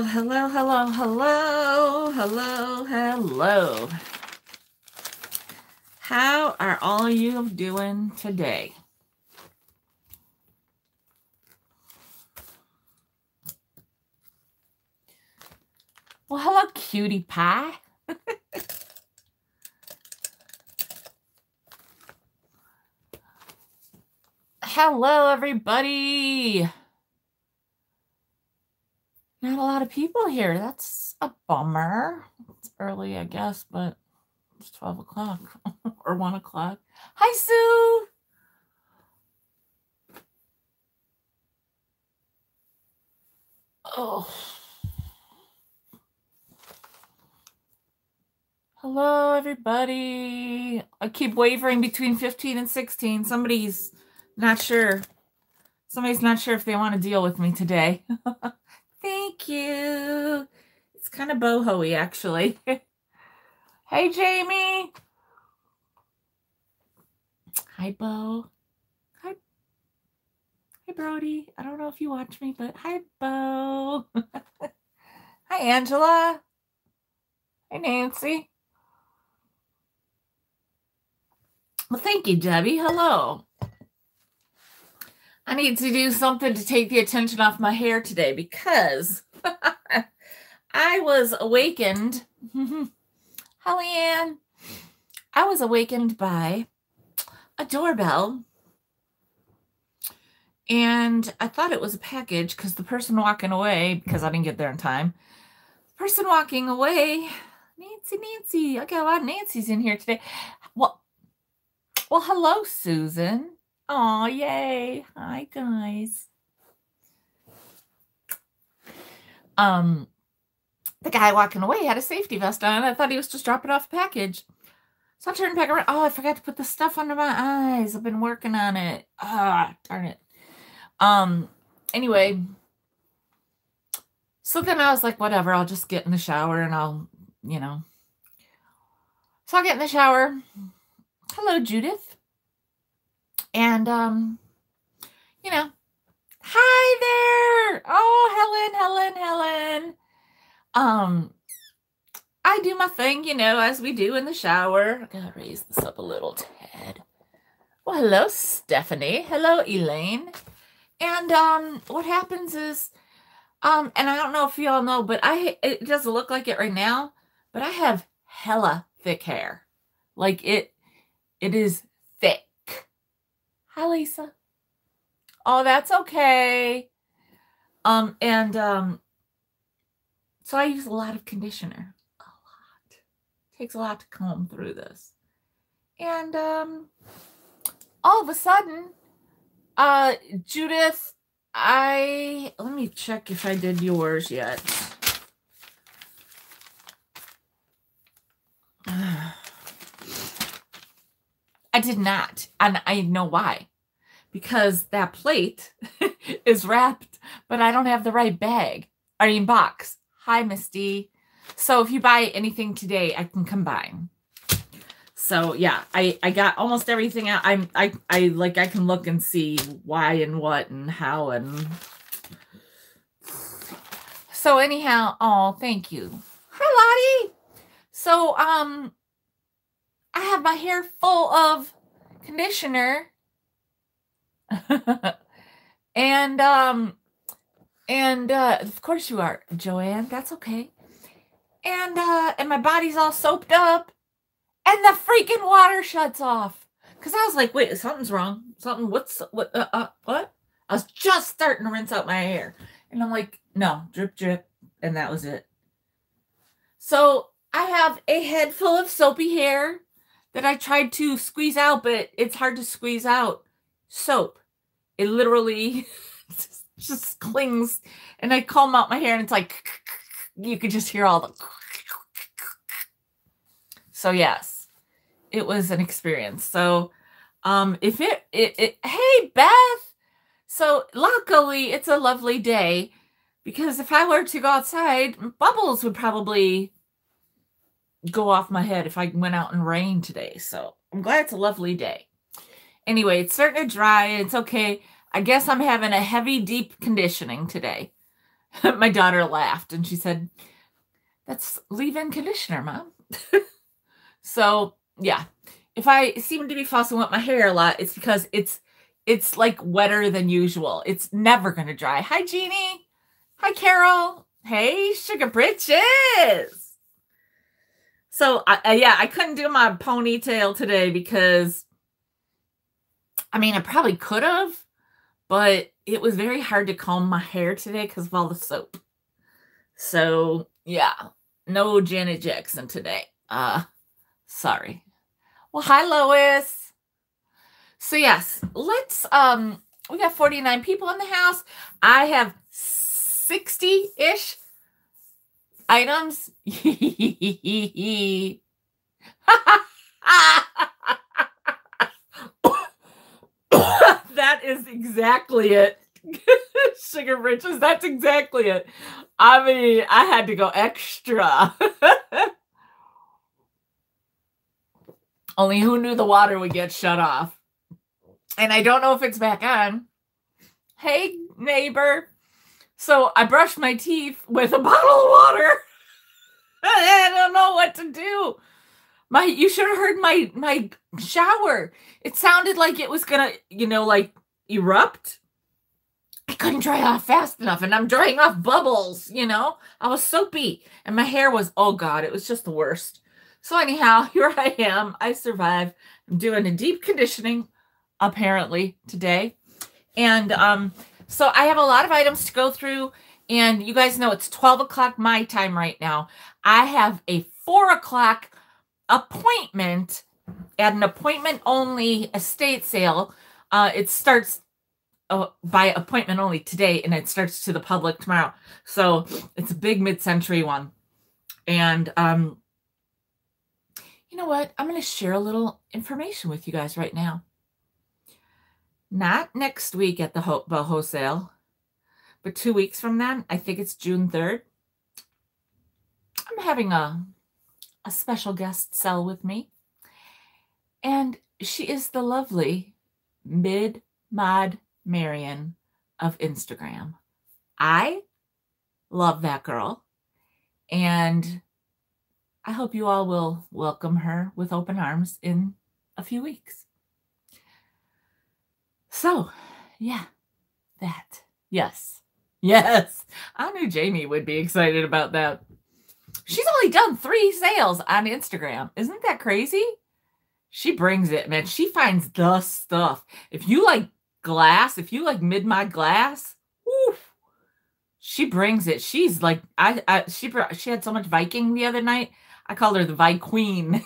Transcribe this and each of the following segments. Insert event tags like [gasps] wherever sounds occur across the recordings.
Hello, hello, hello, hello, hello. How are all you doing today? Well, hello, cutie pie. [laughs] hello, everybody. Not a lot of people here. That's a bummer. It's early, I guess, but it's 12 o'clock [laughs] or 1 o'clock. Hi, Sue. Oh. Hello, everybody. I keep wavering between 15 and 16. Somebody's not sure. Somebody's not sure if they want to deal with me today. [laughs] Thank you. It's kind of boho actually. [laughs] hey, Jamie. Hi, Bo. Hi. Hi, Brody. I don't know if you watch me, but hi, Bo. [laughs] hi, Angela. Hi, Nancy. Well, thank you, Debbie. Hello. I need to do something to take the attention off my hair today because [laughs] I was awakened. [laughs] Holly Ann. I was awakened by a doorbell. And I thought it was a package because the person walking away, because I didn't get there in time, person walking away, Nancy, Nancy, I got a lot of Nancy's in here today. Well, well, hello, Susan. Oh, yay. Hi, guys. Um, the guy walking away had a safety vest on. I thought he was just dropping off a package. So I turned back around. Oh, I forgot to put the stuff under my eyes. I've been working on it. Ah, darn it. Um, anyway. So then I was like, whatever, I'll just get in the shower and I'll, you know. So I get in the shower. Hello, Judith. And, um, you know, hi there. Oh, Helen, Helen, Helen. Um, I do my thing, you know, as we do in the shower. I gotta raise this up a little tad. Well, hello, Stephanie. Hello, Elaine. And um, what happens is, um, and I don't know if you all know, but I it doesn't look like it right now, but I have hella thick hair. Like it, it is thick. Hi, Lisa. Oh, that's okay. Um, and um, so I use a lot of conditioner. A lot. takes a lot to comb through this. And um, all of a sudden, uh, Judith, I let me check if I did yours yet. [sighs] [sighs] [sighs] I did not. And I know why. Because that plate [laughs] is wrapped, but I don't have the right bag. I mean box. Hi, Misty. So if you buy anything today, I can combine. So yeah, I I got almost everything out. I'm I I like I can look and see why and what and how and so anyhow, oh, thank you. Hi Lottie. So um I have my hair full of conditioner. [laughs] and um and uh of course you are, Joanne. That's okay. And uh and my body's all soaped up and the freaking water shuts off. Cause I was like, wait, something's wrong. Something what's what uh, uh what? I was just starting to rinse out my hair. And I'm like, no, drip drip. And that was it. So I have a head full of soapy hair that I tried to squeeze out, but it's hard to squeeze out soap. It literally [laughs] just, just clings. And I comb out my hair and it's like, you could just hear all the. So, yes, it was an experience. So, um, if it, it, it hey, Beth. So, luckily, it's a lovely day because if I were to go outside, bubbles would probably go off my head if I went out in rain today. So I'm glad it's a lovely day. Anyway, it's starting to dry. It's okay. I guess I'm having a heavy, deep conditioning today. [laughs] my daughter laughed and she said, That's leave in conditioner, mom. [laughs] so, yeah. If I seem to be fussing with my hair a lot, it's because it's it's like wetter than usual. It's never going to dry. Hi, Jeannie. Hi, Carol. Hey, Sugar Britches. So, I, yeah, I couldn't do my ponytail today because, I mean, I probably could have, but it was very hard to comb my hair today because of all the soap. So, yeah, no Janet Jackson today. Uh, sorry. Well, hi, Lois. So, yes, let's, um, we got 49 people in the house. I have 60 ish items. [laughs] that is exactly it. [laughs] Sugar Riches, that's exactly it. I mean, I had to go extra. [laughs] Only who knew the water would get shut off. And I don't know if it's back on. Hey, neighbor. So I brushed my teeth with a [laughs] bottle of water. I don't know what to do. My you should have heard my my shower. It sounded like it was gonna, you know, like erupt. I couldn't dry off fast enough, and I'm drying off bubbles, you know. I was soapy, and my hair was, oh God, it was just the worst. So, anyhow, [laughs] here I am. I survived. I'm doing a deep conditioning, apparently, today. And um, so I have a lot of items to go through. And you guys know it's 12 o'clock my time right now. I have a four o'clock appointment at an appointment only estate sale. Uh, it starts uh, by appointment only today and it starts to the public tomorrow. So it's a big mid century one. And um, you know what? I'm going to share a little information with you guys right now. Not next week at the Ho- Boho sale, but two weeks from then, I think it's June 3rd. I'm having a, a special guest sell with me. And she is the lovely Mid Mod Marion of Instagram. I love that girl. And I hope you all will welcome her with open arms in a few weeks. So, yeah, that. Yes. Yes. I knew Jamie would be excited about that. She's only done three sales on Instagram. Isn't that crazy? She brings it, man. She finds the stuff. If you like glass, if you like mid my glass, oof, she brings it. She's like, I, I she brought, she had so much Viking the other night. I called her the Vi Queen.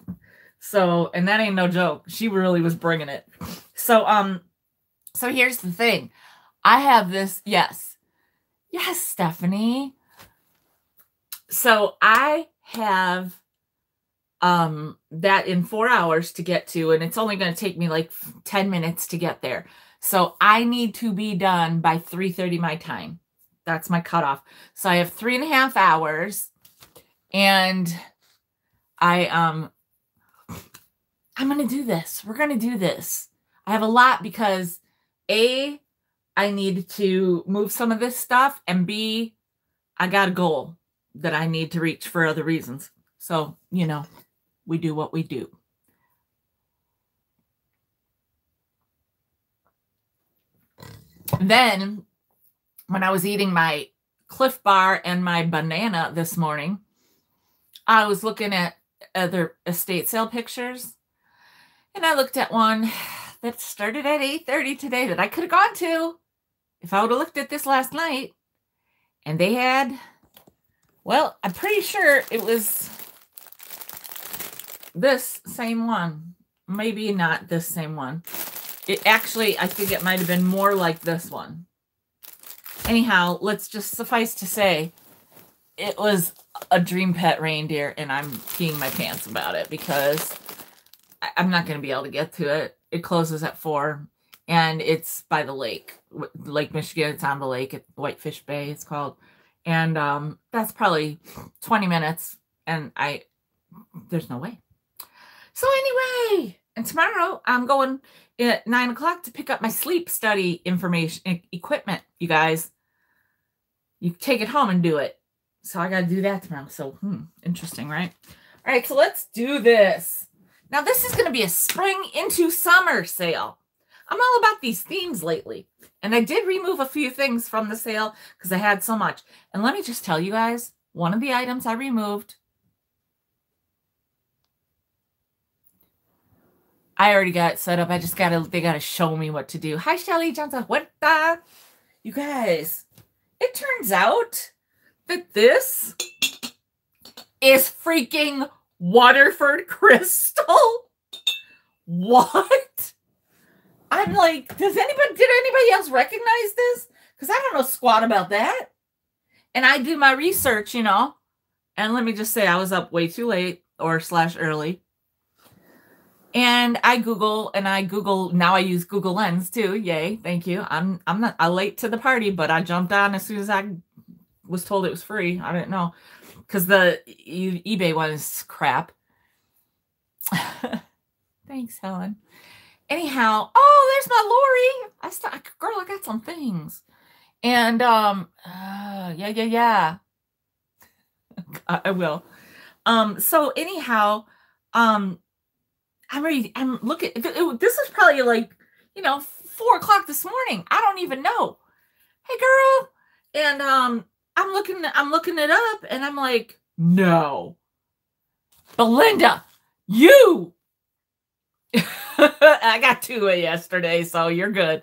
[laughs] so, and that ain't no joke. She really was bringing it. So, um, so here's the thing. I have this, yes. Yes, Stephanie. So I have um that in 4 hours to get to and it's only going to take me like 10 minutes to get there. So I need to be done by 3:30 my time. That's my cutoff. So I have three and a half hours and I um I'm gonna do this. We're gonna do this. I have a lot because A, I need to move some of this stuff, and B, I got a goal that I need to reach for other reasons. So, you know, we do what we do. Then, when I was eating my Clif Bar and my banana this morning, I was looking at other estate sale pictures and I looked at one that started at 8:30 today that I could have gone to if I would have looked at this last night. And they had well, I'm pretty sure it was this same one. Maybe not this same one. It actually, I think it might have been more like this one. Anyhow, let's just suffice to say it was a dream pet reindeer and I'm peeing my pants about it because I'm not going to be able to get to it. It closes at four and it's by the lake, Lake Michigan. It's on the lake at Whitefish Bay, it's called. And um, that's probably 20 minutes. And I, there's no way. So, anyway, and tomorrow I'm going at nine o'clock to pick up my sleep study information equipment, you guys. you take it home and do it. So I got to do that tomorrow. So, hmm, interesting, right? All right, so let's do this. Now, this is going to be a spring into summer sale. I'm all about these themes lately. And I did remove a few things from the sale because I had so much. And let me just tell you guys, one of the items I removed, I already got set up. I just got to, they got to show me what to do. Hi, Shelly Johnson. What the? You guys, it turns out that this is freaking Waterford [laughs] Crystal. What? I'm like, does anybody, did anybody else recognize this? Because I don't know squat about that. And I do my research, you know. And let me just say, I was up way too late or slash early. And I Google and I Google now I use Google Lens too. Yay, thank you. I'm I'm not I late to the party, but I jumped on as soon as I was told it was free. I didn't know because the e eBay one is crap. [laughs] Thanks, Helen. Anyhow, oh, there's my Lori. I st- girl, I got some things, and um, uh, yeah, yeah, yeah. [laughs] I will. Um, so anyhow, um, I'm ready. I'm looking. This is probably like you know four o'clock this morning. I don't even know. Hey, girl, and um, I'm looking. I'm looking it up, and I'm like, no, Belinda, you [laughs] I got two yesterday, so you're good.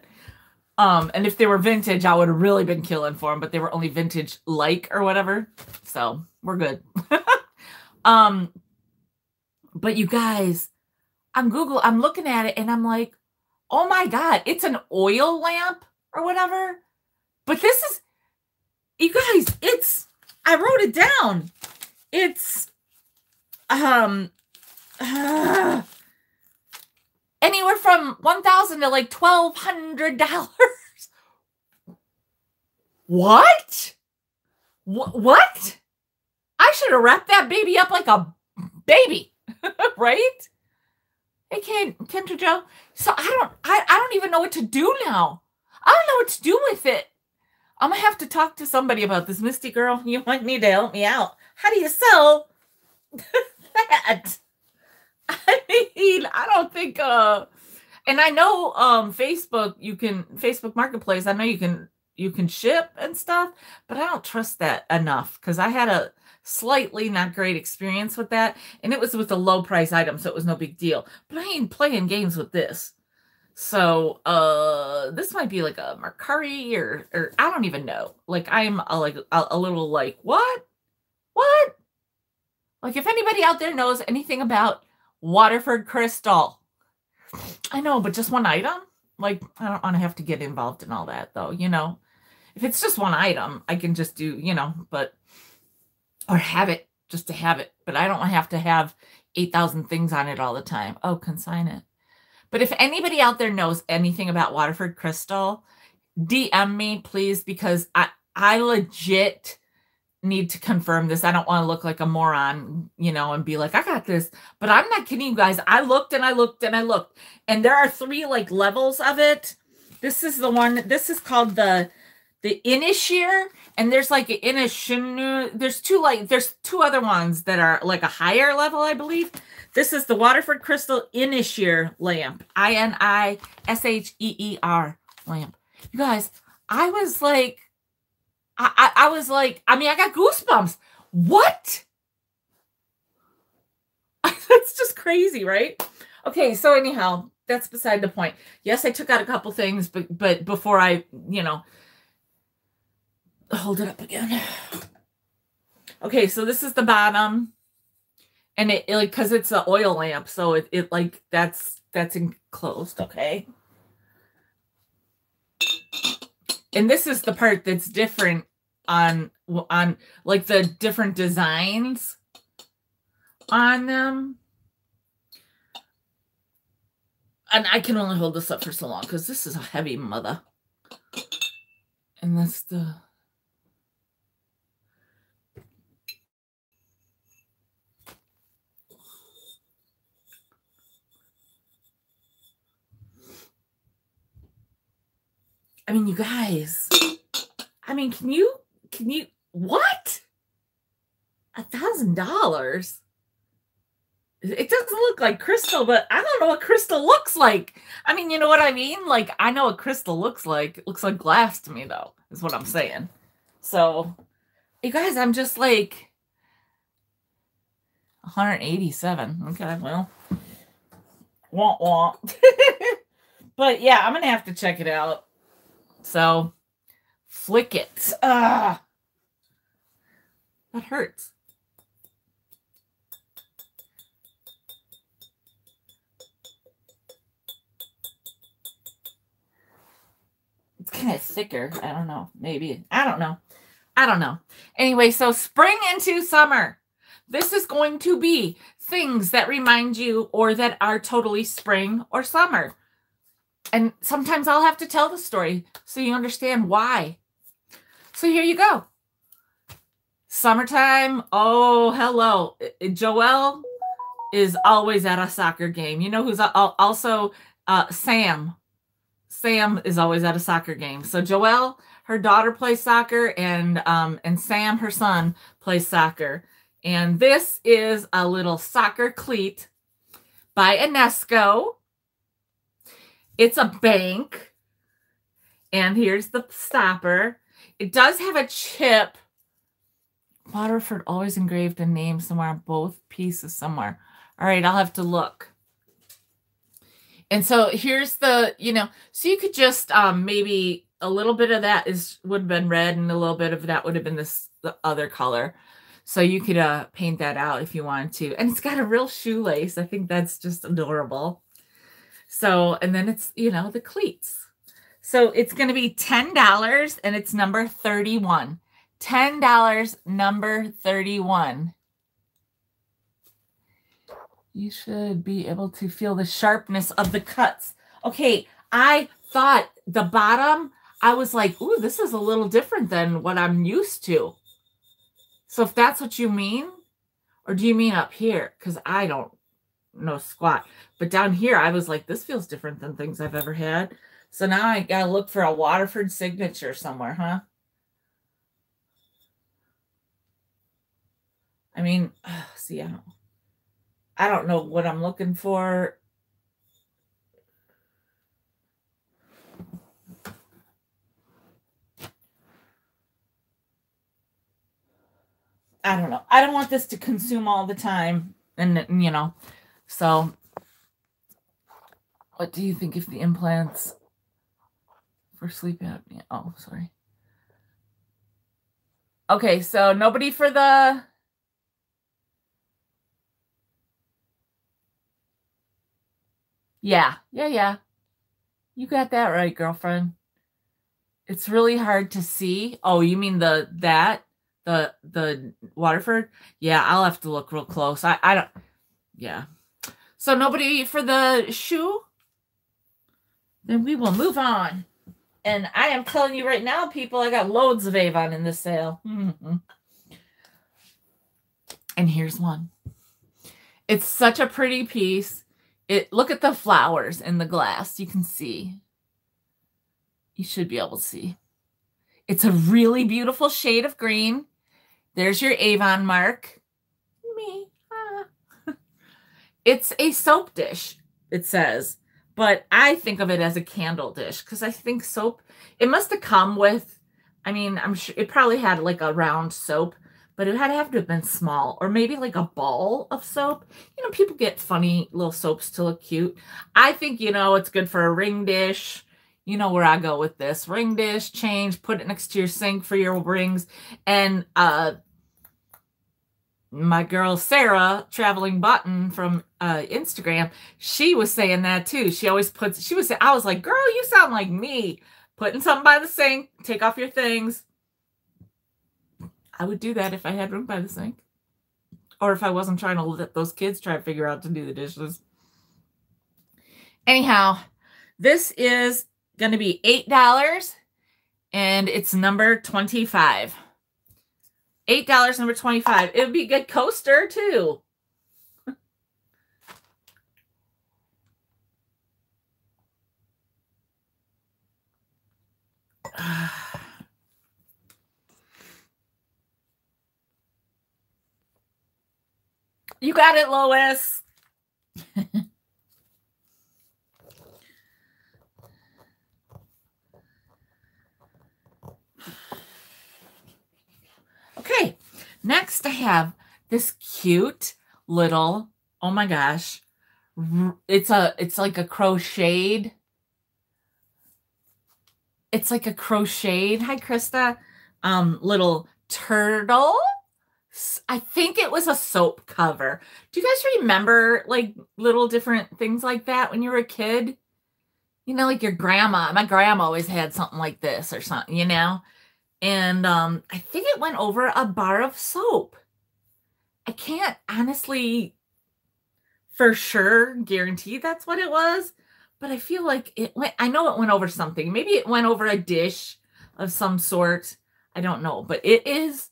Um, and if they were vintage, I would have really been killing for them, but they were only vintage like or whatever. So we're good. [laughs] um, but you guys, I'm Google, I'm looking at it and I'm like, oh my god, it's an oil lamp or whatever. But this is you guys, it's I wrote it down. It's um uh, [sighs] anywhere from one thousand to like twelve hundred dollars. What? Wh- what? I should have wrapped that baby up like a baby, [laughs] right? Hey, Ken, Kendra Joe. So I don't, I, I don't even know what to do now. I don't know what to do with it. I'm gonna have to talk to somebody about this, Misty girl. You might need to help me out. How do you sell [laughs] that? I mean, I don't think uh and I know um Facebook you can Facebook Marketplace, I know you can you can ship and stuff, but I don't trust that enough because I had a slightly not great experience with that. And it was with a low price item, so it was no big deal. But I ain't playing games with this. So uh this might be like a Mercari or or I don't even know. Like I'm a, like a, a little like, what? What? Like if anybody out there knows anything about Waterford Crystal. I know, but just one item? Like, I don't want to have to get involved in all that, though, you know? If it's just one item, I can just do, you know, but, or have it just to have it. But I don't have to have 8,000 things on it all the time. Oh, consign it. But if anybody out there knows anything about Waterford Crystal, DM me, please, because I, I legit need to confirm this. I don't want to look like a moron, you know, and be like, I got this. But I'm not kidding you guys. I looked and I looked and I looked. And there are three like levels of it. This is the one, this is called the the Inisheer. And there's like an Inishinu. There's two like there's two other ones that are like a higher level, I believe. This is the Waterford Crystal Inisheer lamp. I-N-I-S-H-E-E-R lamp. You guys, I was like I, I, I was like, I mean, I got goosebumps. What? [laughs] that's just crazy, right? Okay, so anyhow, that's beside the point. Yes, I took out a couple things, but but before I, you know, hold it up again. Okay, so this is the bottom. And it, it like because it's an oil lamp, so it, it like that's that's enclosed, okay? and this is the part that's different on on like the different designs on them and I can only hold this up for so long because this is a heavy mother and that's the I mean, you guys, I mean, can you can you what? A thousand dollars? It doesn't look like crystal, but I don't know what crystal looks like. I mean, you know what I mean? Like, I know what crystal looks like. It looks like glass to me, though, is what I'm saying. So, you guys, I'm just like 187. Okay, well, womp womp. [laughs] but yeah, I'm gonna have to check it out. So, flick it. Ah, that hurts. It's kind of thicker. I don't know. Maybe. I don't know. I don't know. Anyway, so spring into summer. This is going to be things that remind you or that are totally spring or summer. And sometimes I'll have to tell the story so you understand why. So here you go. Summertime. Oh, hello. Joelle is always at a soccer game. You know who's also uh, Sam Sam is always at a soccer game. So Joelle, her daughter plays soccer, and um, and Sam, her son, plays soccer. And this is a little soccer cleat by Enesco. It's a bank. And here's the stopper. It does have a chip. Waterford always engraved a name somewhere on both pieces somewhere. All right, I'll have to look. And so here's the, you know, so you could just um maybe a little bit of that is would have been red and a little bit of that would have been this the other color. So you could uh paint that out if you wanted to. And it's got a real shoelace. I think that's just adorable. So, and then it's, you know, the cleats. So it's going to be $10 and it's number 31. $10 number 31 you should be able to feel the sharpness of the cuts. Okay, I thought the bottom, I was like, ooh, this is a little different than what I'm used to. So if that's what you mean, or do you mean up here? Because I don't know squat. But down here, I was like, this feels different than things I've ever had. So now I got to look for a Waterford signature somewhere, huh? I mean, [sighs] see, I don't. I don't know what I'm looking for. I don't know. I don't want this to consume all the time. And, you know, so what do you think if the implants for sleep apnea? Oh, sorry. Okay, so nobody for the Yeah, yeah, yeah. You got that right, girlfriend. It's really hard to see. Oh, you mean the that the the Waterford? Yeah, I'll have to look real close. I I don't. Yeah. So nobody for the shoe. Then we will move on. And I am telling you right now, people, I got loads of Avon in this sale. [laughs] And here's one. It's such a pretty piece. It look at the flowers in the glass. You can see. You should be able to see. It's a really beautiful shade of green. There's your Avon mark. Me. It's a soap dish, it says. But I think of it as a candle dish because I think soap, it must have come with, I mean, I'm sure it probably had like a round soap but it had to have to have been small or maybe like a ball of soap. You know, people get funny little soaps to look cute. I think, you know, it's good for a ring dish. You know where I go with this. Ring dish, change, put it next to your sink for your rings. And uh my girl Sarah, traveling button from uh, Instagram, she was saying that too. She always puts, she was, I was like, girl, you sound like me. Putting something by the sink, take off your things, I would do that if I had room by the sink. Or if I wasn't trying to let those kids try to figure out to do the dishes. Anyhow, this is going to be $8 and it's number 25. Eight dollars number twenty-five. It would be a good coaster too. [sighs] you got it, Lois. [laughs] next I have this cute little, oh my gosh, it's a, it's like a crocheted, it's like a crocheted, hi Krista, um, little turtle. I think it was a soap cover. Do you guys remember like little different things like that when you were a kid? You know, like your grandma. My grandma always had something like this or something, you know? And um, I think it went over a bar of soap. I can't honestly for sure guarantee that's what it was, but I feel like it went, I know it went over something. Maybe it went over a dish of some sort. I don't know, but it is,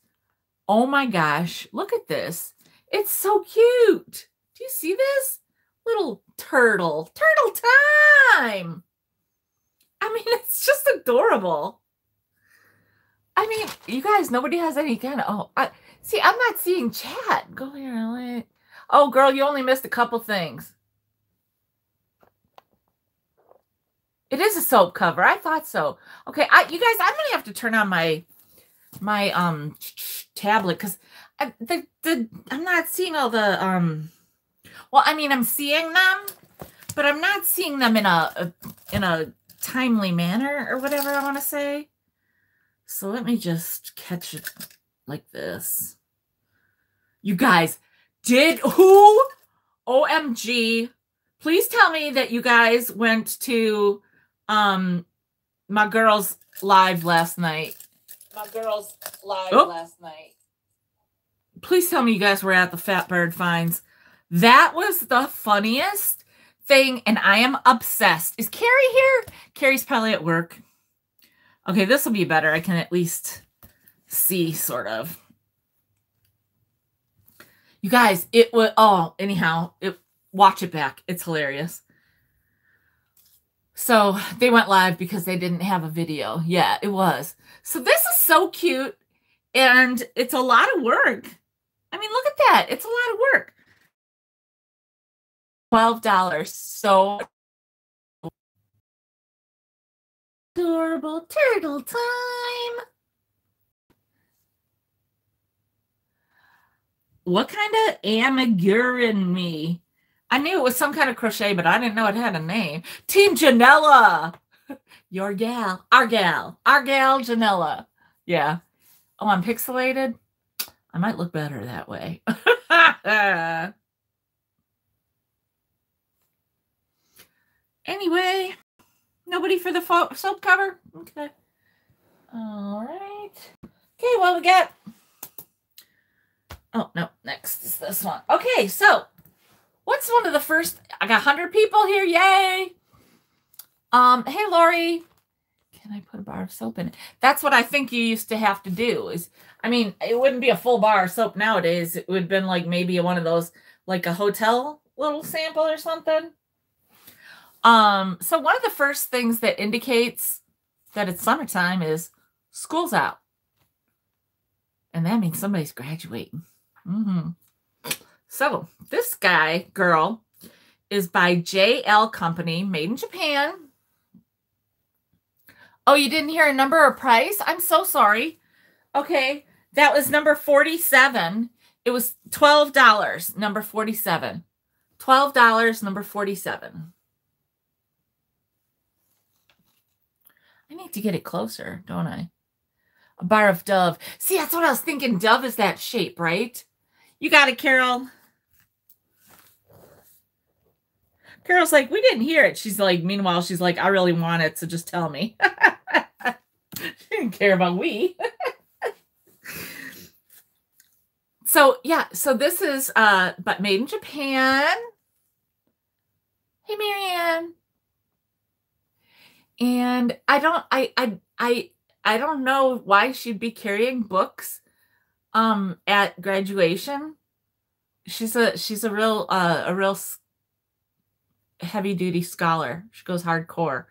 oh my gosh, look at this. It's so cute. Do you see this? Little turtle, turtle time. I mean, [laughs] it's just adorable. I mean, you guys, nobody has any kind of, oh, I, see, I'm not seeing chat. Go here. Oh, girl, you only missed a couple things. It is a soap cover. I thought so. Okay, I, you guys, I'm gonna have to turn on my my um tablet because the the I'm not seeing all the um. Well, I mean, I'm seeing them, but I'm not seeing them in a, a in a timely manner or whatever I want to say. So let me just catch it like this. You guys, did who? OMG. Please tell me that you guys went to um my girls live last night. My girls live oh. last night. Please tell me you guys were at the Fat Bird Finds. That was the funniest thing, and I am obsessed. Is Carrie here? Carrie's probably at work. Okay, this will be better. I can at least see, sort of. You guys, it was oh, anyhow, it watch it back. It's hilarious. So they went live because they didn't have a video. Yeah, it was. So this is so cute and it's a lot of work. I mean, look at that. It's a lot of work. $12. So adorable turtle time. what kind of amigurumi? I knew it was some kind of crochet, but I didn't know it had a name. Team Janella. [laughs] Your gal. Our gal. Our gal Janella. Yeah. Oh, I'm pixelated. I might look better that way. [laughs] anyway, nobody for the soap cover? Okay. All right. Okay, well, we got Oh, no. Next is this one. Okay, so what's one of the first? I got 100 people here. Yay. Um, hey, Lori. Can I put a bar of soap in it? That's what I think you used to have to do is, I mean, it wouldn't be a full bar of soap nowadays. It would have been like maybe one of those, like a hotel little sample or something. Um, so one of the first things that indicates that it's summertime is school's out. And that means somebody's graduating. Mm-hmm. So this guy, girl, is by JL Company, made in Japan. Oh, you didn't hear a number or price? I'm so sorry. Okay, that was number 47. It was $12, number 47. $12, number 47. I need to get it closer, don't I? A bar of Dove. See, that's what I was thinking. Dove is that shape, right? You got it, Carol. Carol's like, we didn't hear it. She's like, meanwhile, she's like, I really want it, so just tell me. [laughs] she didn't care about we. [laughs] so yeah, so this is uh but made in Japan. Hey Marianne. And I don't I I I I don't know why she'd be carrying books um at graduation she's a she's a real uh a real heavy duty scholar she goes hardcore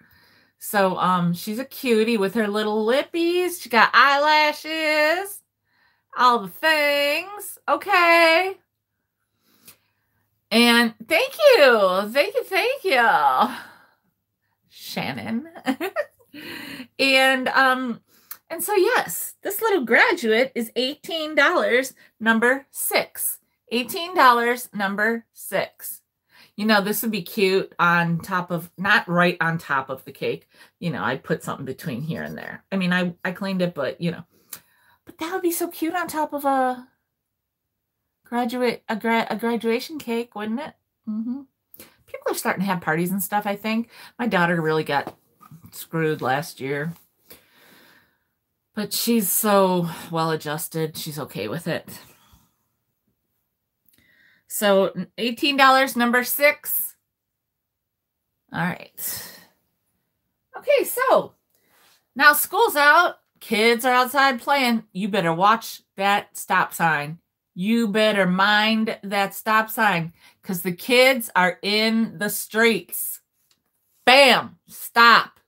so um she's a cutie with her little lippies she got eyelashes all the things okay And thank you. Thank you. Thank you. Shannon. [laughs] and um and so yes, this little graduate is $18 number 6. $18 number 6. You know, this would be cute on top of not right on top of the cake. You know, I'd put something between here and there. I mean, I I cleaned it, but you know. But that would be so cute on top of a graduate a, gra- a graduation cake, wouldn't it? Mm-hmm. People are starting to have parties and stuff. I think my daughter really got screwed last year, but she's so well adjusted. She's okay with it. So eighteen dollars, number six. All right. Okay, so now school's out. Kids are outside playing. You better watch that stop sign you better mind that stop sign because the kids are in the streets. Bam, stop.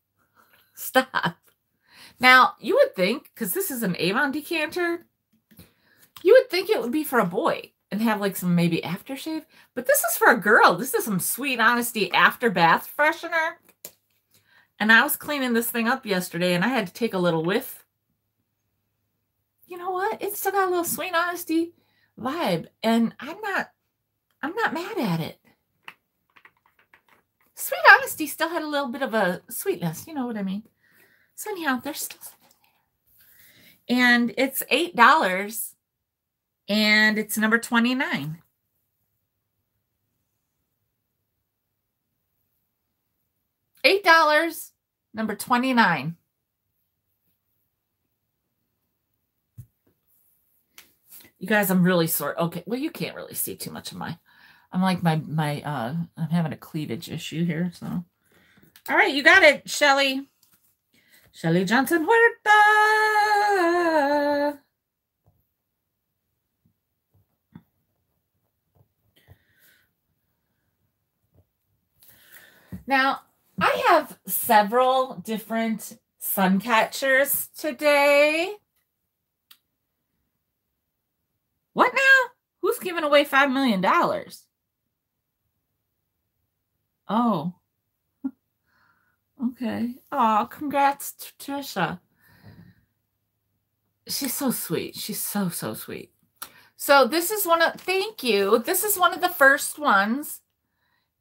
[laughs] Stop. Now, you would think, because this is an Avon decanter, you would think it would be for a boy and have like some maybe aftershave, but this is for a girl. This is some sweet honesty after bath freshener. And I was cleaning this thing up yesterday and I had to take a little whiff you know what? It's still got a little sweet honesty vibe. And not, I'm not mad at it. Sweet honesty still had a little bit of a sweetness. You know what I mean? So anyhow, there's still. And it's $8 and it's number 29. $8, number 29. You guys, I'm really sore. Okay, well, you can't really see too much of my. I'm like my my. uh I'm having a cleavage issue here. So, all right, you got it, Shelly. Shelly Johnson Huerta. Now, I have several different sun catchers today. What now? Who's giving away $5 million? Oh. [laughs] Okay. Oh, congrats, Trisha. She's so sweet. She's so, so sweet. So this is one of, thank you. This is one of the first ones.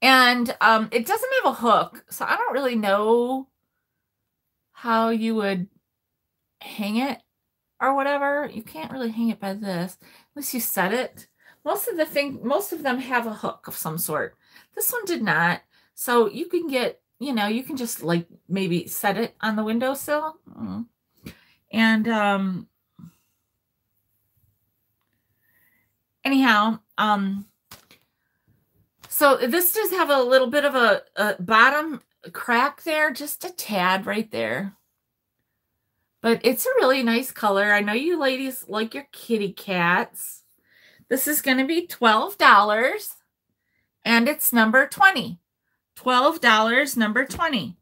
And um, it doesn't have a hook. So I don't really know how you would hang it or whatever. You can't really hang it by this unless you set it. Most of the thing, most of them have a hook of some sort. This one did not. So you can get, you know, you can just like maybe set it on the windowsill. Mm. And um anyhow, um so this does have a little bit of a, a bottom crack there, just a tad right there. But it's a really nice color. I know you ladies like your kitty cats. This is going to be $12 and it's number 20. $12, number 20.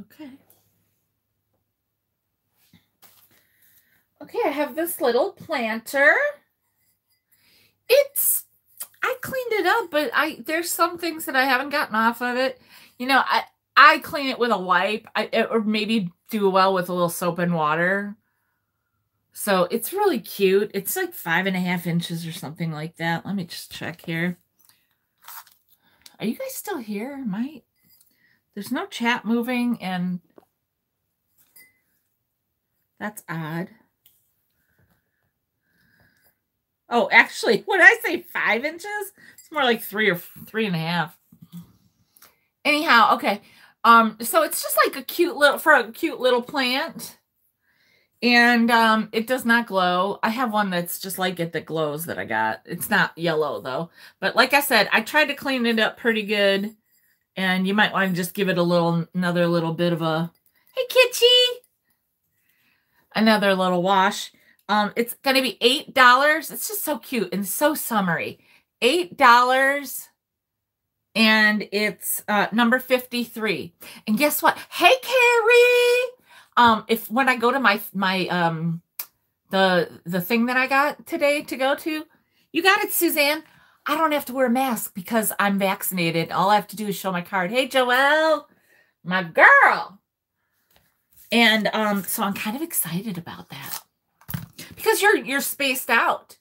Okay. Okay, I have this little planter. It's I cleaned it up, but I there's some things that I haven't gotten off of it. You know, I I clean it with a wipe, I, or maybe do well with a little soap and water. So it's really cute. It's like five and a half inches or something like that. Let me just check here. Are you guys still here? Might there's no chat moving and that's odd. Oh, actually, [laughs] when I say five inches, it's more like three or three and a half. Anyhow, okay. Um, so it's just like a cute little for a cute little plant. And um, it does not glow. I have one that's just like it that glows that I got. It's not yellow though. But like I said, I tried to clean it up pretty good And you might want to just give it a little, another little bit of a, hey, Kitchy. Another little wash. Um, it's going to be $8. It's just so cute and so summery. $8 and it's uh, number 53. And guess what? Hey, Carrie. Um, if when I go to my my um the the thing that I got today to go to, you got it, Suzanne. I don't have to wear a mask because I'm vaccinated. All I have to do is show my card. Hey, Joelle, my girl. And um, so I'm kind of excited about that because you're you're spaced out.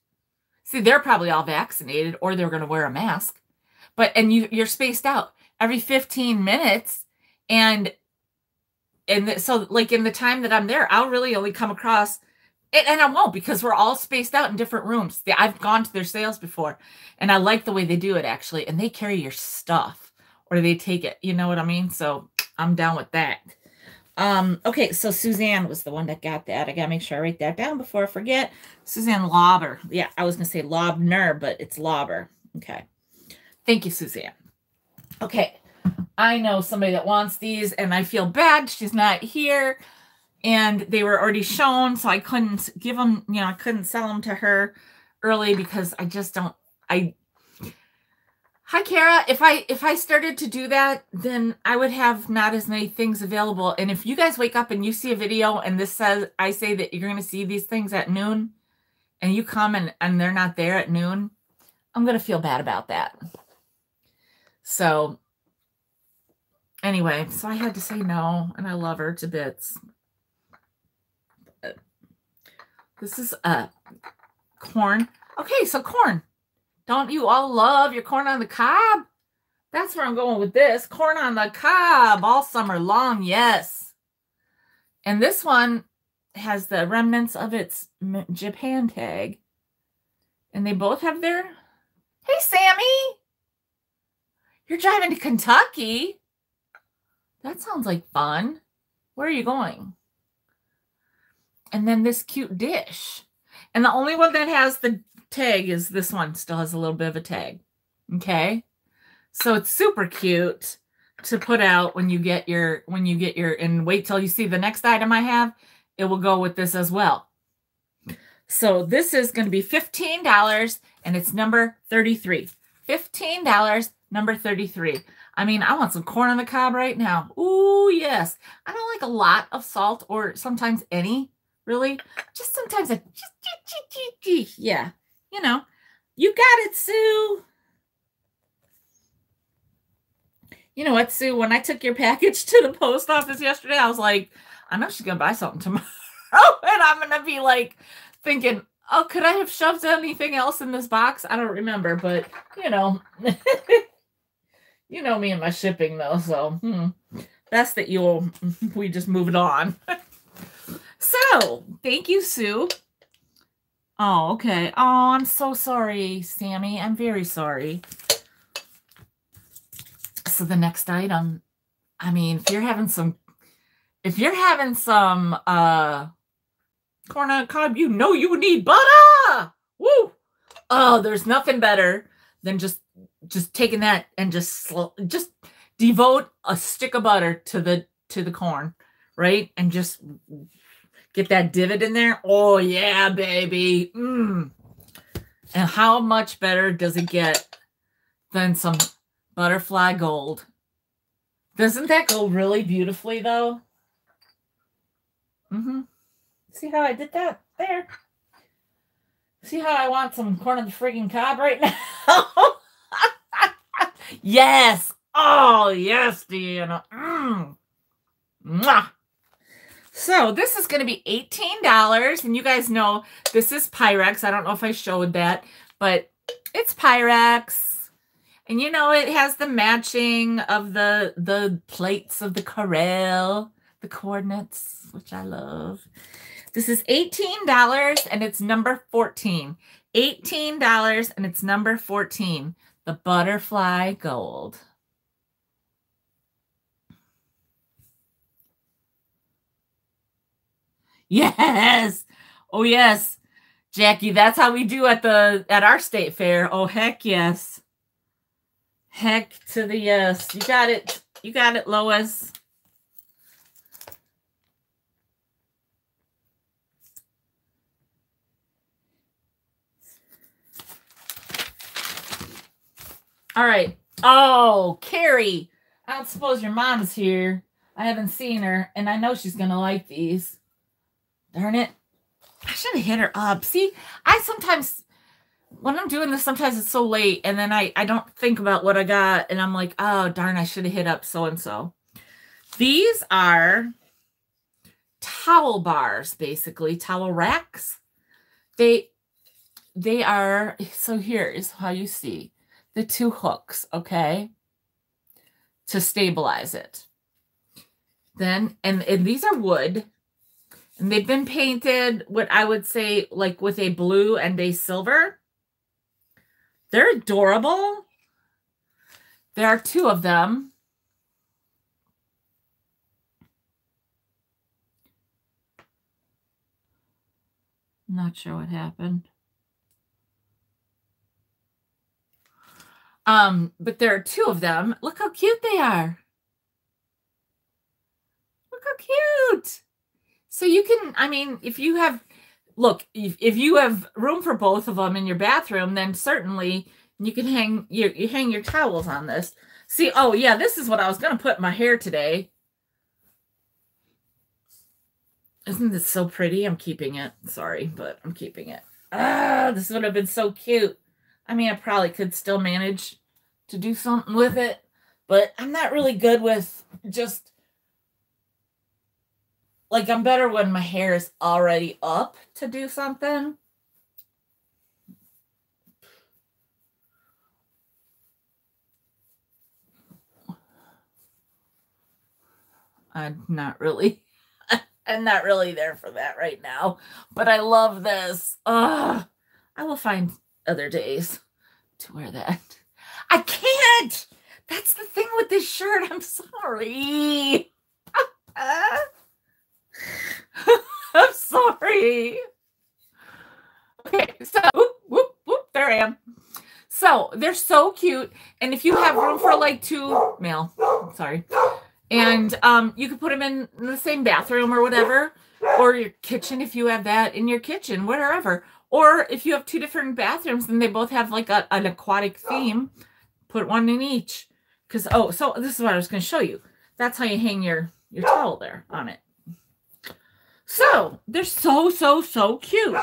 See, they're probably all vaccinated or they're going to wear a mask but and you you're spaced out every 15 minutes. And and the, so like in the time that i'm there i'll really only come across and, and i won't because we're all spaced out in different rooms. I've gone to their sales before and i like the way they do it actually and they carry your stuff or they take it. You know what i mean? So i'm down with that um okay so suzanne was the one that got that. I gotta make sure i write that down before i forget. Suzanne lauber. Yeah i was gonna say lobner but it's lauber. Okay. Thank you, Suzanne. Okay. I know somebody that wants these and I feel bad. She's not here and they were already shown so I couldn't give them, you know, I couldn't sell them to her early because I just don't I Hi Kara, if I if I started to do that, then I would have not as many things available. And if you guys wake up and you see a video and this says I say that you're going to see these things at noon and you come and and they're not there at noon, I'm going to feel bad about that. So anyway, so I had to say no, and I love her to bits. This is uh corn. Okay, so corn. Don't you all love your corn on the cob? That's where I'm going with this. Corn on the cob all summer long. Yes. And this one has the remnants of its Japan tag. And they both have their. Hey, Sammy. You're driving to Kentucky? That sounds like fun. Where are you going? And then this cute dish. And the only one that has the tag is this one, still has a little bit of a tag. Okay. So it's super cute to put out when you get your, when you get your, and wait till you see the next item I have. It will go with this as well. So this is going to be $15 and it's number 33. $15 Number 33. I mean, I want some corn on the cob right now. Ooh, yes. I don't like a lot of salt or sometimes any, really. Just sometimes a yeah. You know, you got it, Sue. You know what, Sue? When I took your package [laughs] to the post office yesterday, I was like, I know she's going to buy something tomorrow. [laughs] and I'm going to be like thinking, oh, could I have shoved anything else in this box? I don't remember, but you know. [laughs] You know me and my shipping though, so hmm. best that you'll we just move it on. so thank you, Sue. Oh, okay. Oh, I'm so sorry, Sammy. I'm very sorry. So the next item, I mean, if you're having some, if you're having some uh corn on cob, you know you need butter. Woo! Oh, there's nothing better than just just taking that and just just devote a stick of butter to the to the corn, right? And just get that divot in there. Oh yeah, baby. Mm. And how much better does it get than some butterfly gold? Doesn't that go really beautifully though? Mm-hmm. See how I did that? There. See how I want some corn on the friggin' cob right now? [laughs] Yes. Oh, yes, Deanna. Mm. Mwah. So this is going to be $18. And you guys know this is Pyrex. I don't know if I showed that, but it's Pyrex. And you know, it has the matching of the, the plates of the Corelle, the coordinates, which I love. This is $18 and it's number 14. $18 and it's number 14. The butterfly gold. Yes. Oh yes. Jackie, that's how we do at the at our state fair. Oh heck yes. Heck to the yes. You got it. You got it, Lois. All right. Oh, Carrie. I don't suppose your mom's here. I haven't seen her, and I know she's going to like these. Darn it. I should have hit her up. See, I sometimes, when I'm doing this, sometimes it's so late, and then I, I don't think about what I got, and I'm like, oh, darn, I should have hit up so-and-so. These are towel bars, basically, towel racks. They, they are, so here is how you see the two hooks, okay, to stabilize it. Then, and, and these are wood, and they've been painted what I would say like with a blue and a silver. They're adorable. There are two of them. Not sure what happened. Um, but there are two of them. Look how cute they are. Look how cute. So you can, I mean, if you have, look, if, if you have room for both of them in your bathroom, then certainly you can hang your, you hang your towels on this. See, oh yeah, this is what I was going to put in my hair today. Isn't this so pretty? I'm keeping it. Sorry, but I'm keeping it. Ah, this would have been so cute. I mean, I probably could still manage to do something with it, but I'm not really good with just like I'm better when my hair is already up to do something. I'm not really [laughs] I'm not really there for that right now, but I love this. Ugh. I will find other days to wear that. I can't. That's the thing with this shirt. I'm sorry. [laughs] Ah. [laughs] I'm sorry. Okay, so whoop, whoop, whoop, there I am. So they're so cute. And if you have room for like two male, sorry. And um, you could put them in the same bathroom or whatever, or your kitchen if you have that in your kitchen, whatever. Or if you have two different bathrooms and they both have like a, an aquatic theme, put one in each. Because, oh, so this is what I was going to show you. That's how you hang your, your towel there on it. So they're so, so, so cute,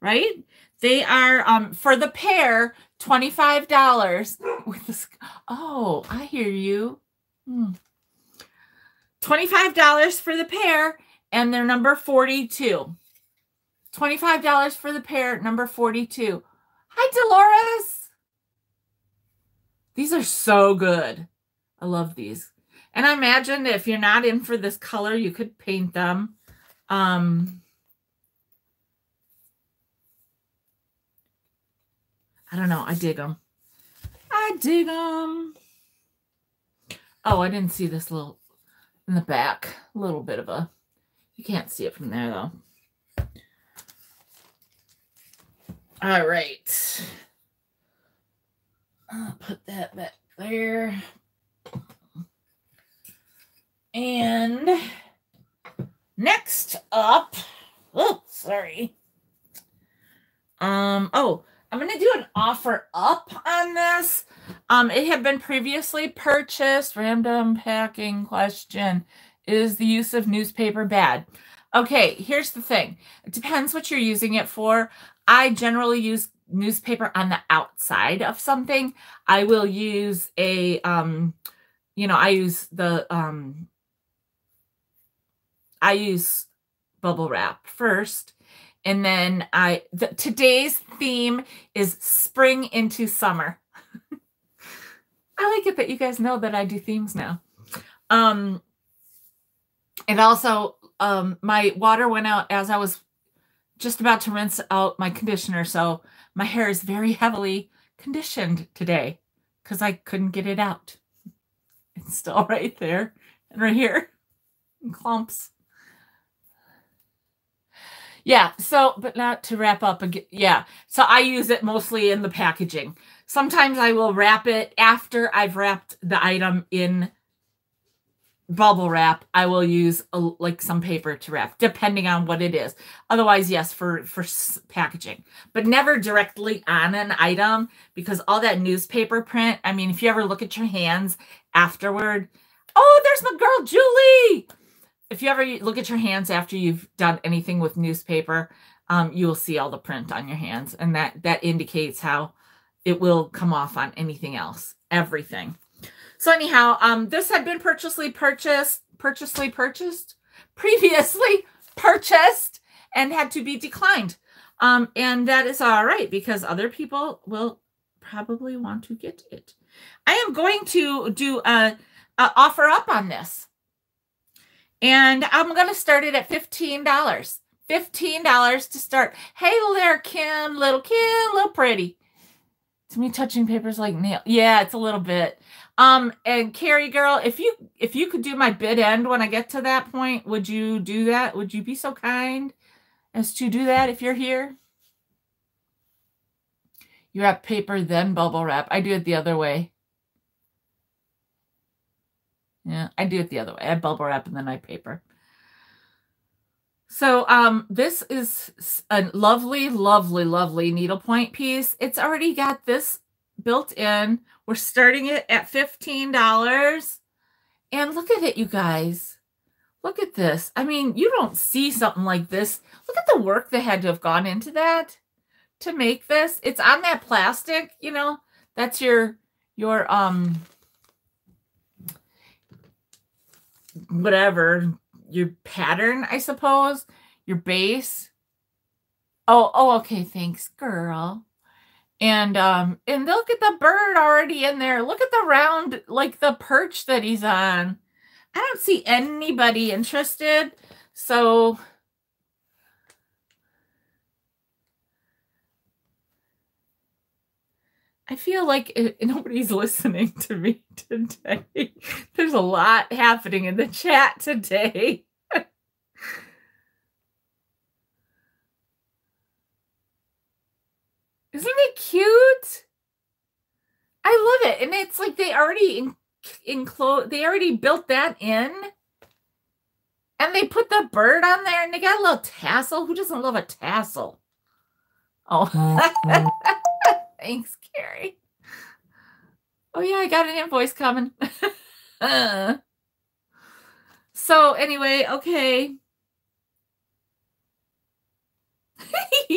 right? They are, um, for the pair, $25 with this. Oh, I hear you. Hmm. $25 for the pair and they're number 42. $25 for the pair, number 42. Hi, Dolores. These are so good. I love these. And I imagine if you're not in for this color, you could paint them. Um, I don't know. I dig them. I dig them. Oh, I didn't see this little in the back. A little bit of a, you can't see it from there though. All right. I'll put that back there. And next up, oh, sorry. Um, oh, I'm going to do an offer up on this. Um, it had been previously purchased. Random packing question. Is the use of newspaper bad? Okay, here's the thing. It depends what you're using it for. I generally use newspaper on the outside of something. I will use a, um, you know, I use the, um, I use bubble wrap first. And then I, the, today's theme is spring into summer. [laughs] I like it that you guys know that I do themes now. Um, and also, um, my water went out as I was just about to rinse out my conditioner. So my hair is very heavily conditioned today because I couldn't get it out. [laughs] It's still [laughs] right there and right here in clumps. Yeah. So, but not to wrap up again. Yeah. So I use it mostly in the packaging. Sometimes I will wrap it after I've wrapped the item in bubble wrap. I will use a, like some paper to wrap, depending on what it is. Otherwise, yes, for for packaging, but never directly on an item because all that newspaper print. I mean, if you ever look at your hands afterward, oh, there's my girl Julie if you ever look at your hands after you've done anything with newspaper, um, you will see all the print on your hands, and that that indicates how it will come off on anything else, everything. So anyhow, um, this had been purchasely purchased, purchasely purchased, [laughs] previously purchased, and had to be declined. Um, and that is all right because other people will probably want to get it. I am going to do a, a offer up on this. And I'm going to start it at $15. $15 to start. Hey there, Kim, little Kim, little pretty. To me, touching papers like nail. Yeah, it's a little bit. Um, and Carrie girl, if you if you could do my bid end when I get to that point, would you do that? Would you be so kind as to do that if you're here? You wrap paper, then bubble wrap. I do it the other way. Yeah, I do it the other way. I bubble wrap and then I paper. So um, this is a lovely, lovely, lovely needlepoint piece. It's already got this built in. We're starting it at $15. And look at it, you guys. Look at this. I mean, you don't see something like this. Look at the work that had to have gone into that to make this. It's on that plastic, you know. That's your your um whatever your pattern, I suppose, your base. Oh, oh, okay, thanks, girl. And um, and look at the bird already in there. Look at the round, like the perch that he's on. I don't see anybody interested. So I feel like it, [laughs] nobody's listening to me today. There's a lot happening in the chat today. [laughs] Isn't it cute? I love it. And it's like they already in, enclosed, they already built that in. And they put the bird on there and they got a little tassel. Who doesn't love a tassel? Oh. Mm-hmm. [laughs] Thanks, Carrie. Oh, yeah, I got an invoice coming. uh. [laughs] So, anyway, okay. [laughs]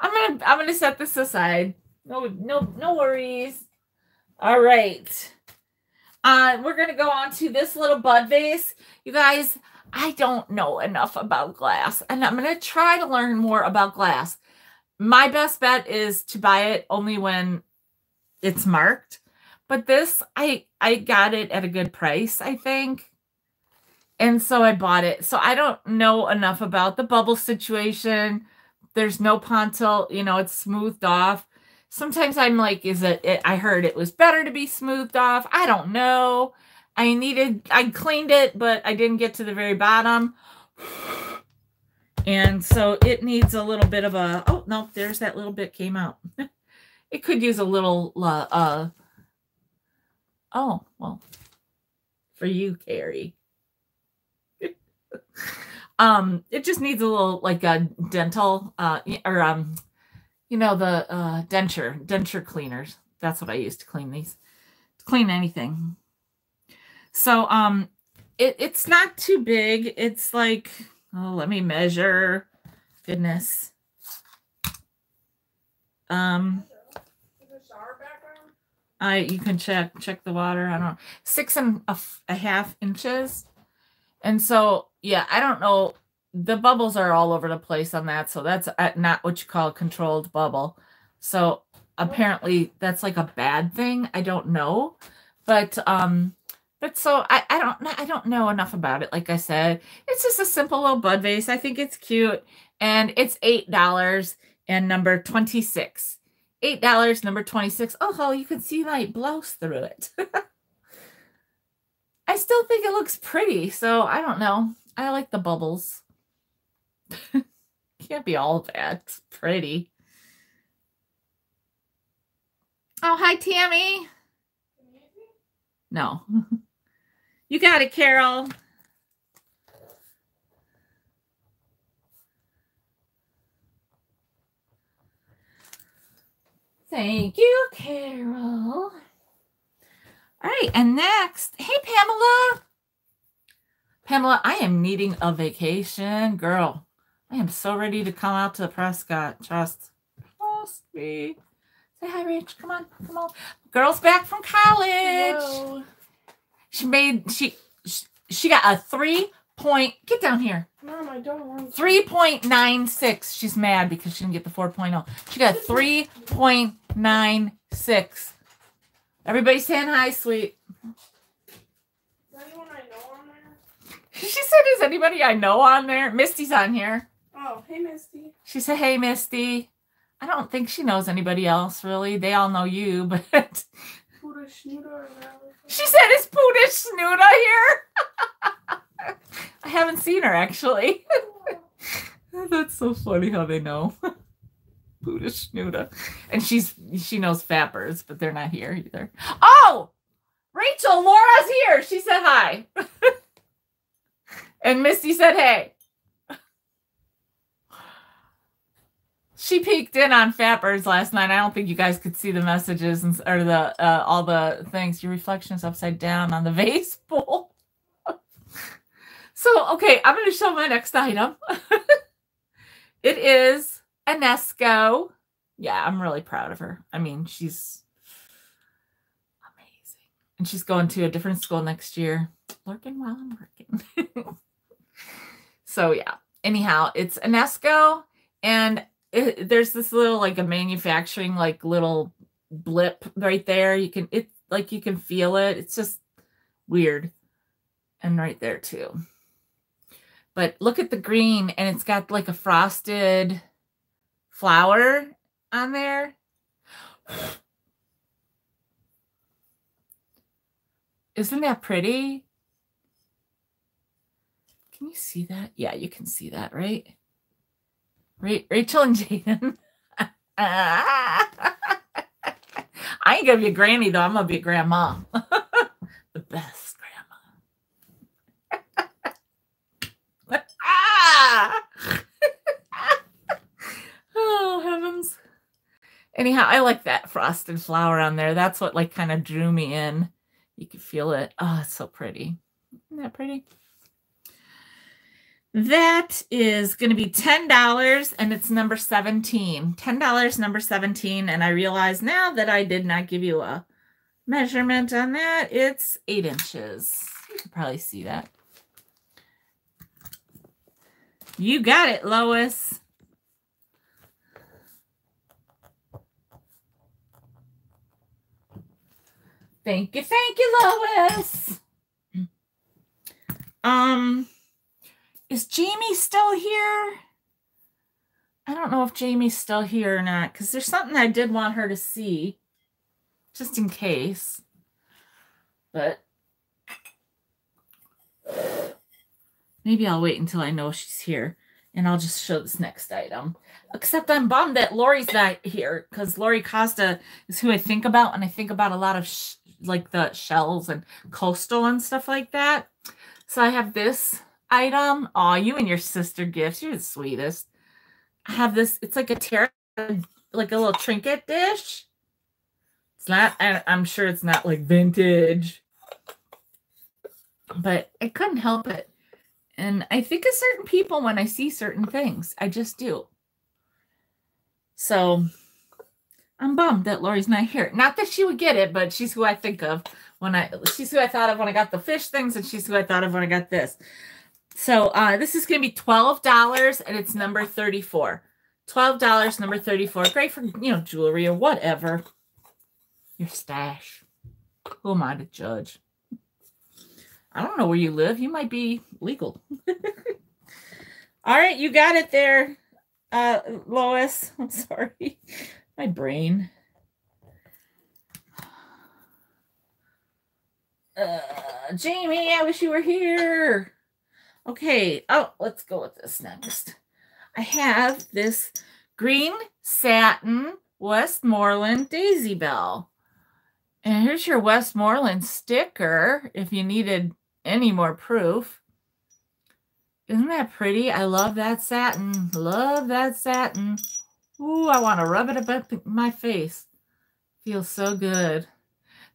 I'm gonna I'm gonna set this aside. No, no, no worries. All right. Uh, we're gonna go on to this little bud vase. You guys, I don't know enough about glass, and I'm gonna try to learn more about glass my best bet is to buy it only when it's marked. But this, I I got it at a good price, I think. And so I bought it. So I don't know enough about the bubble situation. There's no pontil, you know, it's smoothed off. Sometimes I'm like, is it, it I heard it was better to be smoothed off. I don't know. I needed, I cleaned it, but I didn't get to the very bottom. And so it needs a little bit of a, oh, no, there's that little bit came out. [laughs] it could use a little, uh, uh, oh, well, for you, Carrie. [laughs] um, it just needs a little, like a dental, uh, or, um, you know, the, uh, denture, denture cleaners. That's what I use to clean these, to clean anything. So, um, it, it's not too big. It's like, Oh, let me measure. Goodness. Um, I you can check check the water. I don't know six and a, a half inches, and so yeah, I don't know. The bubbles are all over the place on that, so that's not what you call a controlled bubble. So apparently that's like a bad thing. I don't know, but um, but so I, I don't I don't know enough about it. Like I said, it's just a simple little bud vase. I think it's cute, and it's eight dollars and number twenty six. Eight dollars, number twenty six. Oh, you can see my blouse through it. [laughs] I still think it looks pretty, so I don't know. I like the bubbles. [laughs] can't be all that. It's pretty. Oh, hi, Tammy. No. [laughs] You got it, Carol. Thank you, Carol. All right, and next, hey, Pamela. Pamela, I am needing a vacation. Girl, I am so ready to come out to Prescott. Trust, trust me. Say hi, Rach. Come on, come on. Girl's back from college. Hello. She made she she got a three point. Get down here. Mom, I don't want 3.96. She's mad because she didn't get the 4.0. She got 3.96. Everybody saying hi, sweet. Is anyone I know on there? She said, Is anybody I know on there? Misty's on here. Oh, hey, Misty. She said, Hey, Misty. I don't think she knows anybody else, really. They all know you, [laughs] but She said, Is Pootish Snuda here? [laughs] I haven't seen her, actually. [laughs] That's so funny how they know. [laughs] Buddha Schnuda. And she's she knows fappers, but they're not here either. Oh! Rachel, Laura's here. She said hi. and Misty said hey. She peeked in on Fappers last night. I don't think you guys could see the messages and or the uh, all the things. Your reflection is upside down on the [laughs] vase bowl. so okay, I'm going to show my next item. [laughs] It is Enesco. Yeah, I'm really proud of her. I mean, she's amazing. And she's going to a different school next year. Lurking while I'm working. [laughs] so yeah. Anyhow, it's Enesco and it, there's this little like a manufacturing like little blip right there. You can it like you can feel it. It's just weird. And right there too. But look at the green and it's got like a frosted flower on there. [sighs] Isn't that pretty? Can you see that? Yeah, you can see that, right? Ra- Rachel and Jaden. [laughs] I ain't gonna be a granny though. I'm gonna be a grandma. [laughs] the best grandma. [laughs] oh heavens. Anyhow, I like that frosted flower on there. That's what like kind of drew me in. You can feel it. Oh, it's so pretty. Isn't that pretty? That is going to be $10 and it's number 17. $10, number 17. And I realize now that I did not give you a measurement on that. It's eight inches. You can probably see that. You got it, Lois. Thank you, thank you, Lois. Um, is Jamie still here? I don't know if Jamie's still here or not because there's something I did want her to see, just in case. But maybe I'll wait until I know she's here and I'll just show this next item. Except I'm bummed that Lori's not here because Lori Costa is who I think about when I think about a lot of like the shells and coastal and stuff like that. So I have this item. Oh, you and your sister gifts. You're the sweetest. I have this. It's like a tarot, like a little trinket dish. It's not. I, I'm sure it's not like vintage, but I couldn't help it. And I think of certain people when I see certain things. I just do. So I'm bummed that Lori's not here. Not that she would get it, but she's who I think of when I she's who I thought of when I got the fish things, and she's who I thought of when I got this. So uh, this is going to be $12 and it's number 34. $12, number 34. Great for, you know, jewelry or whatever. Your stash. Who am I to judge? I don't know where you live. You might be legal. [laughs] All right, you got it there, uh, Lois. [laughs] I'm sorry. My brain. Uh, Jamie, I wish you were here. Okay. Oh, let's go with this next. I have this green satin Westmoreland Daisy Bell. And here's your Westmoreland sticker if you needed any more proof. Isn't that pretty? I love that satin. Love that satin. Ooh, I want to rub it up my face. Feels so good.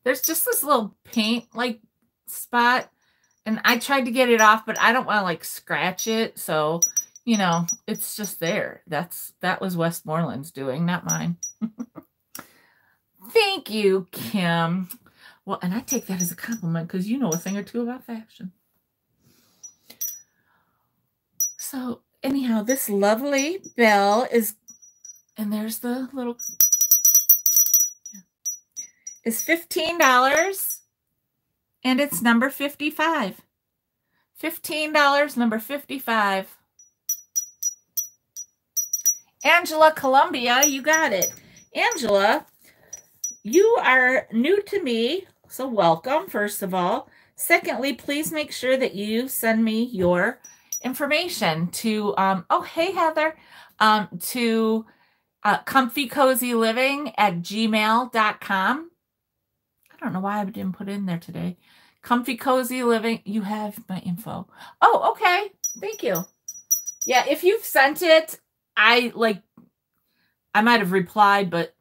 There's just this little paint like spot and I tried to get it off, but I don't want to like scratch it. So, you know, it's just there. That's that was Westmoreland's doing, not mine. [laughs] Thank you, Kim. Well, and I take that as a compliment because you know a thing or two about fashion. So anyhow, this lovely bell is, and there's the little, is $15 and it's number 55. $15, number 55. Angela Columbia, you got it. Angela, you are new to me, so welcome, first of all. Secondly, please make sure that you send me your information to, um, oh, hey, Heather, um, to uh, comfy cozy living at gmail.com. I don't know why I didn't put in there today. Comfy cozy living. You have my info. Oh, okay. Thank you. Yeah, if you've sent it, I like I might have replied, but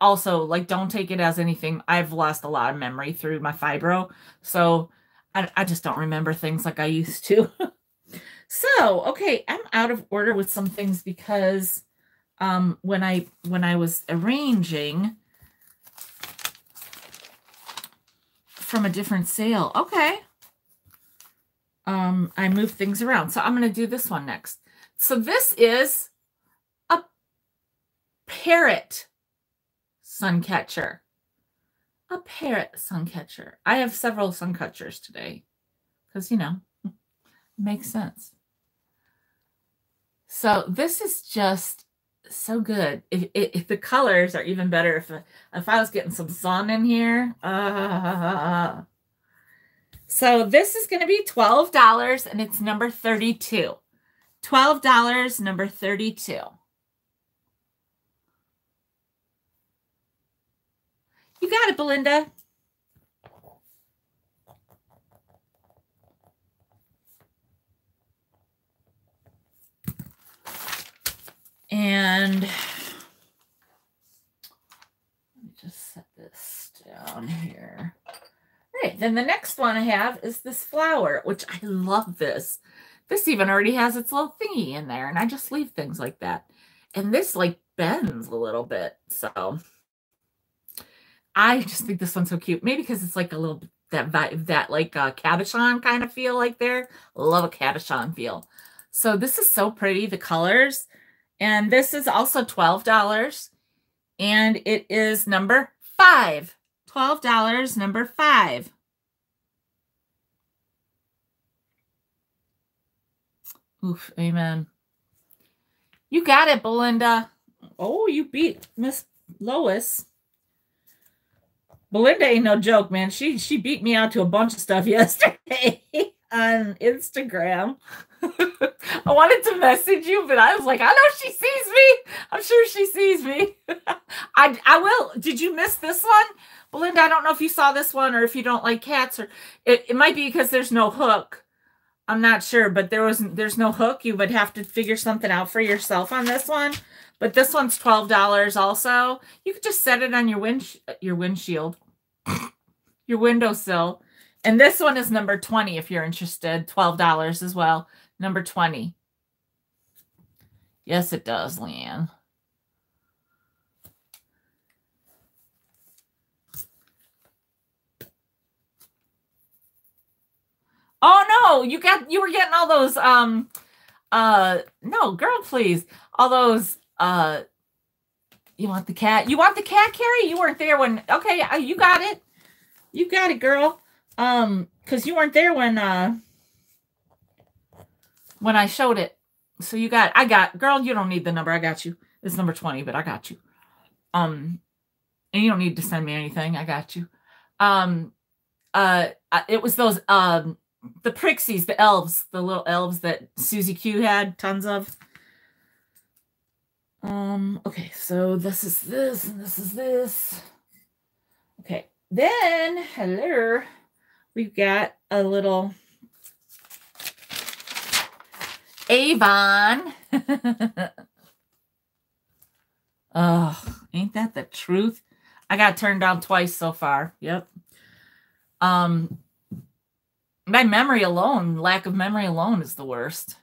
also like don't take it as anything. I've lost a lot of memory through my fibro. So I, I just don't remember things like I used to. [laughs] so, okay, I'm out of order with some things because um when I when I was arranging from a different sale. Okay. Um, I moved things around. So I'm going to do this one next. So this is a parrot sun catcher. A parrot sun catcher. I have several sun catchers today because, you know, [laughs] makes sense. So this is just so good. If, if, if, the colors are even better, if if I was getting some sun in here. Uh, so this is going to be $12 and it's number 32. $12, number 32. You got it, Belinda. And let me just set this down here. All right, then the next one I have is this flower, which I love this. This even already has its little thingy in there, and I just leave things like that. And this like bends a little bit, so I just think this one's so cute. Maybe because it's like a little that vibe, that like uh, cabochon kind of feel like there. Love a cabochon feel. So this is so pretty. The colors, and this is also $12. And it is number five. $12, number five. Oof, amen. You got it, Belinda. Oh, you beat Miss Lois. Belinda ain't no joke, man. She she beat me out to a bunch of stuff [laughs] yesterday on Instagram. I wanted to message you, but I was like, I know she sees me. I'm sure she sees me. [laughs] I I will. Did you miss this one? Belinda, I don't know if you saw this one or if you don't like cats or it, it might be because there's no hook. I'm not sure, but there was there's no hook. You would have to figure something out for yourself on this one. But this one's $12 also. You could just set it on your wind your windshield. [laughs] your windowsill. And this one is number 20 if you're interested. $12 as well. Number 20. Yes, it does, Leanne. Oh no, you got you were getting all those um uh no, girl, please. All those uh you want the cat? You want the cat, Carrie? You weren't there when okay, you got it. You got it, girl. Um, because you weren't there when uh when I showed it. So you got, I got, girl, you don't need the number. I got you. It's number 20, but I got you. Um, and you don't need to send me anything. I got you. Um, uh, it was those, um, the Prixies, the elves, the little elves that Susie Q had tons of. Um, okay, so this is this and this is this. Okay, then hello, we've got a little Avon. [laughs] oh, ain't that the truth? I got turned down twice so far. Yep. Um my memory alone, lack of memory alone is the worst.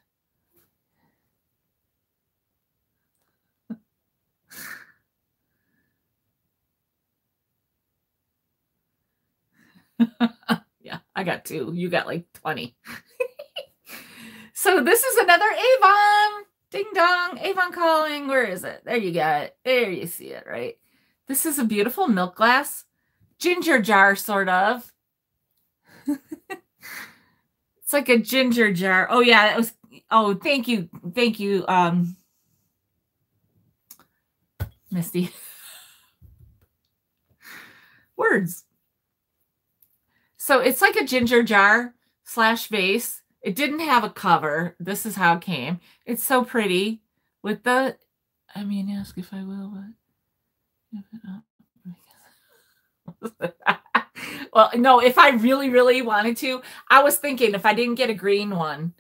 [laughs] yeah, I got two. You got like 20. [laughs] so this is another Avon. Ding dong. Avon calling. Where is it? There you got it. There you see it, right? This is a beautiful milk glass. Ginger jar, sort of. [laughs] it's like a ginger jar. Oh, yeah, it was. Oh, thank you. Thank you, um, Misty. [laughs] Words. So it's like a ginger jar slash vase. It didn't have a cover. This is how it came. It's so pretty with the, I mean, ask if I will, but. [laughs] well, no, if I really, really wanted to, I was thinking if I didn't get a green one,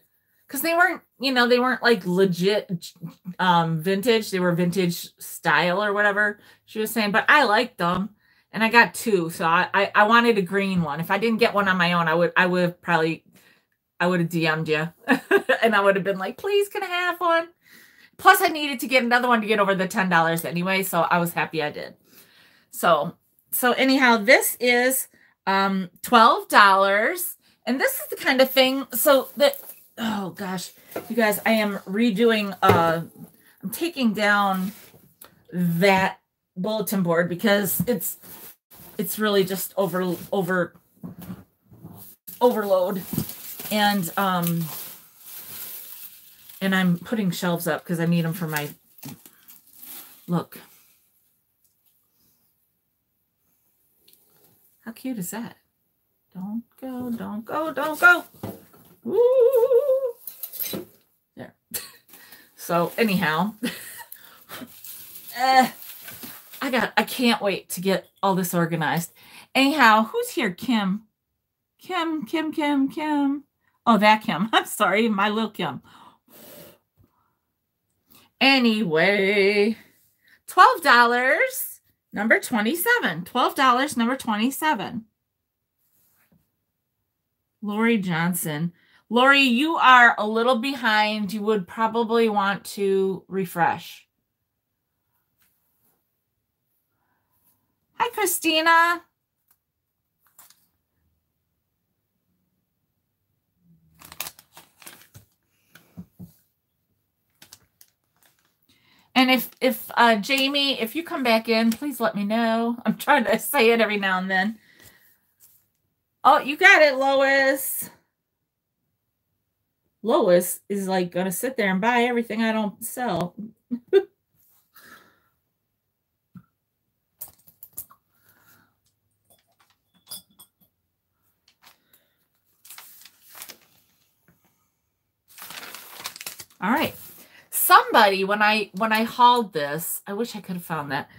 because they weren't, you know, they weren't like legit um vintage. They were vintage style or whatever she was saying, but I liked them and I got two. So I, I, I wanted a green one. If I didn't get one on my own, I would I would have probably I would have DM'd you [laughs] and I would have been like, please can I have one? Plus I needed to get another one to get over the ten dollars anyway. So I was happy I did. So so anyhow, this is um twelve dollars. And this is the kind of thing. So that oh gosh, you guys, I am redoing uh I'm taking down that bulletin board because it's it's really just over over overload and um and i'm putting shelves up because i need them for my look how cute is that don't go don't go don't go Woo! there [laughs] so anyhow uh, [laughs] I got I can't wait to get all this organized. Anyhow, who's here? Kim. Kim, Kim, Kim, Kim. Oh, that Kim. [laughs] I'm sorry, my little Kim. Anyway, $12, number 27. $12, number 27. Lori Johnson. Lori, you are a little behind. You would probably want to refresh. Hi, Christina. And if if uh, Jamie, if you come back in, please let me know. I'm trying to say it every now and then. Oh, you got it, Lois. Lois is like going to sit there and buy everything I don't sell. [laughs] All right. Somebody when I when I hauled this, I wish I could have found that.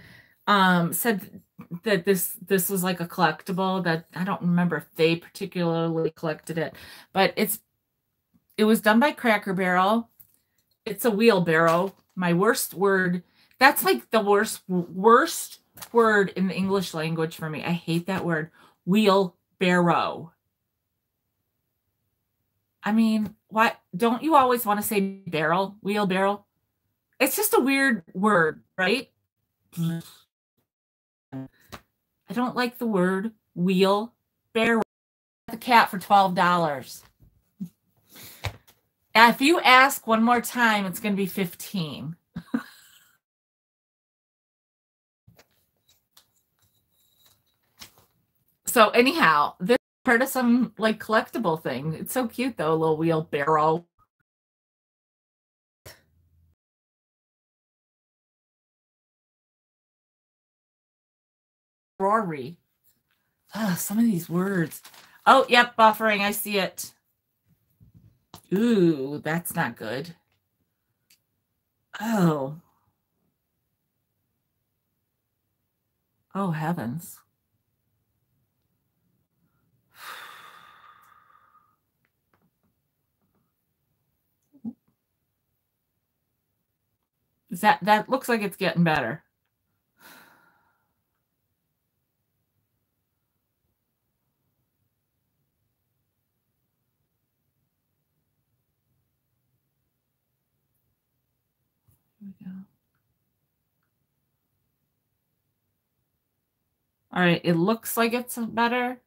Um said that this this was like a collectible that I don't remember if they particularly collected it, but it's it was done by Cracker Barrel. It's a wheelbarrow. My worst word. That's like the worst worst word in the English language for me. I hate that word. Wheelbarrow. I mean, what don't you always want to say barrel, wheelbarrow? It's just a weird word, right? I don't like the word wheel barrel. The cat for twelve dollars. If you ask one more time, it's going to be fifteen. [laughs] so anyhow, this part of some like collectible thing. It's so cute though, little wheelbarrow. Rory. Oh, some of these words. Oh, yep, buffering. I see it. Ooh, that's not good. Oh. Oh, heavens. Is that that looks like it's getting better. We go. All right, it looks like it's better.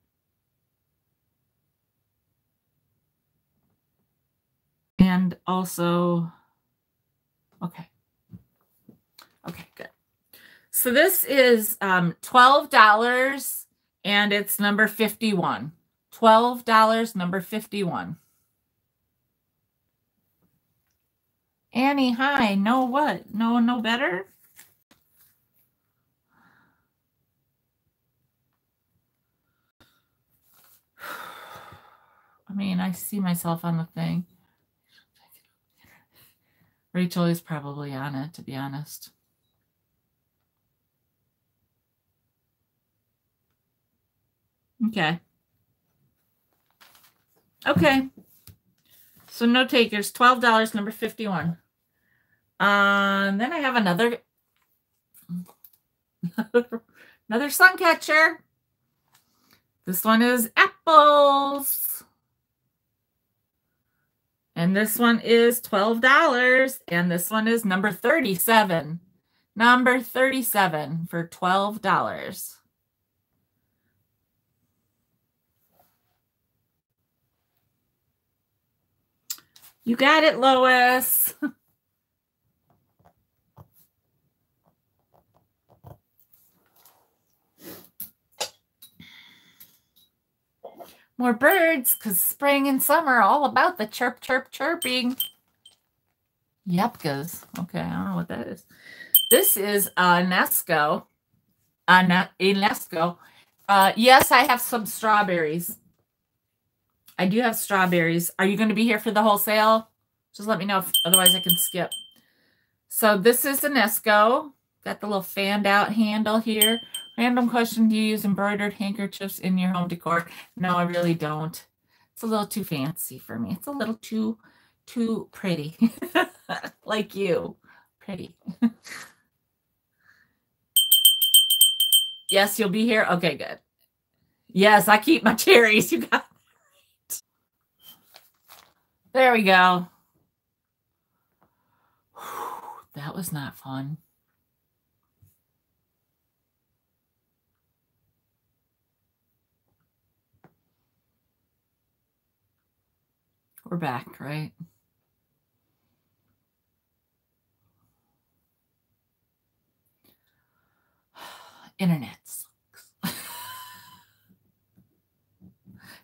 And also, okay. Okay, good. So this is um, $12 and it's number 51. $12, number 51. Annie, hi. No what? No, no better? [sighs] I mean, I see myself on the thing. Rachel is probably on it, to be honest. Okay. Okay. So no takers. $12, number 51. Um, then I have another [laughs] another sun catcher. This one is apples. And this one is $12. And this one is number 37. Number 37 for $12. You got it, Lois. More birds, because spring and summer are all about the chirp, chirp, chirping. Yepkas. Okay, I don't know what that is. This is uh, Nesco. Nesco. Uh, yes, I have some strawberries. I do have strawberries. Are you going to be here for the wholesale? Just let me know. If, otherwise, I can skip. So this is Enesco. Got the little fanned out handle here. Random question. Do you use embroidered handkerchiefs in your home decor? No, I really don't. It's a little too fancy for me. It's a little too, too pretty. [laughs] like you. Pretty. [laughs] yes, you'll be here? Okay, good. Yes, I keep my [laughs] cherries. You got there we go. [sighs] That was not fun. We're back, right? [sighs] Internet sucks. [laughs]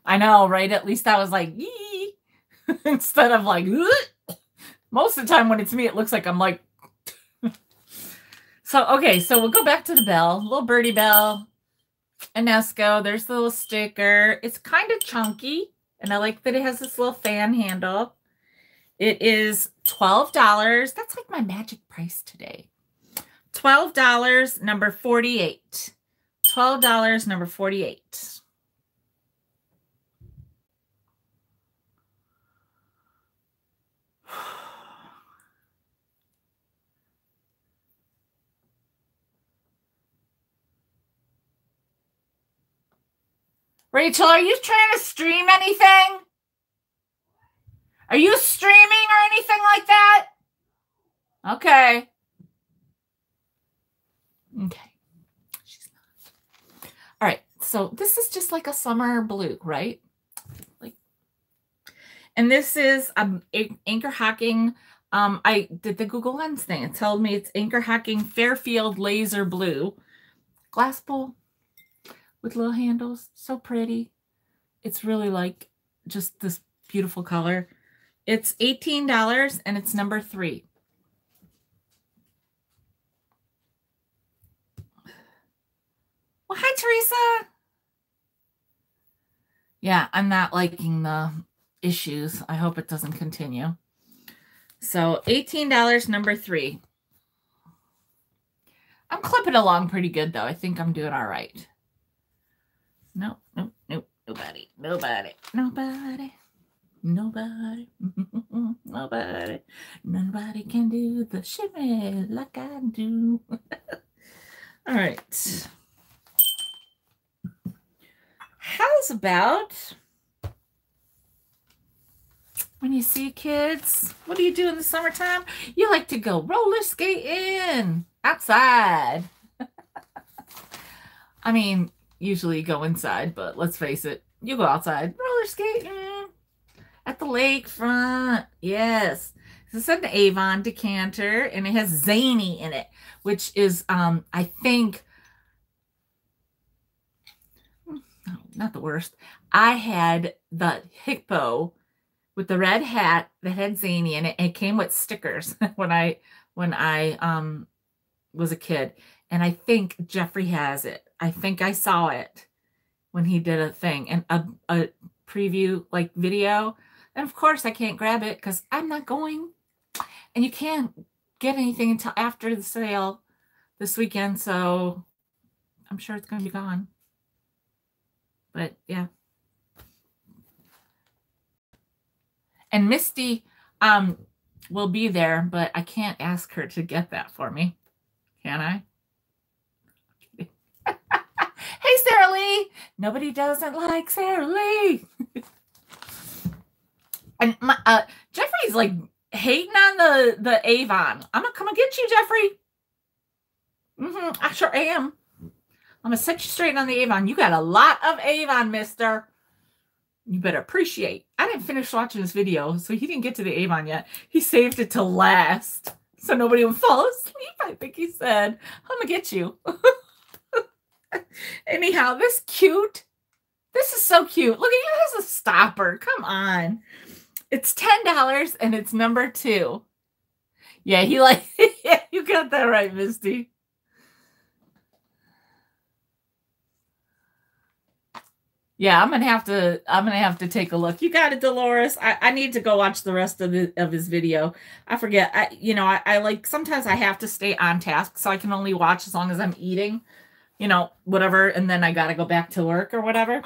I know, right? At least I was like, Yee! [laughs] instead of like, [laughs] most of the time when it's me, it looks like I'm like. [laughs] so, okay, so we'll go back to the bell, little birdie bell, Enesco. There's the little sticker. It's kind of chunky, and I like that it has this little fan handle. It is $12. That's like my magic price today. $12, number 48. $12, number 48. Rachel, are you trying to stream anything? Are you streaming or anything like that? Okay. Okay. She's not. All right. So this is just like a summer blue, right? Like, and this is um Anchor Hocking. Um, I did the Google Lens thing. It told me it's Anchor Hocking Fairfield laser blue glass bowl with little handles. So pretty. It's really like just this beautiful color. It's $18 and it's number three. Well, hi, Teresa. Yeah, I'm not liking the issues. I hope it doesn't continue. So $18, number three. I'm clipping along pretty good though. I think I'm doing all right. No, no, no, nobody, nobody, nobody, nobody, [laughs] nobody, nobody can do the shimmy like I do. [laughs] all right. How's about when you see kids? What do you do in the summertime? You like to go roller skating outside. [laughs] I mean, usually go inside, but let's face it, you go outside roller skating at the lakefront. Yes. This is an Avon decanter and it has Zany in it, which is, um, I think, not the worst. I had the hippo with the red hat that had zany in it. And it came with stickers [laughs] when I when I um was a kid. And I think Jeffrey has it. I think I saw it when he did a thing and a, a preview like video. And of course I can't grab it because I'm not going. And you can't get anything until after the sale this weekend. So I'm sure it's gonna be gone. But yeah. And Misty um will be there, but I can't ask her to get that for me. Can I? Hey, Sarah Lee. Nobody doesn't like Sarah Lee. and my uh Jeffrey's like hating on the the Avon. I'm gonna come and get you, Jeffrey. Mm-hmm, I sure am. I'm gonna set you straight on the Avon. You got a lot of Avon, mister. You better appreciate. I didn't finish watching this video, so he didn't get to the Avon yet. He saved it to last. So nobody would fall asleep, I think he said. I'm gonna get you. [laughs] [laughs] Anyhow, this cute. This is so cute. Look at you has a stopper. Come on. It's $10 and it's number two. Yeah, he like [laughs] yeah, you got that right, Misty. Yeah, I'm gonna have to. I'm gonna have to take a look. You got it, Dolores. I, I need to go watch the rest of the, of his video. I forget. I you know I, I like sometimes I have to stay on task, so I can only watch as long as I'm eating. You know, whatever, and then I gotta go back to work or whatever.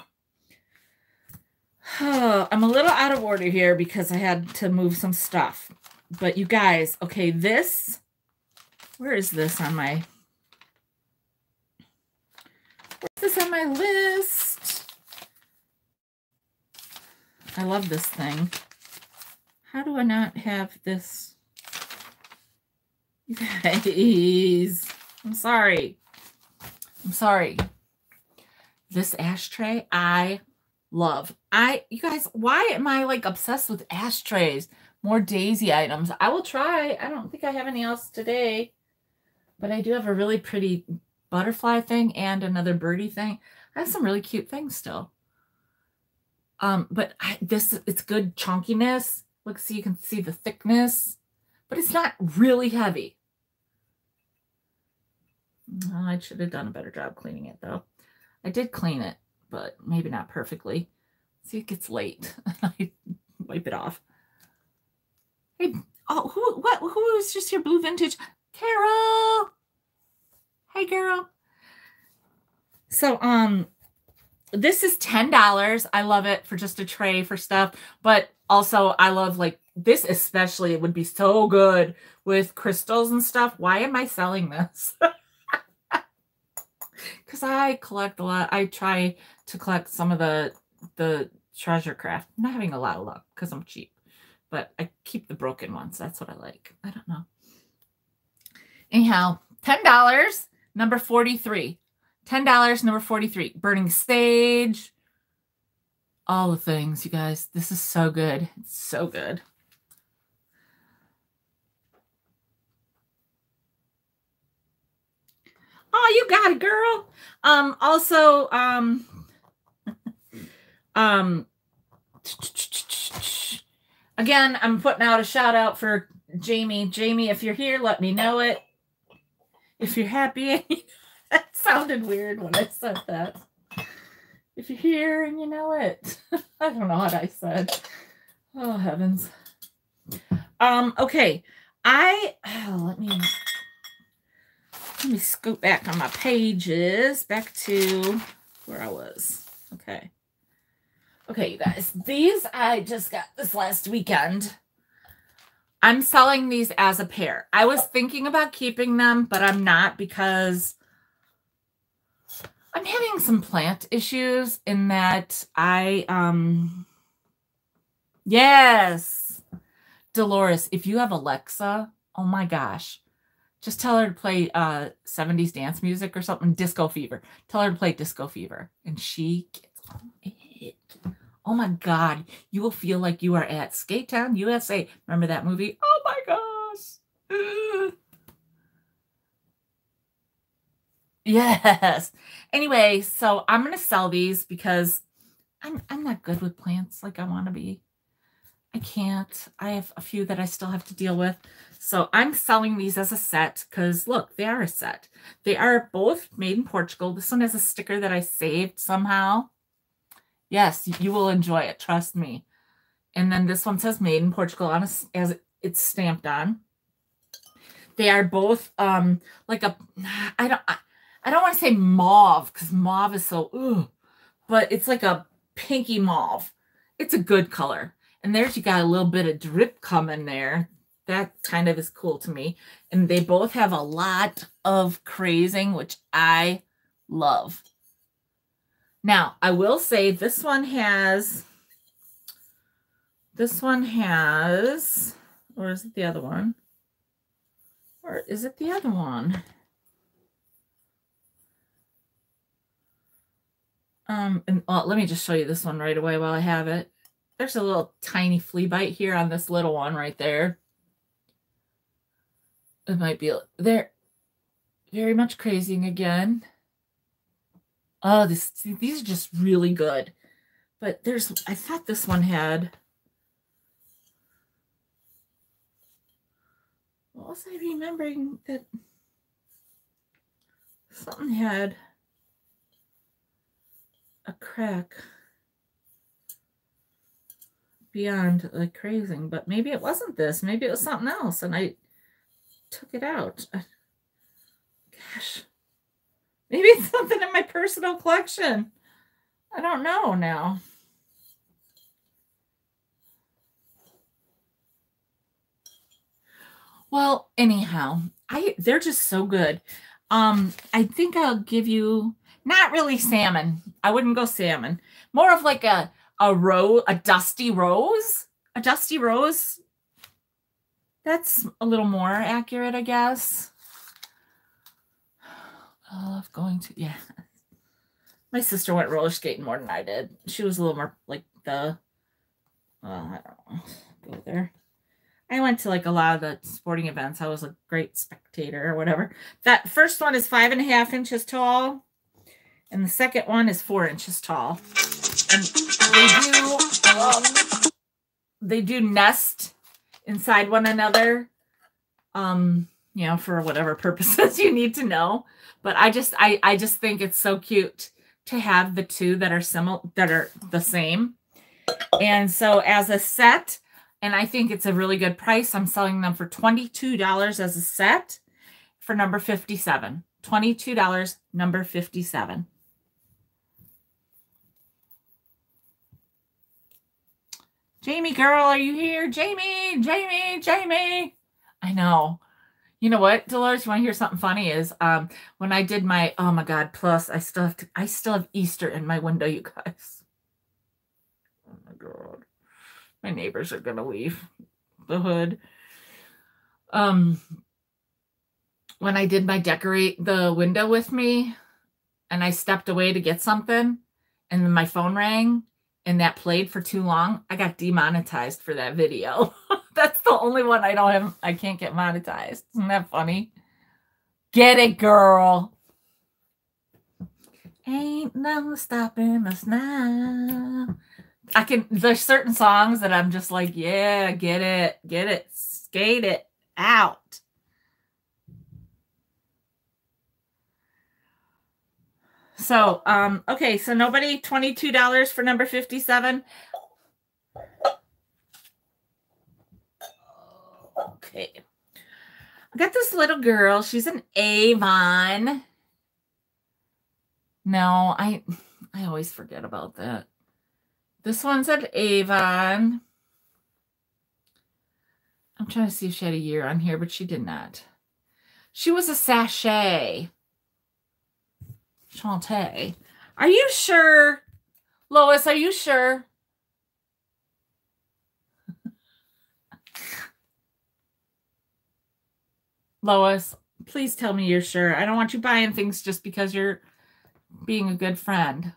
[sighs] I'm a little out of order here because I had to move some stuff. But you guys, okay, this. Where is this on my? Where's this on my list? I love this thing. How do I not have this? You guys, [laughs] I'm sorry. I'm sorry. This ashtray, I love. I, you guys, why am I like obsessed with ashtrays? More daisy items. I will try. I don't think I have any else today, but I do have a really pretty butterfly thing and another birdie thing. I have some really cute things still. Um, but I, this it's good chunkiness. Look, see, you can see the thickness, but it's not really heavy. Oh, I should have done a better job cleaning it though. I did clean it, but maybe not perfectly. See, it gets late. [laughs] I wipe it off. Hey, oh, who, what, who was just here? Blue Vintage. Carol. Hey, girl. So, um, this is $10. I love it for just a tray for stuff. But also, I love like this, especially. It would be so good with crystals and stuff. Why am I selling this? [laughs] Because I collect a lot. I try to collect some of the the treasure craft. I'm not having a lot of luck because I'm cheap. But I keep the broken ones. That's what I like. I don't know. Anyhow, $10, number 43. $10, number 43. Burning Sage. All the things, you guys. This is so good. It's so good. Oh, you got it, girl. Um, also, um, [laughs] um, again, I'm putting out a shout out for Jamie. Jamie, if you're here, let me know it. If you're happy [laughs] that sounded weird when I said that. If you're here and you know it. [laughs] I don't know what I said. Oh heavens. Um, okay. I oh, [sighs] let me Let me scoot back on my pages, back to where I was. Okay. Okay, you guys, these I just got this last weekend. I'm selling these as a pair. I was thinking about keeping them, but I'm not because I'm having some plant issues in that I um yes. Dolores, if you have Alexa, oh my gosh. Just tell her to play uh 70s dance music or something, disco fever. Tell her to play disco fever and she gets on it. Oh my god, you will feel like you are at Skate Town, USA. Remember that movie? Oh my gosh. [laughs] Yes. Anyway, so I'm going to sell these because I'm I'm not good with plants like I want to be. I can't. I have a few that I still have to deal with. So I'm selling these as a set because look, they are a set. They are both made in Portugal. This one has a sticker that I saved somehow. Yes, you will enjoy it. Trust me. And then this one says made in Portugal on a, as it's stamped on. They are both um like a I don't I, I don't want to say mauve because mauve is so ugh, but it's like a pinky mauve. It's a good color. And there's you got a little bit of drip coming there. That kind of is cool to me. And they both have a lot of crazing, which I love. Now, I will say this one has, this one has, or is it the other one? Or is it the other one? Um, and uh, let me just show you this one right away while I have it. There's a little tiny flea bite here on this little one right there. It might be there. Very much crazing again. Oh, this these are just really good. But there's I thought this one had what was I remembering that something had a crack beyond like crazing, but maybe it wasn't this. Maybe it was something else and I took it out. Gosh. Maybe it's something in my personal collection. I don't know now. Well, anyhow, I they're just so good. Um, I think I'll give you not really salmon. I wouldn't go salmon. More of like a a rose, a dusty rose, a dusty rose. That's a little more accurate, I guess. I love going to, yeah. My sister went roller skating more than I did. She was a little more like the, well, I don't know, go there. I went to like a lot of the sporting events. I was a great spectator or whatever. That first one is five and a half inches tall. And the second one is four inches tall. And they do, um, they do nest inside one another. Um, you know, for whatever [laughs] purposes you need to know. But I just I I just think it's so cute to have the two that are similar that are the same. And so as a set, and I think it's a really good price. I'm selling them for $22 as a set for number 57. $22, number 57. Jamie girl, are you here? Jamie, Jamie, Jamie. I know. You know what, Dolores? You want to hear something funny? Is um when I did my oh my god plus I still have to I still have Easter in my window, you guys. Oh my god. My neighbors are gonna leave the hood. Um when I did my decorate the window with me and I stepped away to get something and then my phone rang and that played for too long, I got demonetized for that video. [laughs] That's the only one I don't have. I can't get monetized. Isn't that funny? Get it, girl. Ain't no stopping us now. I can, there's certain songs that I'm just like, yeah, get it, get it, skate it out. So, um, okay, so nobody, $22 for number 57. Okay. I got this little girl. She's an Avon. No, I I always forget about that. This one's an Avon. I'm trying to see if she had a year on here, but she did not. She was a sachet. Shantae. Are you sure? Lois, are you sure? [laughs] Lois, please tell me you're sure. I don't want you buying things just because you're being a good friend.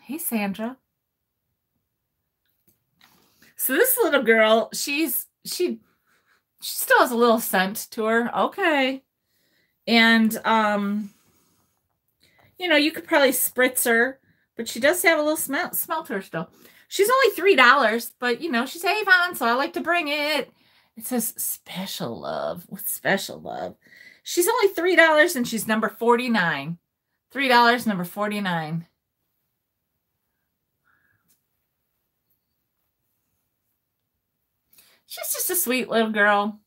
Hey, Sandra. So this little girl, she's she she still has a little scent to her. Okay. And um you know, you could probably spritz her, but she does have a little smell smell to her still. She's only three dollars, but you know, she's Avon, so I like to bring it. It says special love with special love. She's only three dollars and she's number 49. Three dollars, number 49. She's just a sweet little girl.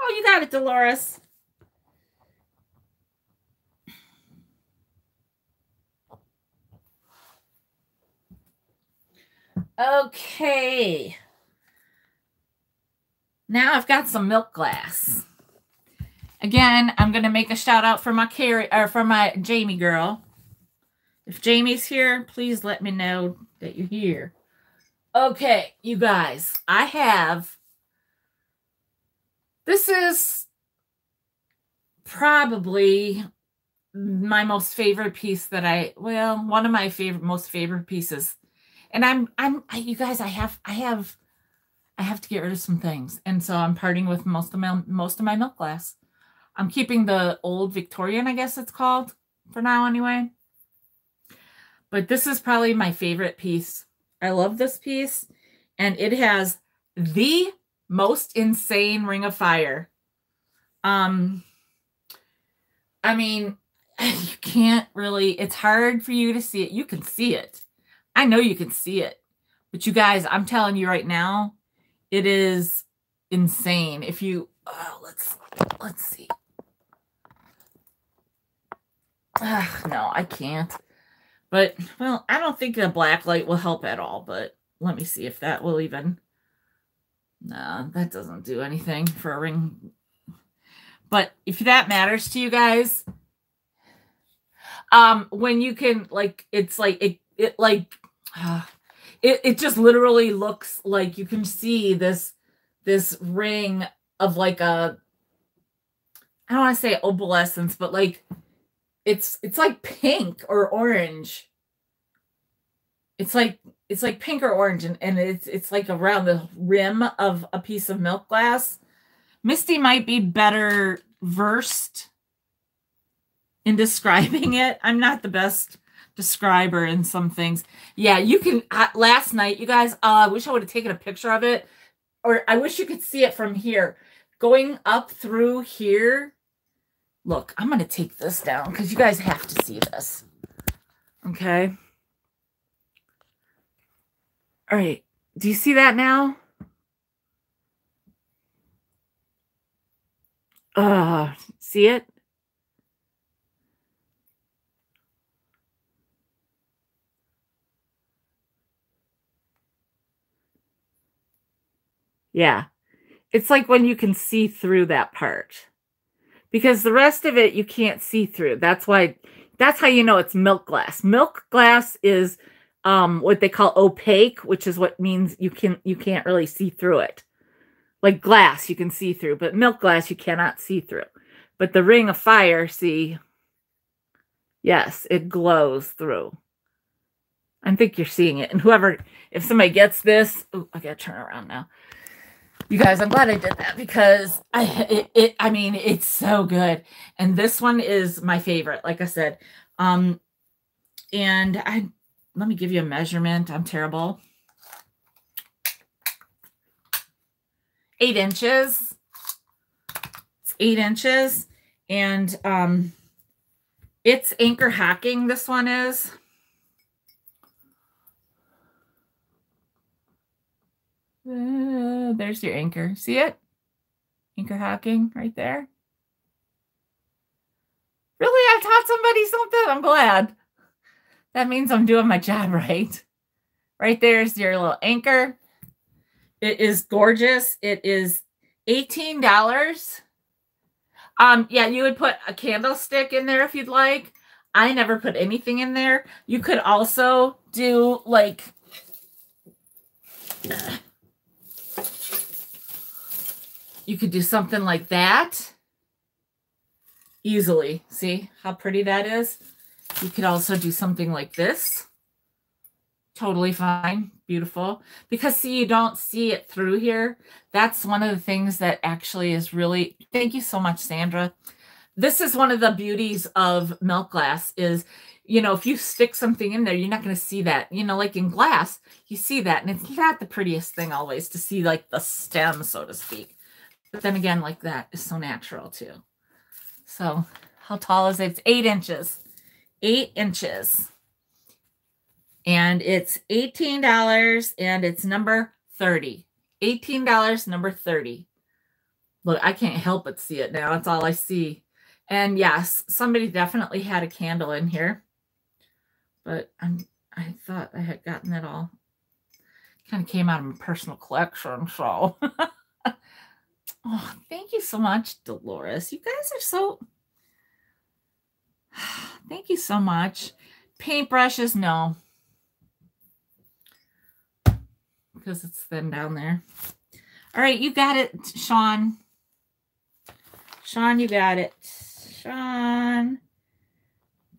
Oh, you got it, Dolores. Okay. Now I've got some milk glass. Again, I'm going to make a shout out for my Carrie or for my Jamie girl. If Jamie's here, please let me know that you're here. Okay, you guys, I have this is probably my most favorite piece that I well, one of my favorite most favorite pieces. And I'm I'm I, you guys, I have I have I have to get rid of some things. And so I'm parting with most of my most of my milk glass. I'm keeping the old Victorian, I guess it's called for now anyway. But this is probably my favorite piece. I love this piece and it has the most insane ring of fire. Um I mean, [laughs] you can't really it's hard for you to see it. You can see it. I know you can see it. But you guys, I'm telling you right now, it is insane. If you oh, let's let's see. Ugh, no, I can't. But well, I don't think a black light will help at all, but let me see if that will even no, that doesn't do anything for a ring. But if that matters to you guys, um, when you can like, it's like it, it like, uh, [sighs] it it just literally looks like you can see this this ring of like a, I don't want to say opalescence, but like, it's it's like pink or orange. It's like it's like pink or orange and, and it's it's like around the rim of a piece of milk glass. Misty might be better versed in describing it. I'm not the best describer in some things. Yeah, you can last night, you guys, uh, I wish I would have taken a picture of it or I wish you could see it from here. Going up through here. Look, I'm going to take this down because you guys have to see this. Okay. All right. Do you see that now? Uh, see it? Yeah. It's like when you can see through that part. Because the rest of it you can't see through. That's why that's how you know it's milk glass. Milk glass is um what they call opaque, which is what means you can you can't really see through it. Like glass you can see through, but milk glass you cannot see through. But the ring of fire, see, yes, it glows through. I think you're seeing it. And whoever, if somebody gets this, oh, I gotta turn around now. You guys, I'm glad I did that because I it, it I mean it's so good. And this one is my favorite, like I said. Um and I let me give you a measurement. I'm terrible. Eight inches. It's eight inches. And um, it's Anchor Hocking, this one is. Uh, there's your anchor. See it? Anchor Hocking right there. Really? I taught somebody something. I'm glad. That means I'm doing my job [laughs] right. Right there's your little anchor. It is gorgeous. It is $18. Um, yeah, you would put a candlestick in there if you'd like. I never put anything in there. You could also do like you could do something like that easily. See how pretty that is? You could also do something like this. Totally fine. Beautiful. Because see, you don't see it through here. That's one of the things that actually is really, thank you so much, Sandra. This is one of the beauties of milk glass is, you know, if you stick something in there, you're not going to see that. You know, like in glass, you see that. And it's not the prettiest thing always to see like the stem, so to speak. But then again, like that is so natural too. So how tall is it? It's eight inches. Eight inches. And it's $18 and it's number 30. $18, number 30. Look, I can't help but see it now. That's all I see. And yes, somebody definitely had a candle in here. But I'm I thought I had gotten it all. Kind of came out of my personal collection, so [laughs] Oh, thank you so much, Dolores. You guys are so. [sighs] Thank you so much. Paintbrushes, no. Because it's thin down there. All right, you got it, Sean. Sean, you got it. Sean.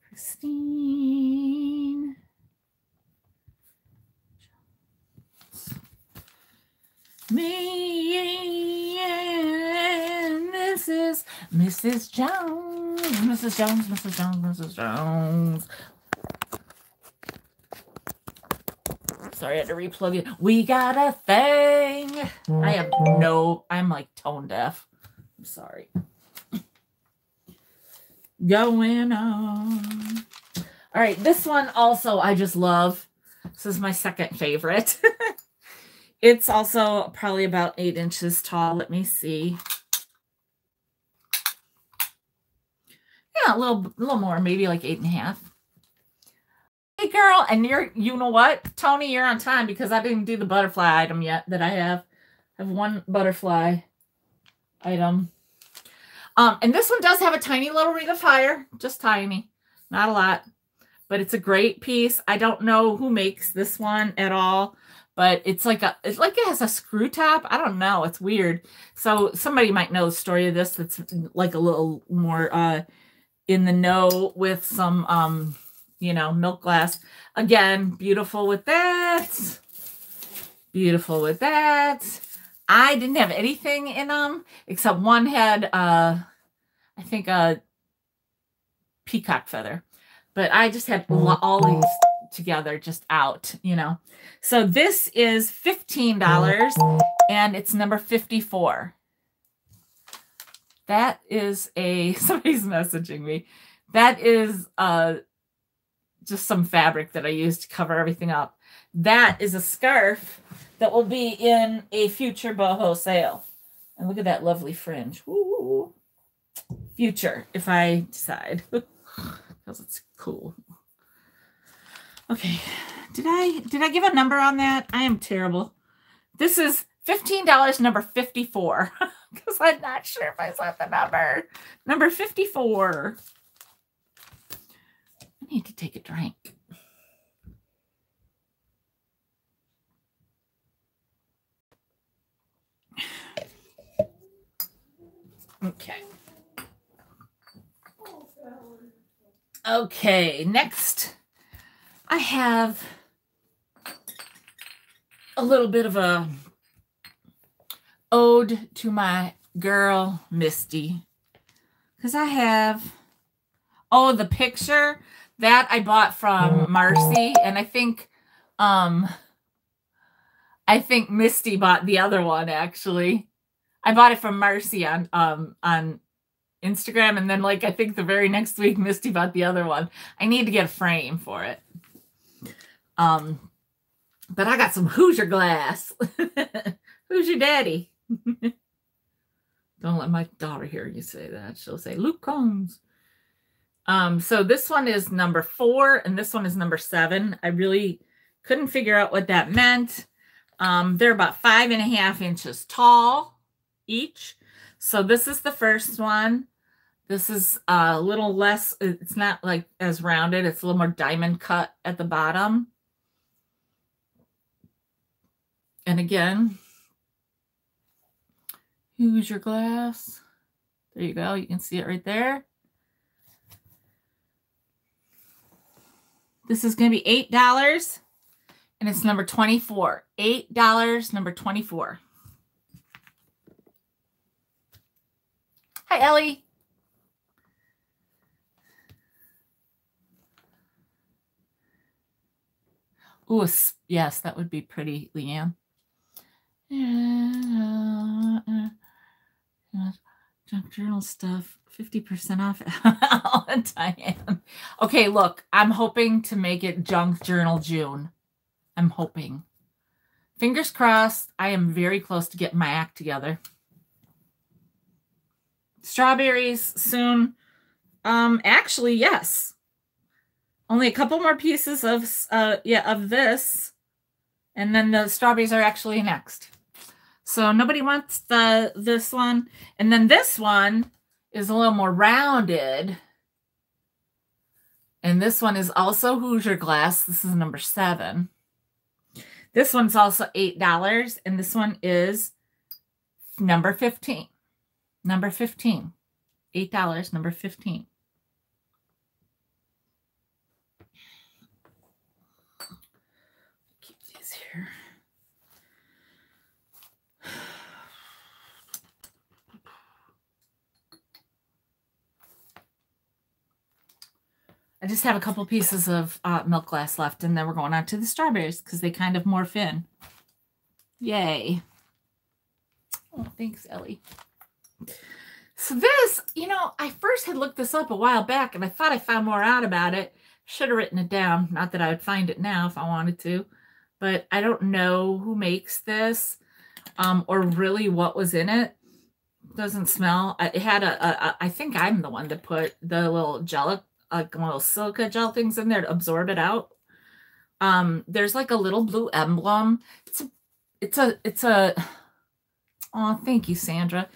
Christine. Me and Mrs. Mrs. Jones. Mrs. Jones, Mrs. Jones, Mrs. Jones. Sorry, I had to replug it. We got a thing. I have no, I'm like tone deaf. I'm sorry. Going on. All right, this one also I just love. This is my second favorite. [laughs] It's also probably about eight inches tall. Let me see. Yeah, a little, a little more, maybe like eight and a half. Hey, girl, and you're, you know what, Tony, you're on time because I didn't do the butterfly item yet that I have. I have one butterfly item. Um, and this one does have a tiny little ring of fire, just tiny, not a lot, but it's a great piece. I don't know who makes this one at all but it's like a it's like it has a screw top. I don't know. It's weird. So somebody might know the story of this that's like a little more uh in the know with some um you know milk glass. Again, beautiful with that. Beautiful with that. I didn't have anything in them except one had uh I think a peacock feather. But I just had all these together just out, you know. So this is $15 and it's number 54. That is a [laughs] somebody's messaging me. That is uh just some fabric that I use to cover everything up. That is a scarf that will be in a future boho sale. And look at that lovely fringe. Ooh. Future, if I decide. [laughs] Because it's cool. Okay. Did I did I give a number on that? I am terrible. This is $15 number 54 [laughs] because I'm not sure if I saw the number. Number 54. I need to take a drink. Okay. Okay, next I have a little bit of a ode to my girl Misty because I have oh the picture that I bought from Marcy and I think um I think Misty bought the other one actually. I bought it from Marcy on um on Instagram and then like I think the very next week Misty bought the other one. I need to get a frame for it. Um, but I got some Hoosier glass. [laughs] Who's your daddy? [laughs] Don't let my daughter hear you say that. She'll say Luke Combs. Um, so this one is number four, and this one is number seven. I really couldn't figure out what that meant. Um, they're about five and a half inches tall each. So this is the first one. This is a little less, it's not like as rounded. It's a little more diamond cut at the bottom. And again, Hoosier glass. There you go. You can see it right there. This is going to be $8 and it's number 24. $8, number 24. Hi, Ellie. Ooh, yes, that would be pretty, Leanne. Junk journal stuff, 50% off. [laughs] Diane. Okay, look, I'm hoping to make it junk journal June. I'm hoping. Fingers crossed. I am very close to getting my act together. Strawberries soon. Um, actually, yes. Only a couple more pieces of uh yeah, of this. And then the strawberries are actually next. So nobody wants the this one. And then this one is a little more rounded. And this one is also Hoosier glass. This is number seven. This one's also $8. And this one is number 15. Number 15. $8, number 15. I just have a couple pieces of uh, milk glass left, and then we're going on to the strawberries because they kind of morph in. Yay. Oh, thanks, Ellie. So this, you know, I first had looked this up a while back, and I thought I found more out about it. Should have written it down. Not that I would find it now if I wanted to. But I don't know who makes this um, or really what was in it. Doesn't smell. It had a, a, a I think I'm the one that put the little gel like little silica gel things in there to absorb it out. Um, there's like a little blue emblem. It's a, it's a, it's a, oh, thank you, Sandra.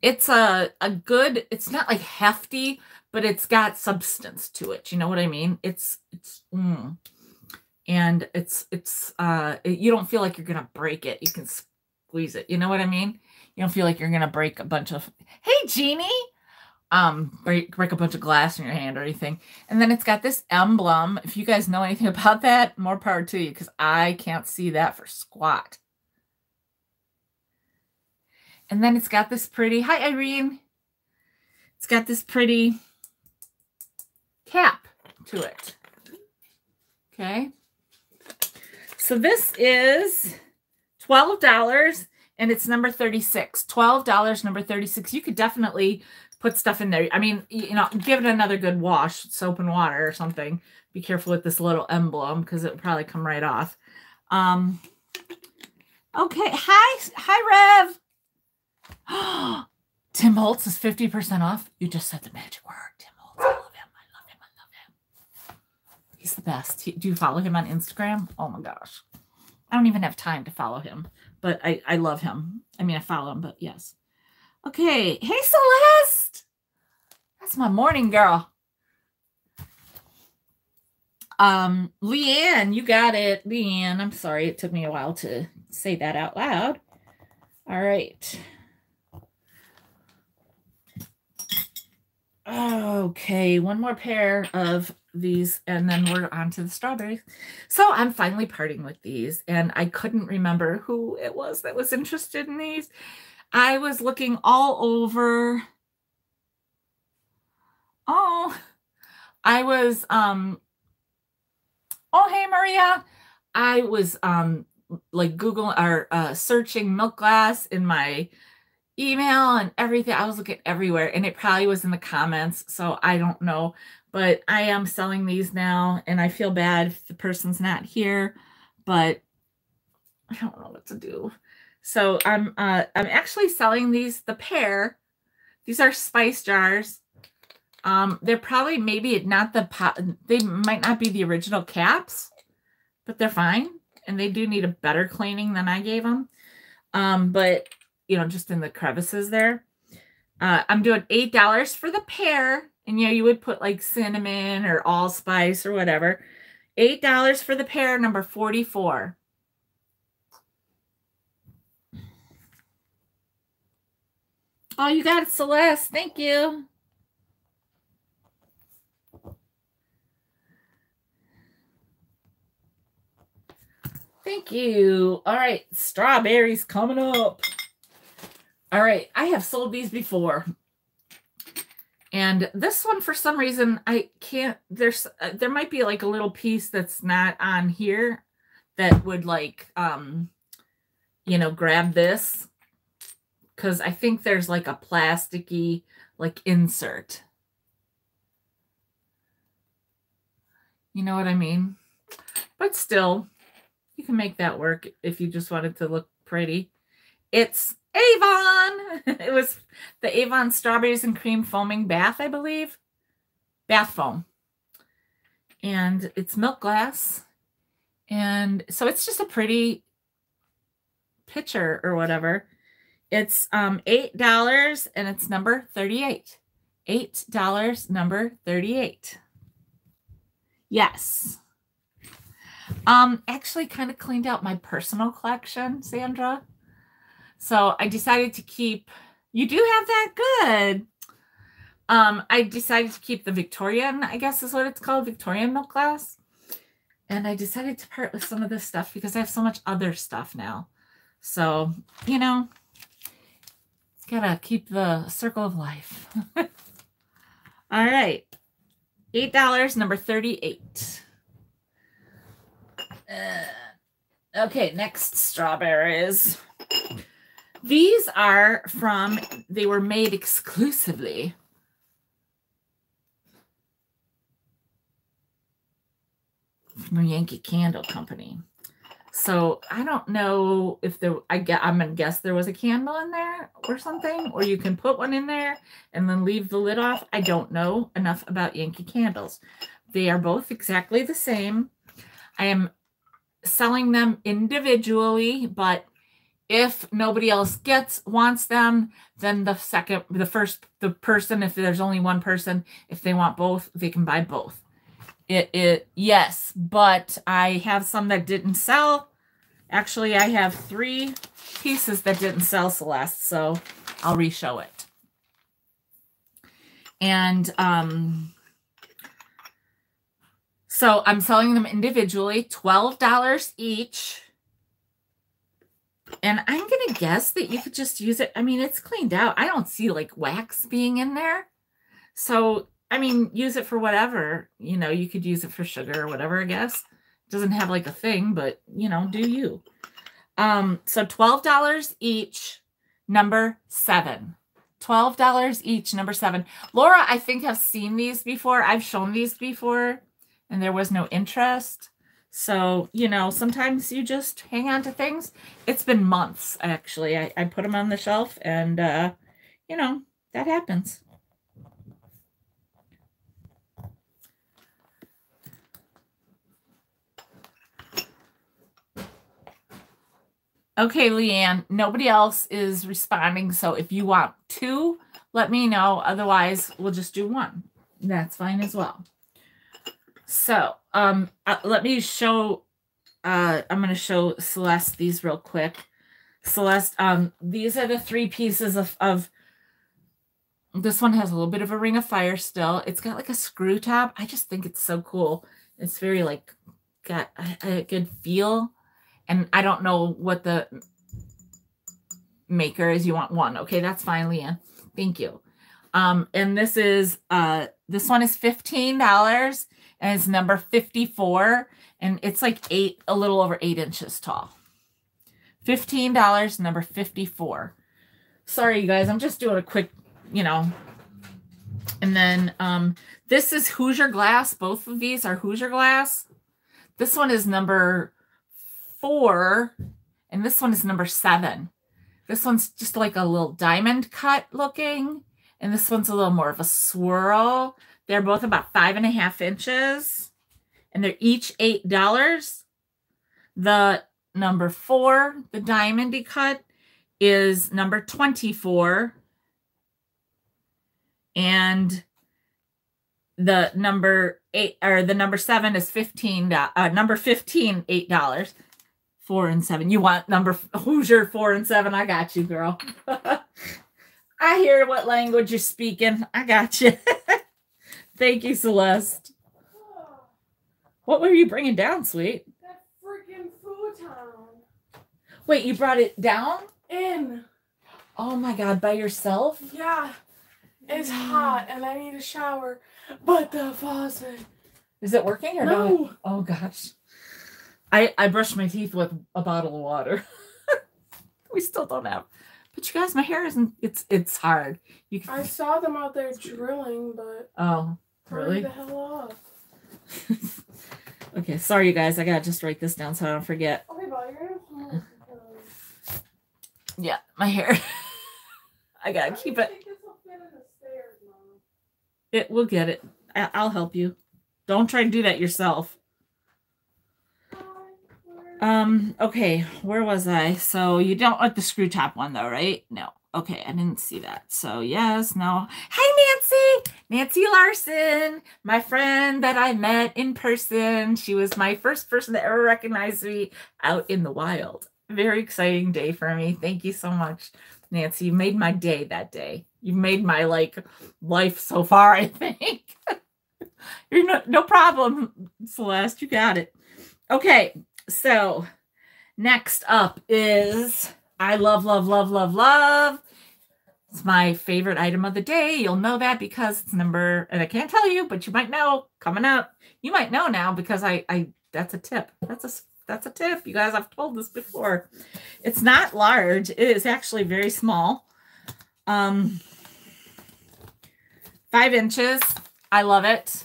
It's a, a good, it's not like hefty, but it's got substance to it. You know what I mean? It's, it's, mm. and it's, it's, uh, it, you don't feel like you're going to break it. You can squeeze it. You know what I mean? You don't feel like you're going to break a bunch of, hey, Jeannie um break, break a bunch of glass in your hand or anything. And then it's got this emblem. If you guys know anything [laughs] about that, more power to you because I can't see that for squat. And then it's got this pretty, hi Irene. It's got this pretty cap to it. Okay. So this is $12 and it's number 36. $12, number 36. You could definitely put stuff in there. I mean, you know, give it another good wash, soap and water or something. Be careful with this little emblem because it will probably come right off. Um, okay. Hi, hi, Rev. [gasps] Tim Holtz is 50% off. You just said the magic word. Tim Holtz. I love him. I love him. I love him. He's the best. do you follow him on Instagram? Oh my gosh. I don't even have time to follow him, but I, I love him. I mean, I follow him, but yes. Okay. Hey, Celeste. That's my morning girl. Um, Leanne, you got it. Leanne, I'm sorry. It took me a while to say that out loud. All right. Okay, one more pair of these and then we're on to the strawberries. So I'm finally parting with these and I couldn't remember who it was that was interested in these. I was looking all over. Oh, I was, um, oh, hey, Maria. I was, um, like Google or uh, searching milk glass in my email and everything. I was looking everywhere and it probably was in the comments. So I don't know, but I am selling these now and I feel bad if the person's not here, but I don't know what to do. So I'm uh, I'm actually selling these the pair These are spice jars. Um, they're probably maybe not the pot. They might not be the original caps, but they're fine. And they do need a better cleaning than I gave them. Um, but you know, just in the crevices there. Uh, I'm doing $8 for the pair. And you know, you would put like cinnamon or allspice or whatever. $8 for the pair, number 44. Oh, you got it, Celeste. Thank you. Thank you. All right, strawberries coming up. All right, I have sold these before. And this one, for some reason, I can't, there's, uh, there might be like a little piece that's not on here that would like, um, you know, grab this. Cause I think there's like a plasticky like insert. You know what I mean? But still, you can make that work if you just wanted to look pretty. It's Avon. [laughs] it was the Avon Strawberries and Cream Foaming Bath, I believe. Bath foam. And it's milk glass. And so it's just a pretty picture or whatever. It's um $8 and it's number 38. $8 number 38. Yes. Um actually kind of cleaned out my personal collection, Sandra. So I decided to keep, you do have that good. Um, I decided to keep the Victorian, I guess is what it's called, Victorian milk glass. And I decided to part with some of this stuff because I have so much other stuff now. So, you know, gotta keep the circle of life. [laughs] All right. $8, number 38. Uh, okay, next strawberries. These are from, they were made exclusively from Yankee Candle Company. So I don't know if there, I get, I'm gonna guess there was a candle in there or something, or you can put one in there and then leave the lid off. I don't know enough about Yankee candles. They are both exactly the same. I am selling them individually, but if nobody else gets wants them then the second the first the person if there's only one person if they want both they can buy both it it yes but i have some that didn't sell actually i have three pieces that didn't sell celeste so i'll re-show it and um so i'm selling them individually $12 each and I'm going to guess that you could just use it. I mean, it's cleaned out. I don't see like wax being in there. So, I mean, use it for whatever. You know, you could use it for sugar or whatever, I guess. It doesn't have like a thing, but, you know, do you. Um, so $12 each, number seven. $12 each, number seven. Laura, I think, have seen these before. I've shown these before, and there was no interest. So, you know, sometimes you just hang on to things. It's been months, actually. I, I put them on the shelf and, uh, you know, that happens. Okay, Leanne, nobody else is responding. So if you want two, let me know. Otherwise, we'll just do one. That's fine as well. So um, uh, let me show, uh, I'm going to show Celeste these real quick. Celeste, um, these are the three pieces of, of, this one has a little bit of a ring of fire still. It's got like a screw top. I just think it's so cool. It's very like, got a, a good feel. And I don't know what the maker is. You want one. Okay, that's fine, Leanne. Thank you. Um, and this is, uh, this one is $15 and it's number 54 and it's like eight a little over eight inches tall $15 number 54 sorry you guys i'm just doing a quick you know and then um this is hoosier glass both of these are hoosier glass this one is number four and this one is number seven this one's just like a little diamond cut looking And this one's a little more of a swirl. They're both about five and a half inches. And they're each $8. The number four, the diamondy cut, is number 24. And the number eight or the number seven is 15 uh number 15 eight dollars four and seven you want number hoosier four and seven i got you girl [laughs] i hear what language you're speaking i got you [laughs] thank you celeste what were you bringing down sweet That freaking futon. wait you brought it down In. oh my god by yourself Yeah. It's mm. hot and I need a shower. But the faucet. is it working or No. Oh gosh. I I brushed my teeth with a bottle of water. [laughs] we still don't have. But you guys, my hair isn't it's it's hard. You can I saw them out there drilling, but Oh, really? the hell up. [laughs] okay, sorry you guys. I gotta just write this down so I don't forget. Okay, gonna Yeah, my hair. I [laughs] I gotta don't keep it. think this will fit in the stairs, It we'll get it. I, I'll help you. Don't try to do that yourself. Um, okay, where was I? So you don't like the screw top one though, right? No. Okay, I didn't see that. So yes, no. Hi Nancy! Nancy Larson, my friend that I met in person. She was my first person that ever recognized me out in the wild. Very exciting day for me. Thank you so much, Nancy. You made my day that day. You made my like life so far, I think. [laughs] You're no, no problem, Celeste. You got it. Okay, so next up is I love, love, love, love, love. It's my favorite item of the day. You'll know that because it's number, and I can't tell you, but you might know coming up. You might know now because I, I, that's a tip. That's a that's a tip. You guys, I've told this before. It's not large. It is actually very small. Um, five inches. I love it.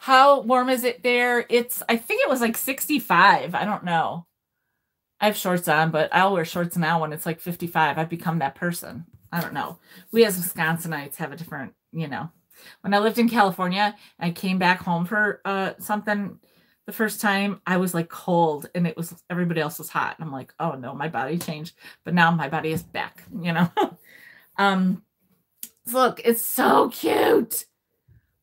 How warm is it there? It's, I think it was like 65. I don't know. I have shorts on, but I'll wear shorts now when it's like 55. I've become that person. I don't know. We as Wisconsinites have a different, you know. When I lived in California, I came back home for uh something the first time, I was like cold and it was everybody else was hot. And I'm like, oh no, my body changed. But now my body is back, you know. [laughs] um look, it's so cute.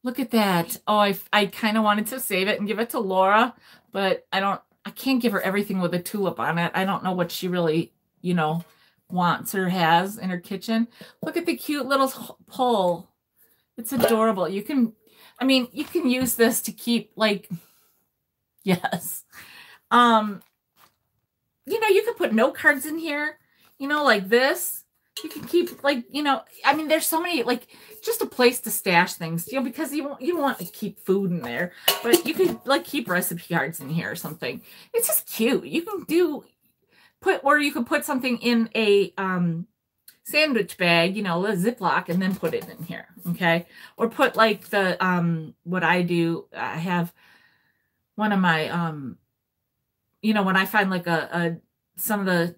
Look at that. Oh, I I kind of wanted to save it and give it to Laura, but I don't I can't give her everything with a tulip on it. I don't know what she really, you know, wants or has in her kitchen. Look at the cute little pole. It's adorable. You can I mean, you can use this to keep like [laughs] yes. Um you know, you could put note cards in here, you know, like this. You can keep like, you know, I mean, there's so many like just a place to stash things, you know, because you want you want to keep food in there, but you could like keep recipe cards in here or something. It's just cute. You can do put or you could put something in a um sandwich bag, you know, a Ziploc, and then put it in here. Okay. Or put like the um what I do, I have one of my um you know, when I find like a, a some of the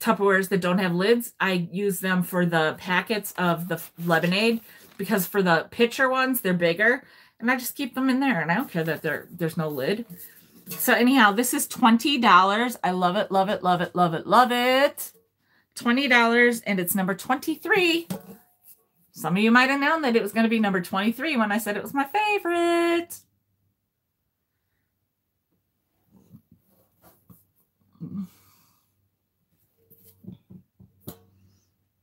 Tupperwares that don't have lids, I use them for the packets of the lemonade because for the pitcher ones, they're bigger. And I just keep them in there and I don't care that there there's no lid. So anyhow, this is $20. I love it, love it, love it, love it, love it. $20 and it's number 23. Some of you might have known that it was going to be number 23 when I said it was my favorite.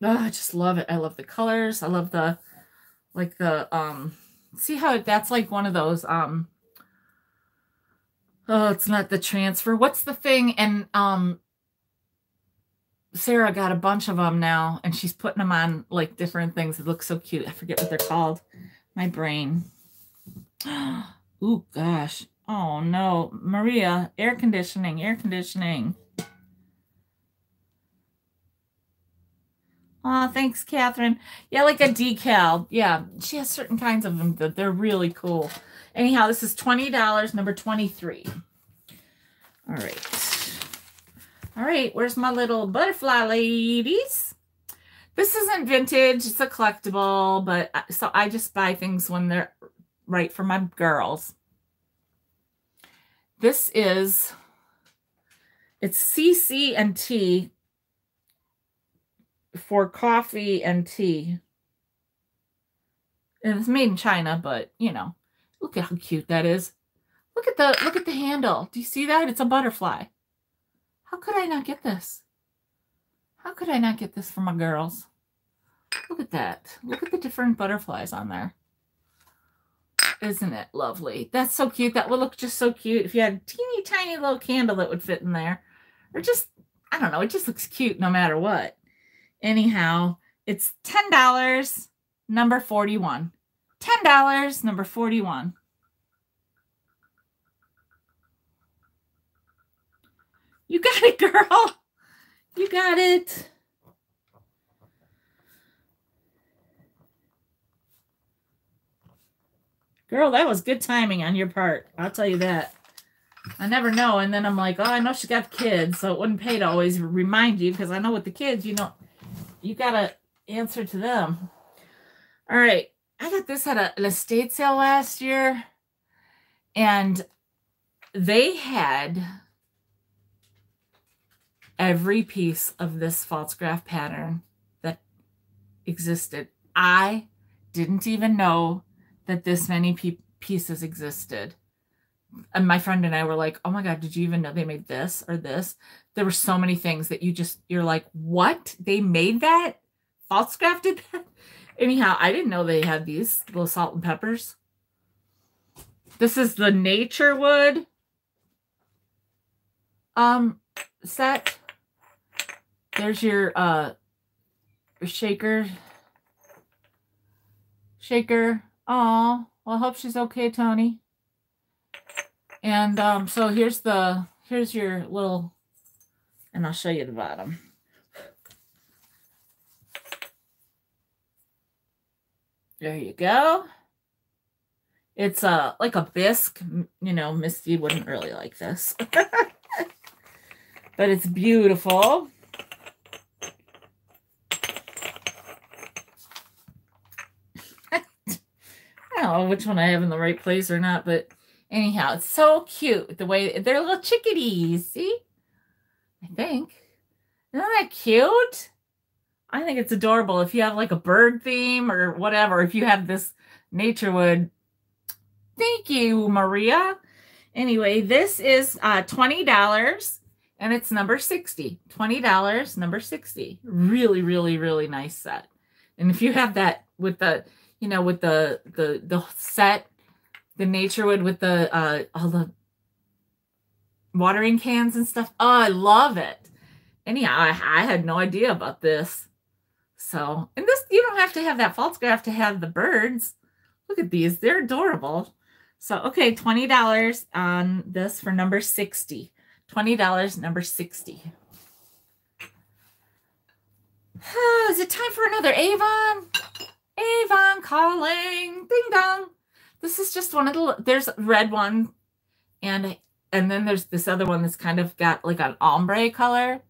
Oh, I just love it. I love the colors. I love the like the um see how that's like one of those um oh it's not the transfer. What's the thing? And um Sarah got a bunch of them now and she's putting them on like different things. It looks so cute. I forget what they're called. My brain. [gasps] oh gosh. Oh no, Maria, air conditioning, air conditioning. Oh, thanks, Catherine. Yeah, like a decal. Yeah, she has certain kinds of them that they're really cool. Anyhow, this is $20, number 23. All right. All right, where's my little butterfly ladies? This isn't vintage, it's a collectible, but so I just buy things when they're right for my girls. This is it's CC and T for coffee and tea. And it's made in China, but you know, look at how cute that is. Look at the look at the handle. Do you see that? It's a butterfly. How could I not get this? How could I not get this for my girls? Look at that. Look at the different butterflies on there. Isn't it lovely? That's so cute. That would look just so cute if you had a teeny tiny little candle that would fit in there. Or just, I don't know, it just looks cute no matter what. Anyhow, it's $10, number 41. $10, number 41. You got it, girl. You got it. Girl, that was good timing on your part. I'll tell you that. I never know. And then I'm like, oh, I know she got kids, so it wouldn't pay to always remind you because I know with the kids, you know, you got to answer to them. All right. I got this at a, an estate sale last year, and they had every piece of this Falstaff pattern that existed. I didn't even know that this many pieces existed. And my friend and I were like, "Oh my god, did you even know they made this or this?" There were so many things that you just you're like, "What? They made that? Falstaff did that?" [laughs] Anyhow, I didn't know they had these little salt and peppers. This is the nature wood um set. There's your uh shaker. Shaker. Oh, well, I hope she's okay, Tony. And um, so here's the here's your little, and I'll show you the bottom. There you go. It's a uh, like a bisque, you know, Misty wouldn't really like this. [laughs] but it's beautiful. [laughs] I don't know which one I have in the right place or not, but anyhow, it's so cute the way they're little chickadees. See? I think. Isn't that cute? I think it's adorable. If you have like a bird theme or whatever, if you have this nature wood. Thank you, Maria. Anyway, this is uh, $20 and it's number 60. $20, number 60. Really, really, really nice set. And if you have that with the you know, with the the the set, the nature wood with the uh all the watering cans and stuff. Oh, I love it. Anyhow, I, I had no idea about this. So, and this you don't have to have that Falstaff to have the birds. Look at these, they're adorable. So, okay, $20 on this for number 60. $20, number 60. [sighs] Is it time for another Avon? Avon calling, ding dong. This is just one of the, there's red one and, and then there's this other one that's kind of got like an ombre color.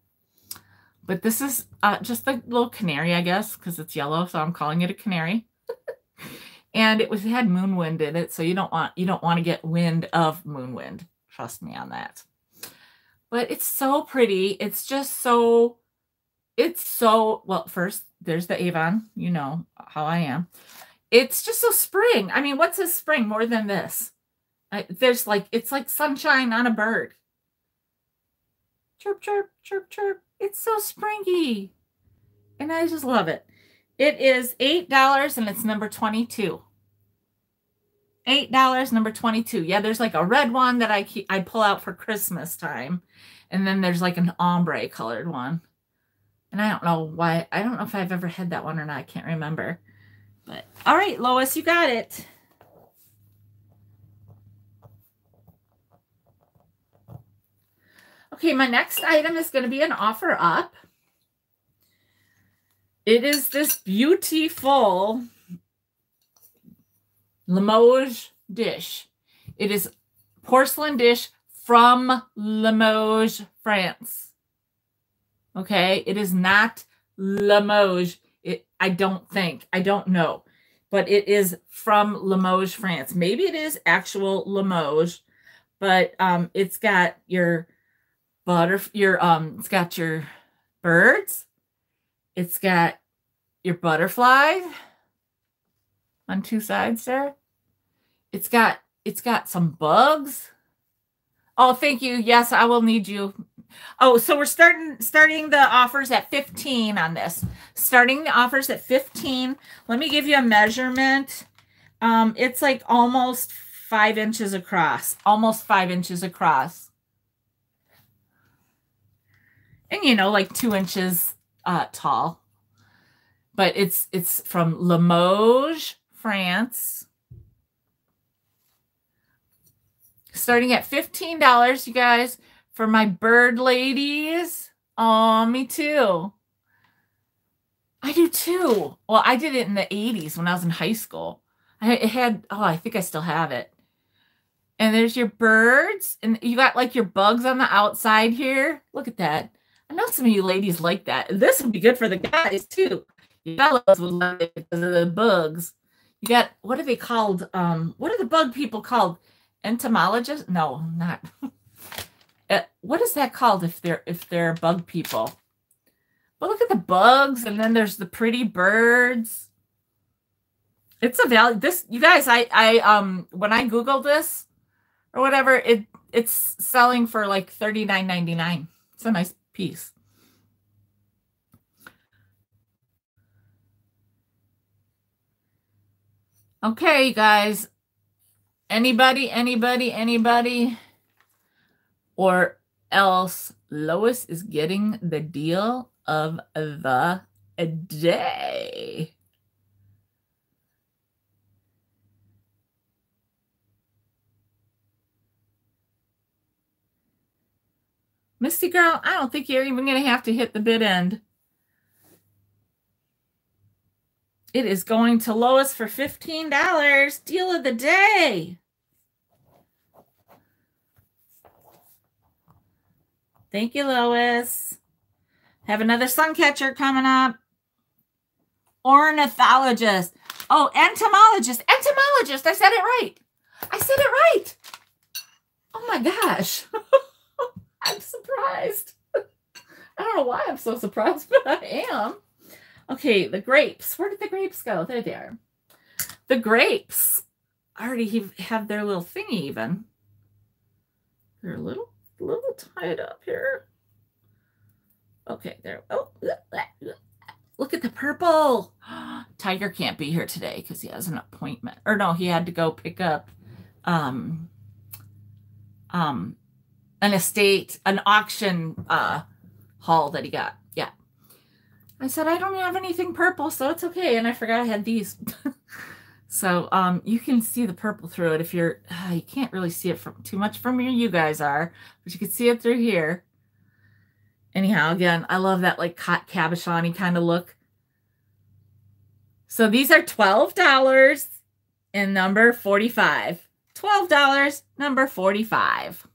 But this is uh, just a little canary, I guess, because it's yellow. So I'm calling it a canary. [laughs] and it was it had Moonwind in it. So you don't want, you don't want to get wind of Moonwind. Trust me on that. But it's so pretty. It's just so, it's so, well, first there's the Avon. You know how I am. It's just so spring. I mean, what's a spring more than this? I, there's like, it's like sunshine on a bird. Chirp, chirp, chirp, chirp. It's so springy. And I just love it. It is $8 and it's number 22. $8, number 22. Yeah, there's like a red one that I keep, I pull out for Christmas time. And then there's like an ombre colored one. And I don't know why. I don't know if I've ever had that one or not. I can't remember. But all right, Lois, you got it. Okay, my next item is going to be an offer up. It is this beautiful Limoges dish. It is porcelain dish from Limoges, France. Okay, it is not Limoges. I don't think. I don't know. But it is from Limoges, France. Maybe it is actual Limoges, but um it's got your butter your um it's got your birds. It's got your butterfly on two sides there. It's got it's got some bugs. Oh, thank you. Yes, I will need you. Oh, so we're starting starting the offers at 15 on this. Starting the offers at 15. Let me give you a measurement. Um, it's like almost five inches across. Almost five inches across. And you know, like two inches uh tall. But it's it's from Limoges, France. Starting at $15, you guys for my bird ladies. Oh, me too. I do too. Well, I did it in the 80s when I was in high school. I had, oh, I think I still have it. And there's your birds, and you got like your bugs on the outside here. Look at that. I know some of you ladies like that. This would be good for the guys too. You would love it because of the bugs. You got, what are they called? Um, what are the bug people called? Entomologists? No, not. [laughs] Uh, what is that called if they're if they're bug people? But look at the bugs, and then there's the pretty birds. It's a value. This you guys, I I um when I googled this or whatever, it it's selling for like thirty nine ninety nine. It's a nice piece. Okay, guys. Anybody, anybody, anybody? Or else Lois is getting the deal of the day. Misty girl, I don't think you're even going to have to hit the bid end. It is going to Lois for $15. Deal of the day. Thank you, Lois. Have another sun catcher coming up. Ornithologist. Oh, entomologist. Entomologist. I said it right. I said it right. Oh my gosh. [laughs] I'm surprised. I don't know why I'm so surprised, [laughs] but I am. Okay, the grapes. Where did the grapes go? There they are. The grapes already have their little thingy even. They're little a little tied up here. Okay, there. Oh, look at the purple. [gasps] Tiger can't be here today because he has an appointment. Or no, he had to go pick up um um an estate, an auction uh haul that he got. Yeah. I said I don't have anything purple, so it's okay. And I forgot I had these. [laughs] So um, you can see the purple through it if you're, uh, [sighs] you can't really see it from too much from where you guys are, but you can see it through here. Anyhow, again, I love that like cabochon kind of look. So these are $12 and number 45. $12, number 45.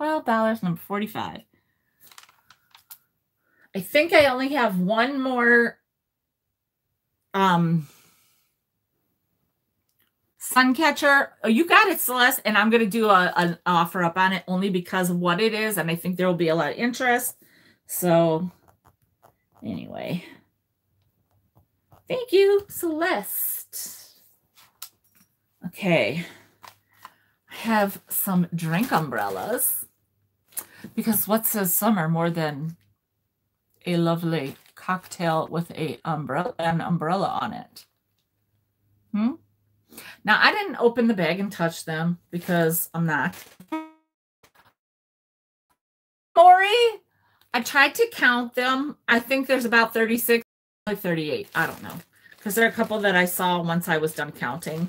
$12, number 45. I think I only have one more um sun catcher. Oh, you got it, Celeste. And I'm going to do a, an offer up on it only because of what it is. And I think there will be a lot of interest. So anyway, thank you, Celeste. Okay. I have some drink umbrellas because what says summer more than a lovely cocktail with a umbrella an umbrella on it. Hmm? Now I didn't open the bag and touch them because I'm not. Maury, I tried to count them. I think there's about 36, like 38. I don't know. Because there are a couple that I saw once I was done counting.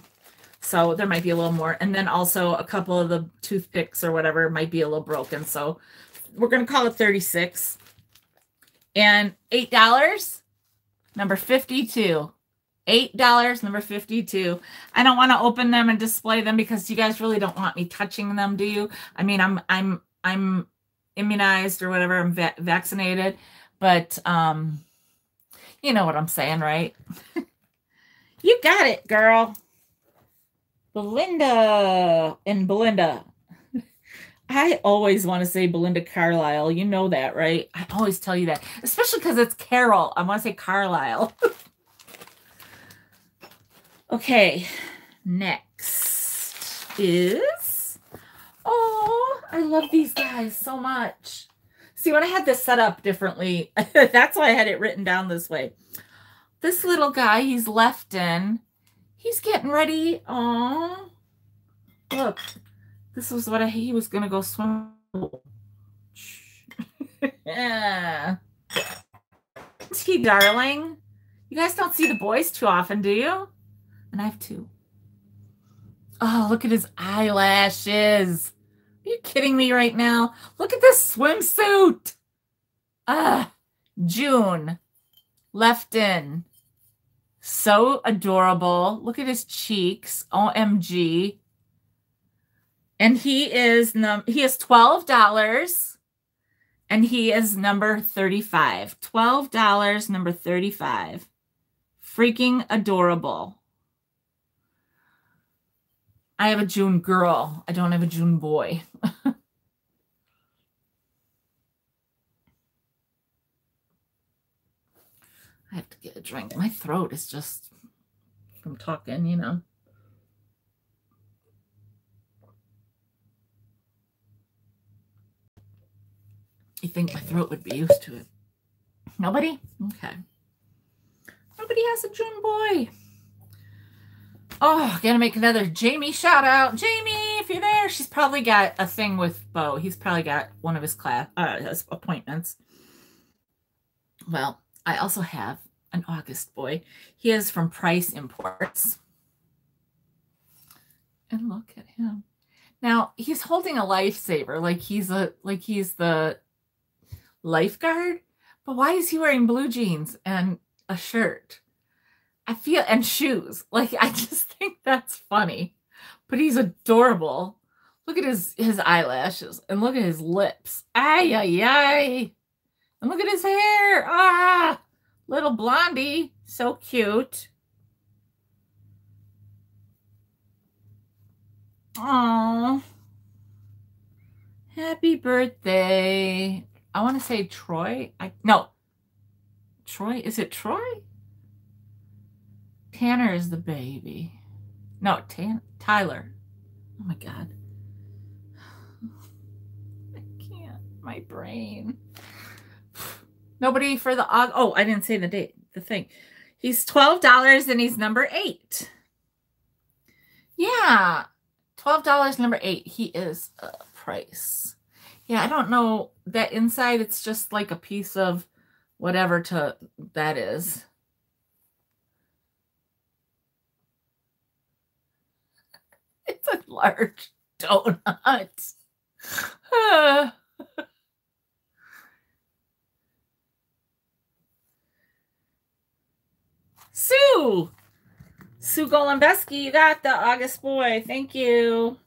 So there might be a little more. And then also a couple of the toothpicks or whatever might be a little broken. So we're going to call it 36. And $8, number 52. $8, number 52. I don't want to open them and display them because you guys really don't want me touching them, do you? I mean, I'm I'm I'm immunized or whatever. I'm va- vaccinated, but um, you know what I'm saying, right? [laughs] you got it, girl. Belinda and Belinda. I always want to say Belinda Carlisle. You know that, right? I always tell you that, especially because it's Carol. I want to say Carlisle. [laughs] okay, next is. Oh, I love these guys so much. See, when I had this set up differently, [laughs] that's why I had it written down this way. This little guy, he's left in. He's getting ready. Oh, look, this was what I, he was going to go swim. yeah. [laughs] Is darling? You guys don't see the boys too often, do you? And I have two. Oh, look at his eyelashes. Are you kidding me right now? Look at this swimsuit. Ah, June. Left in. So adorable. Look at his cheeks. OMG. And he is num he is $12 and he is number 35. $12 number 35. Freaking adorable. I have a June girl. I don't have a June boy. [laughs] I have to get a drink. My throat is just from talking, you know. You think my throat would be used to it? Nobody? Okay. Nobody has a June boy. Oh, gotta make another Jamie shout out. Jamie, if you're there, she's probably got a thing with Bo. He's probably got one of his class uh, his appointments. Well, I also have an August boy. He is from Price Imports. And look at him. Now he's holding a lifesaver, like he's a like he's the lifeguard. But why is he wearing blue jeans and a shirt? I feel and shoes. [laughs] Like I just think that's funny. But he's adorable. Look at his his eyelashes and look at his lips. Ay ay ay. And look at his hair. Ah, little blondie. So cute. Oh. Happy birthday. I want to say Troy. I no. Troy, is it Troy? Tanner is the baby. No, Tan Tyler. Oh my god. [sighs] I can't. My brain. [sighs] Nobody for the oh, I didn't say the date. The thing. He's twelve dollars and he's number eight. Yeah, twelve dollars number eight. He is a price. Yeah, I don't know that inside. It's just like a piece of whatever to that is. [laughs] It's a large donut. [sighs] Sue! Sue Golembeski, you got the August boy. Thank you.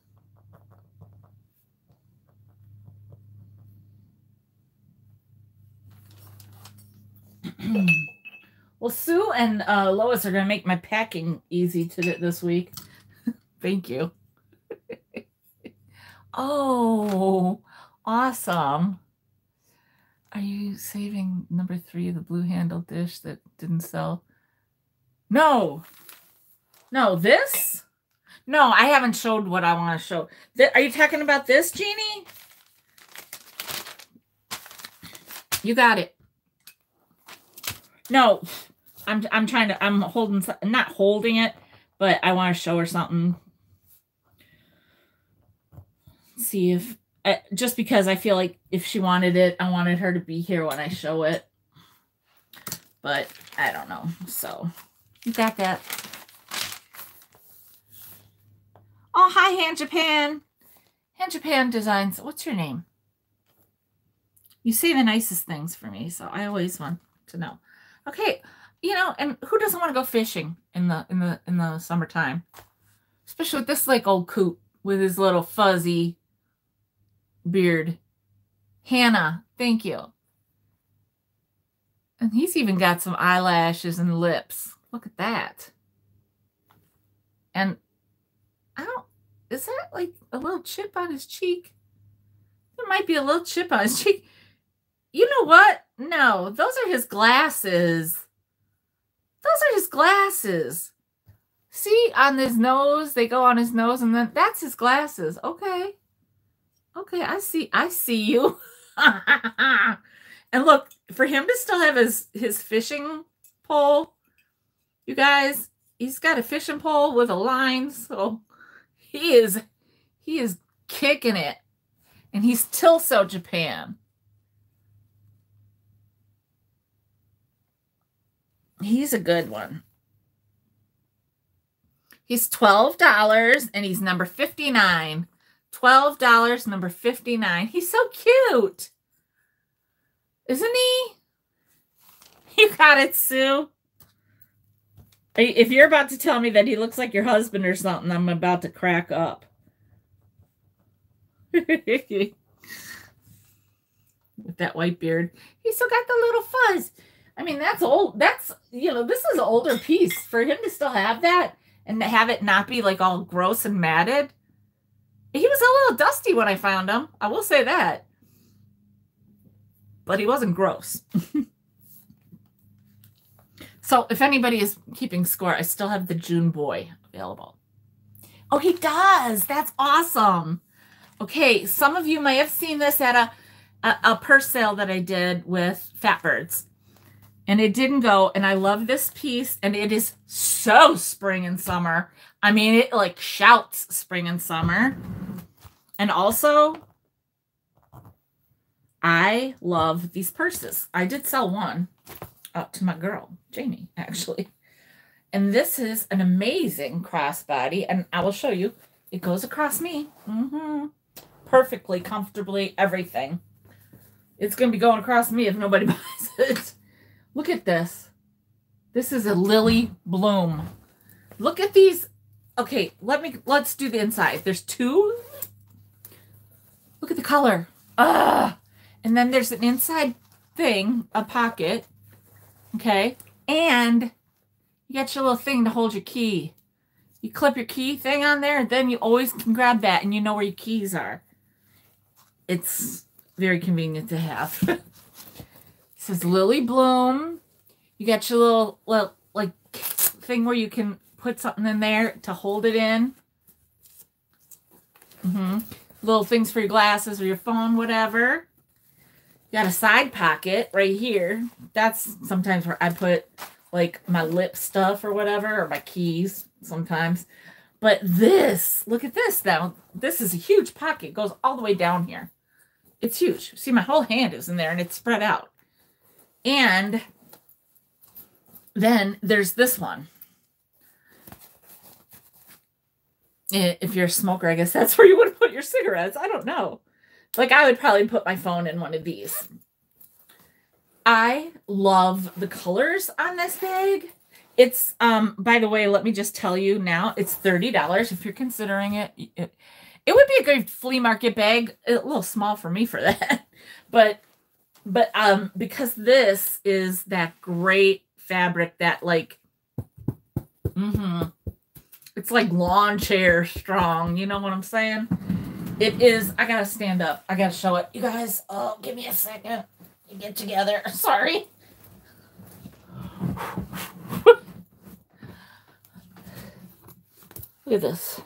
[clears throat] well, Sue and uh, Lois are going to make my packing easy to this week. [laughs] Thank you. [laughs] oh, awesome. Are you saving number three, the blue handle dish that didn't sell? No. No, this? No, I haven't showed what I want to show. Th are you talking about this, Jeannie? You got it. No, I'm I'm trying to I'm holding not holding it, but I want to show her something see if uh, just because I feel like if she wanted it, I wanted her to be here when I show it. But I don't know. So you got that. Oh, hi, Han Japan. Han Japan Designs. What's your name? You say the nicest things for me, so I always want to know. Okay, you know, and who doesn't want to go fishing in the in the in the summertime? Especially with this like old coot with his little fuzzy beard. Hannah, thank you. And he's even got some eyelashes and lips. Look at that. And I don't, is that like a little chip on his cheek? There might be a little chip on his cheek. You know what? No, those are his glasses. Those are his glasses. See on his nose, they go on his nose, and then that's his glasses. Okay. Okay, I see. I see you. [laughs] and look, for him to still have his his fishing pole, you guys, he's got a fishing pole with a line, so he is he is kicking it. And he's Tilso Japan. He's a good one. He's $12 and he's number 59. $12, number 59. He's so cute. Isn't he? [laughs] You got it, Sue. If you're about to tell me that he looks like your husband or something, I'm about to crack up. [laughs] With that white beard. He's still got the little fuzz. I mean, that's old. That's, you know, this is an older piece. For him to still have that and have it not be like all gross and matted. He was a little dusty when I found him. I will say that. But he wasn't gross. [laughs] so if anybody is keeping score, I still have the June boy available. Oh, he does. That's awesome. Okay, some of you may have seen this at a, a, a purse sale that I did with Fatbirds and it didn't go. And I love this piece, and it is so spring and summer. I mean, it like shouts spring and summer. And also, I love these purses. I did sell one up to my girl, Jamie, actually. And this is an amazing crossbody, and I will show you. It goes across me. Mm-hmm. Perfectly, comfortably, everything. It's going to be going across me if nobody [laughs] buys it. Look at this. This is a lily bloom. Look at these. Okay, let me let's do the inside. There's two. Look at the color. Ah. And then there's an inside thing, a pocket. Okay? And you got your little thing to hold your key. You clip your key thing on there, and then you always can grab that and you know where your keys are. It's very convenient to have. [laughs] says Lily Bloom. You got your little, little like thing where you can put something in there to hold it in. Mm-hmm. Little things for your glasses or your phone, whatever. You got a side pocket right here. That's sometimes where I put like my lip stuff or whatever, or my keys sometimes. But this, look at this now. This is a huge pocket. It goes all the way down here. It's huge. See, my whole hand is in there and it's spread out. And then there's this one. If you're a smoker, I guess that's where you would put your cigarettes. I don't know. Like I would probably put my phone in one of these. I love the colors on this bag. It's um by the way, let me just tell you now, it's $30 if you're considering it. It, it would be a great flea market bag. A little small for me for that. [laughs] But but um because this is that great fabric that like mm-hmm. It's like lawn chair strong you know what i'm saying? It is i gotta stand up. I gotta show it. You guys oh give me a second to get together. [laughs] Sorry. Look at this.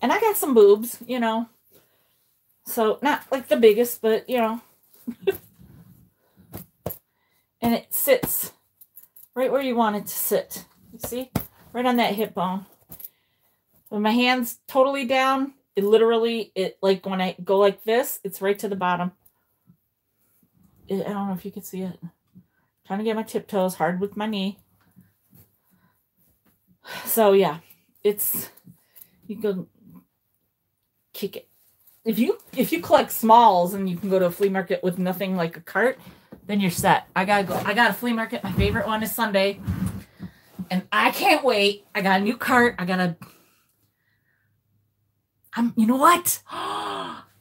And i got some boobs you know so not like the biggest, but you know. [laughs] and it sits right where you want it to sit. You see? Right on that hip bone. When my hand's totally down, it literally, it like when I go like this, it's right to the bottom. It, I don't know if you can see it. I'm trying to get my tiptoes hard with my knee. So yeah, it's, you can kick it if you if you collect smalls and you can go to a flea market with nothing like a cart, then you're set. I gotta go. I got a flea market. My favorite one is Sunday, and I can't wait. I got a new cart. I got a. I'm. You know what? [gasps]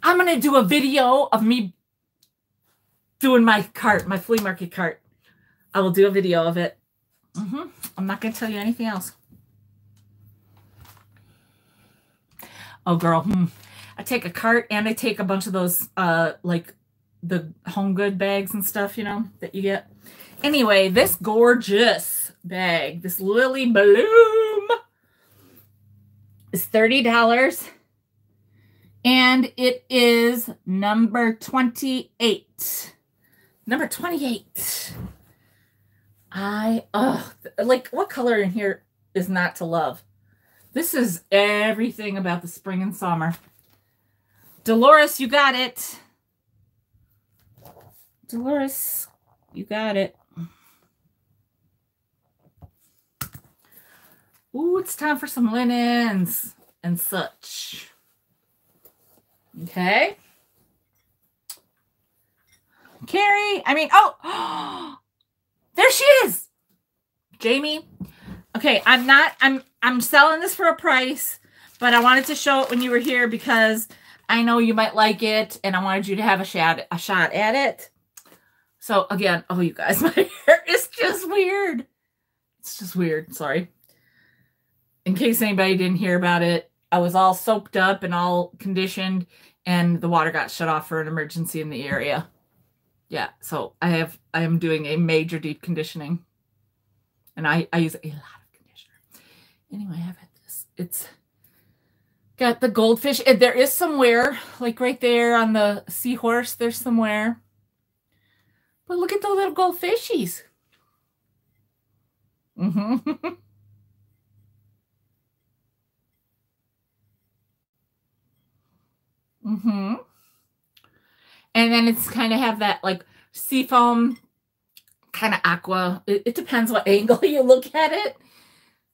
I'm to do a video of me doing my cart, my flea market cart. I will do a video of it. Mm-hmm. I'm not to tell you anything else. Oh, girl. Hmm. I take a cart and I take a bunch of those, uh, like the home good bags and stuff, you know, that you get. Anyway, this gorgeous bag, this Lily Bloom, is $30. And it is number 28. Number 28. I, oh, like what color in here is not to love? This is everything about the spring and summer. Dolores, you got it. Dolores, you got it. Ooh, it's time for some linens and such. Okay. Carrie, I mean, oh, [gasps] there she is. Jamie. Okay, I'm not, I'm, I'm selling this for a price, but I wanted to show it when you were here because I know you might like it and I wanted you to have a shot, a shot at it. So again, oh, you guys, [laughs] my hair is just weird. It's just weird. Sorry. In case anybody didn't hear about it, I was all soaked up and all conditioned, and the water got shut off for an emergency in the area. Yeah, so I have I am doing a major deep conditioning, and I I use a lot of conditioner. Anyway, I have had this. It's got the goldfish. There is somewhere like right there on the seahorse. There's somewhere. But look at the little goldfishies. Mm-hmm. [laughs] Mm-hmm. And then it's kind of have that like seafoam kind of aqua. It, it, depends what [laughs] angle you look at it.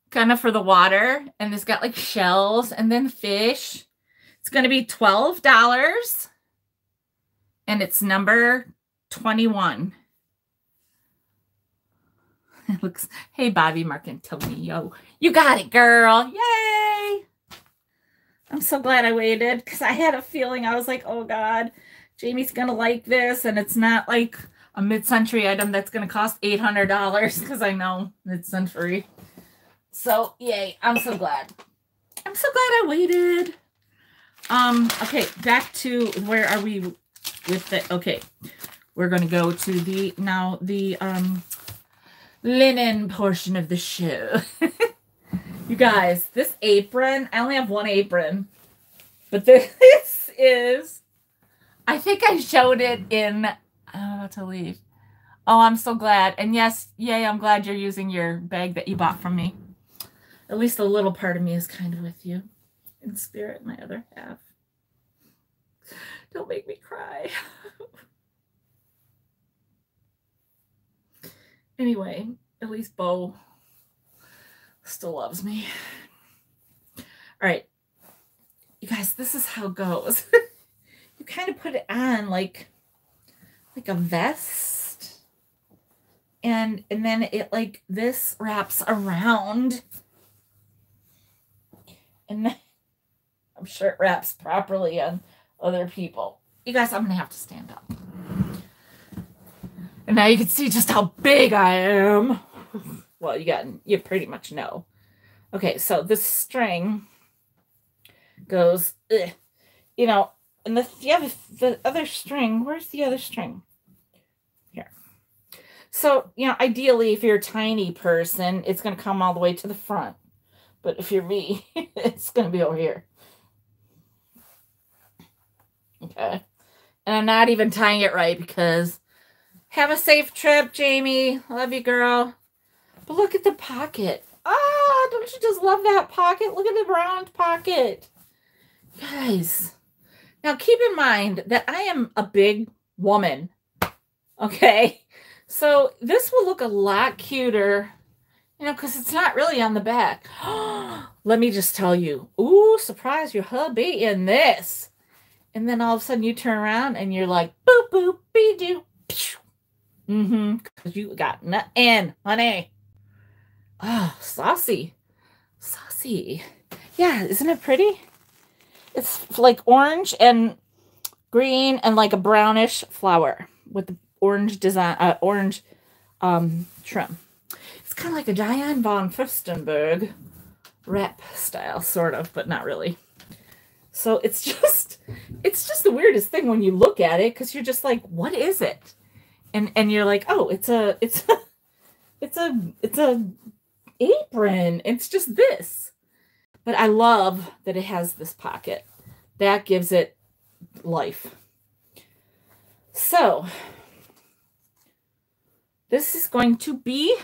Kind of for the water. And it's got like shells and then fish. It's going to be $12. And it's number 21. [laughs] It looks, hey, Bobby Marcantonio. You got it, girl. Yay. I'm so glad I waited because I had a feeling I was like, oh God, Jamie's going to like this. And it's not like a mid century item that's going to cost $800 because I know mid century. So, yay. I'm so glad. I'm so glad I waited. Um, okay, back to where are we with the okay. We're gonna go to the now the um linen portion of the show. [laughs] You guys, this apron, I only have one apron, but [laughs] this is, I think I showed it in, I'm about to leave. Oh, I'm so glad. And yes, yay, I'm glad you're using your bag that you bought from me. At least a little part of me is kind of with you in spirit, my other half. Don't make me cry. [laughs] anyway, at least Bo still loves me. All right. You guys, this is how it goes. [laughs] you kind of put it on like like a vest. And and then it like this wraps around. And I'm sure it wraps properly on other people. You guys, I'm gonna have to stand up. And now you can see just how big I am well, you got you pretty much know. Okay, so this string goes, ugh, you know, and the the other the other string. Where's the other string? Here. So you know, ideally, if you're a tiny person, it's going to come all the way to the front. But if you're me, [laughs] it's going to be over here. Okay. And I'm not even tying it right because have a safe trip, Jamie. Love you, girl. But look at the pocket. Ah, don't you just love that pocket? Look at the round pocket. Guys, now keep in mind that I am a big woman. Okay. So this will look a lot cuter, you know, because it's not really on the back. [gasps] Let me just tell you. Ooh, surprise your hubby in this. And then all of a sudden you turn around and you're like, boop, boop, be do. Mm-hmm. Because you got nothing, honey. Oh, saucy. Saucy. Yeah, isn't it pretty? It's like orange and green and like a brownish flower with the orange design, uh, orange um, trim. Kind of like a Diane von Furstenberg wrap style, sort of, but not really. So it's [laughs] just, it's just the weirdest thing when you look at it because you're just like, what is it? And and you're like, oh, it's a, it's a, it's a, it's a apron. It's just this. But I love that it has this pocket. That gives it life. So this is going to be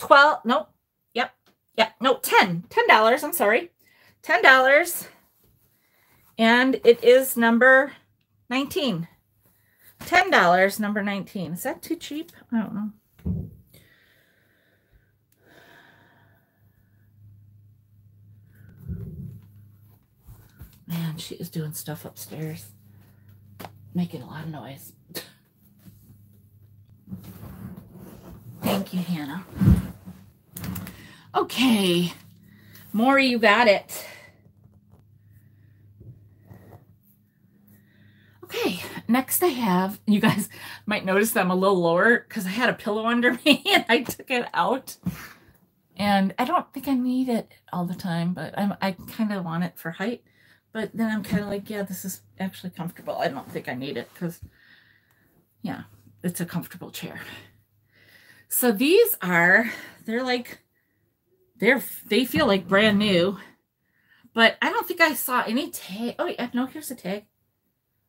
12, nope, yep, yep, no, 10, $10, I'm sorry, $10. And it is number 19. $10, number 19. Is that too cheap? I don't know. Man, she is doing stuff upstairs. Making a lot of noise. [laughs] Thank you, Hannah. Okay. Maury, you got it. Okay, next I have, you guys [laughs] might notice I'm a little lower because I had a pillow under [laughs] me and I took it out. And I don't think I need it all the time, but I'm, I kind of want it for height. But then I'm kind of like, yeah, this is actually comfortable. I don't think I need it because, yeah, it's a comfortable chair. So these are, they're like, they're, they feel like brand new, but I don't think I saw any tag. Oh, yeah, no, here's a tag.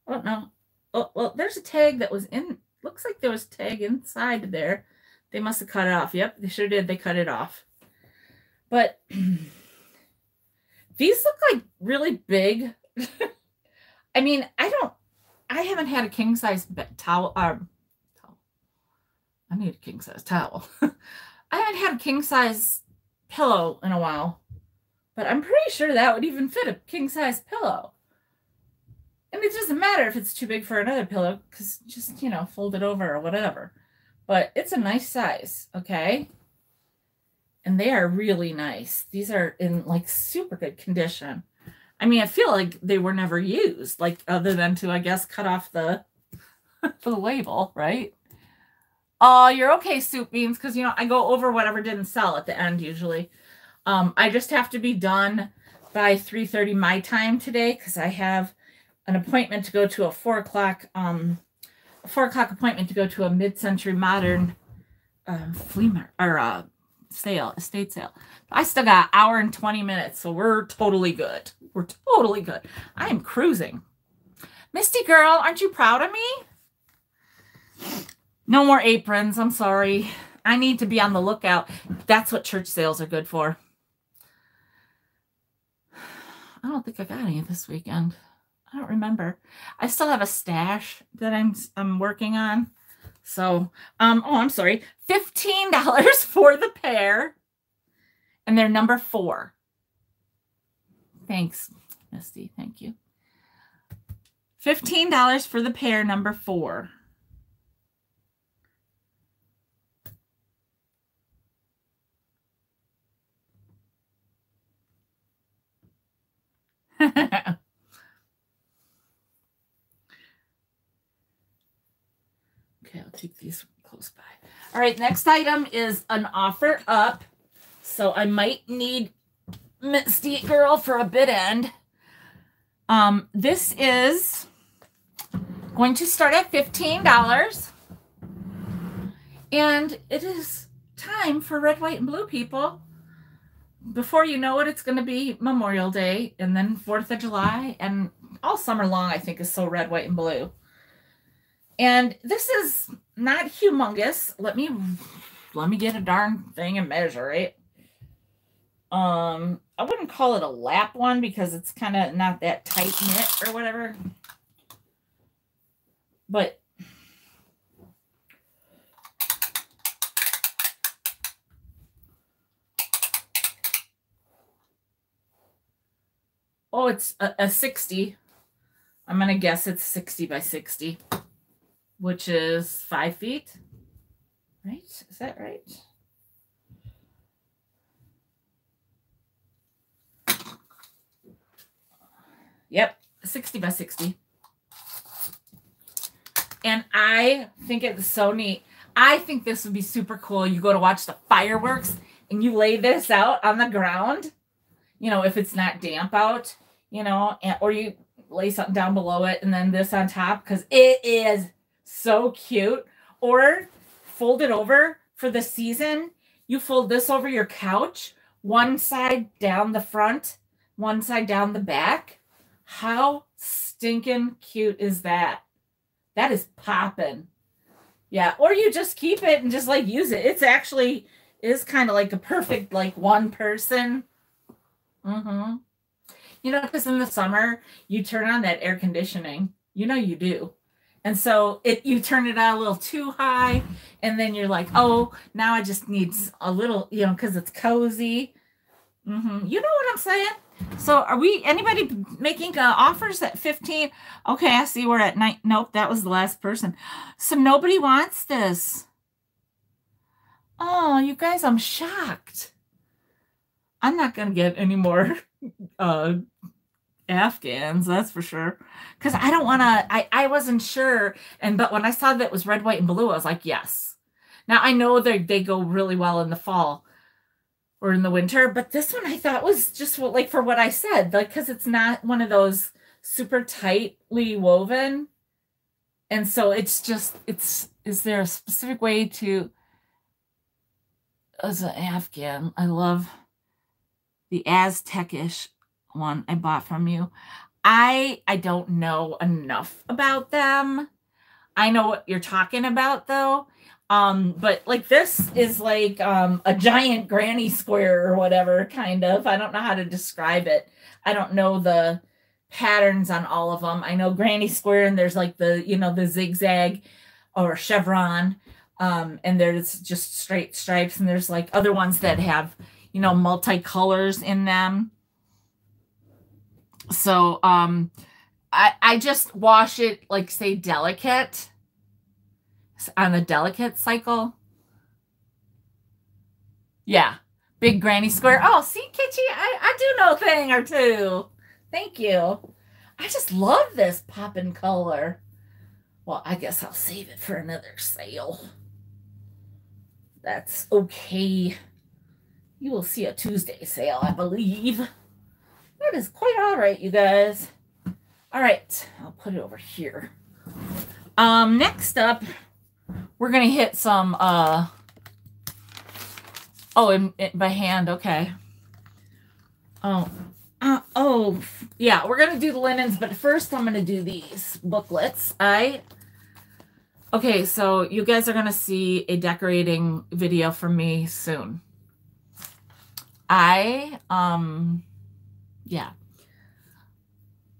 Oh, no. Oh, well, there's a tag that was in, looks like there was tag inside there. They must have cut it off. Yep, they sure did. They cut it off. But [clears throat] these look like really big. [laughs] I mean, I don't, I haven't had a king size towel, um, towel. I need a king size towel. [laughs] I haven't had a king size pillow in a while, but I'm pretty sure that would even fit a king size pillow. And it doesn't matter if it's too big for another pillow because just, you know, fold it over or whatever. But it's a nice size, okay? and they are really nice. These are in like super good condition. I mean, I feel like they were never used, like other than to, I guess, cut off the [laughs] the label, right? Oh, you're okay, soup beans, because you know I go over whatever didn't sell at the end usually. Um, I just have to be done by 3:30 my time today because I have an appointment to go to a four o'clock um four o'clock appointment to go to a mid-century modern um, flea market or uh, sale, estate sale. I still got an hour and 20 minutes, so we're totally good. We're totally good. I am cruising. Misty girl, aren't you proud of me? No more aprons. I'm sorry. I need to be on the lookout. That's what church sales are good for. I don't think I got any this weekend. I don't remember. I still have a stash that I'm I'm working on. So, um, oh, I'm sorry, $15 [laughs] for the pair. And they're number four. Thanks, Misty. Thank you. $15 for the pair, number four. [laughs] Okay, I'll take these close by. All right, next item is an offer up. So I might need Misty Girl for a bid end. Um, this is going to start at $15. And it is time for red, white, and blue people. Before you know it, it's going to be Memorial Day and then 4th of July. And all summer long, I think, is so red, white, and blue. And this is not humongous. Let me let me get a darn thing and measure it. Um, I wouldn't call it a lap one because it's kind of not that tight knit or whatever. But Oh, it's a, a 60. I'm going to guess it's 60 by 60 which is five feet, right? Is that right? Yep, 60 by 60. And I think it's so neat. I think this would be super cool. You go to watch the fireworks and you lay this out on the ground, you know, if it's not damp out, you know, and, or you lay something down below it and then this on top because it is so cute. Or fold it over for the season. You fold this over your couch, one side down the front, one side down the back. How stinking cute is that? That is popping. Yeah, or you just keep it and just like use it. It's actually is kind of like a perfect like one person. Mm-hmm. You know, because in the summer you turn on that air conditioning. You know you do. And so it you turn it on a little too high, and then you're like, oh, now I just need a little, you know, because it's cozy. Mm-hmm. You know what I'm saying? So are we anybody making uh, offers at 15? Okay, I see we're at night. Nope, that was the last person. [gasps] So nobody wants this. Oh, you guys, I'm shocked. I'm not gonna get any more [laughs] uh Afghans, that's for sure. Because I don't want to. I I wasn't sure, and but when I saw that it was red, white, and blue, I was like, yes. Now I know they they go really well in the fall or in the winter, but this one I thought was just what, like for what I said, like because it's not one of those super tightly woven, and so it's just it's. Is there a specific way to? As an Afghan, I love the Aztecish one I bought from you. I I don't know enough about them. I know what you're talking about though. Um, but like this is like um a giant granny square or whatever, kind of. I don't know how to describe it. I don't know the patterns on all of them. I know granny square and there's like the, you know, the zigzag or chevron. Um, and there's just straight stripes, and there's like other ones that have, you know, multicolors in them. So um I I just wash it like say delicate on the delicate cycle. Yeah. Big granny square. Oh, see, Kitchy, I, I do know a thing or two. Thank you. I just love this poppin' color. Well, I guess I'll save it for another sale. That's okay. You will see a Tuesday sale, I believe. That is quite all right, you guys. All right, I'll put it over here. Um, next up, we're gonna hit some. Uh, oh, in, in by hand. Okay. Oh, uh, oh, yeah. We're gonna do the linens, but first I'm gonna do these booklets. I. Okay, so you guys are gonna see a decorating video from me soon. I um yeah.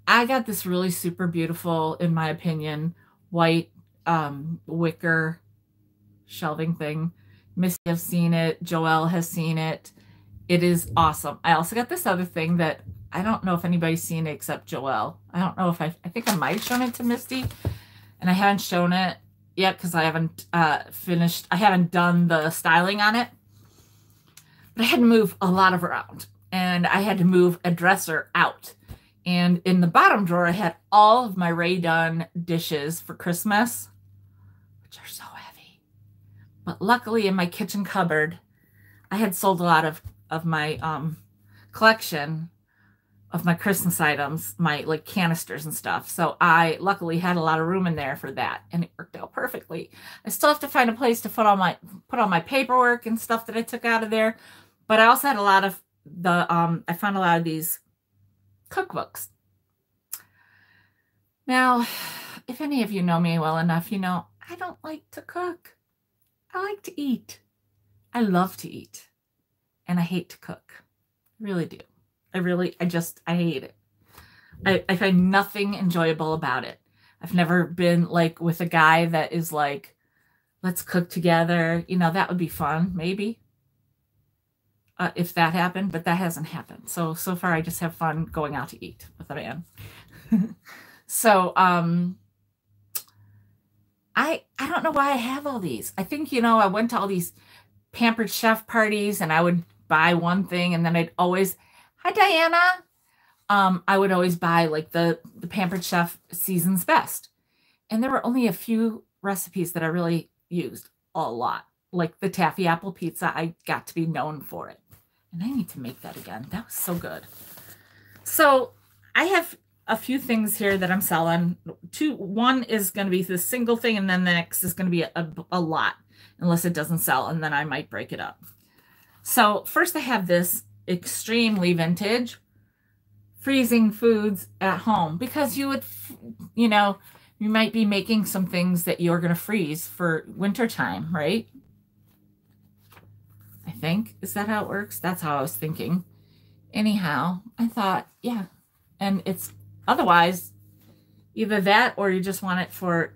I got this really super beautiful, in my opinion, white um, wicker shelving thing. Missy has seen it. Joelle has seen it. It is awesome. I also got this other thing that I don't know if anybody's seen it except Joelle. I don't know if I, I think I might have shown it to Misty and I haven't shown it yet because I haven't uh, finished, I haven't done the styling on it. I had to move a lot of around and I had to move a dresser out. And in the bottom drawer, I had all of my Rae Dunn dishes for Christmas, which are so heavy. But luckily, in my kitchen cupboard, I had sold a lot of, of my um, collection of my Christmas items, my like canisters and stuff. So I luckily had a lot of room in there for that, and it worked out perfectly. I still have to find a place to put all my put all my paperwork and stuff that I took out of there, but I also had a lot of the um I found a lot of these cookbooks. Now, if any of you know me well enough, you know I don't like to cook. I like to eat. I love to eat. And I hate to cook. I really do. I really I just I hate it. I, I find nothing enjoyable about it. I've never been like with a guy that is like, let's cook together. You know, that would be fun, maybe uh, if that happened, but that hasn't happened. So, so far I just have fun going out to eat with a man. [laughs] so, um, I, I don't know why I have all these. I think, you know, I went to all these pampered chef parties and I would buy one thing and then I'd always, hi Diana. Um, I would always buy like the, the pampered chef season's best. and there were only a few recipes that I really used a lot. Like the taffy apple pizza, I got to be known for it. And I need to make that again. That was so good. So I have a few things here that I'm selling. Two, one is going to be the single thing, and then the next is going to be a, a lot, unless it doesn't sell, and then I might break it up. So first I have this extremely vintage freezing foods at home because you would, you know, you might be making some things that you're going to freeze for wintertime, right? Think. Is that how it works? That's how I was thinking. Anyhow, I thought, yeah. And it's otherwise either that or you just want it for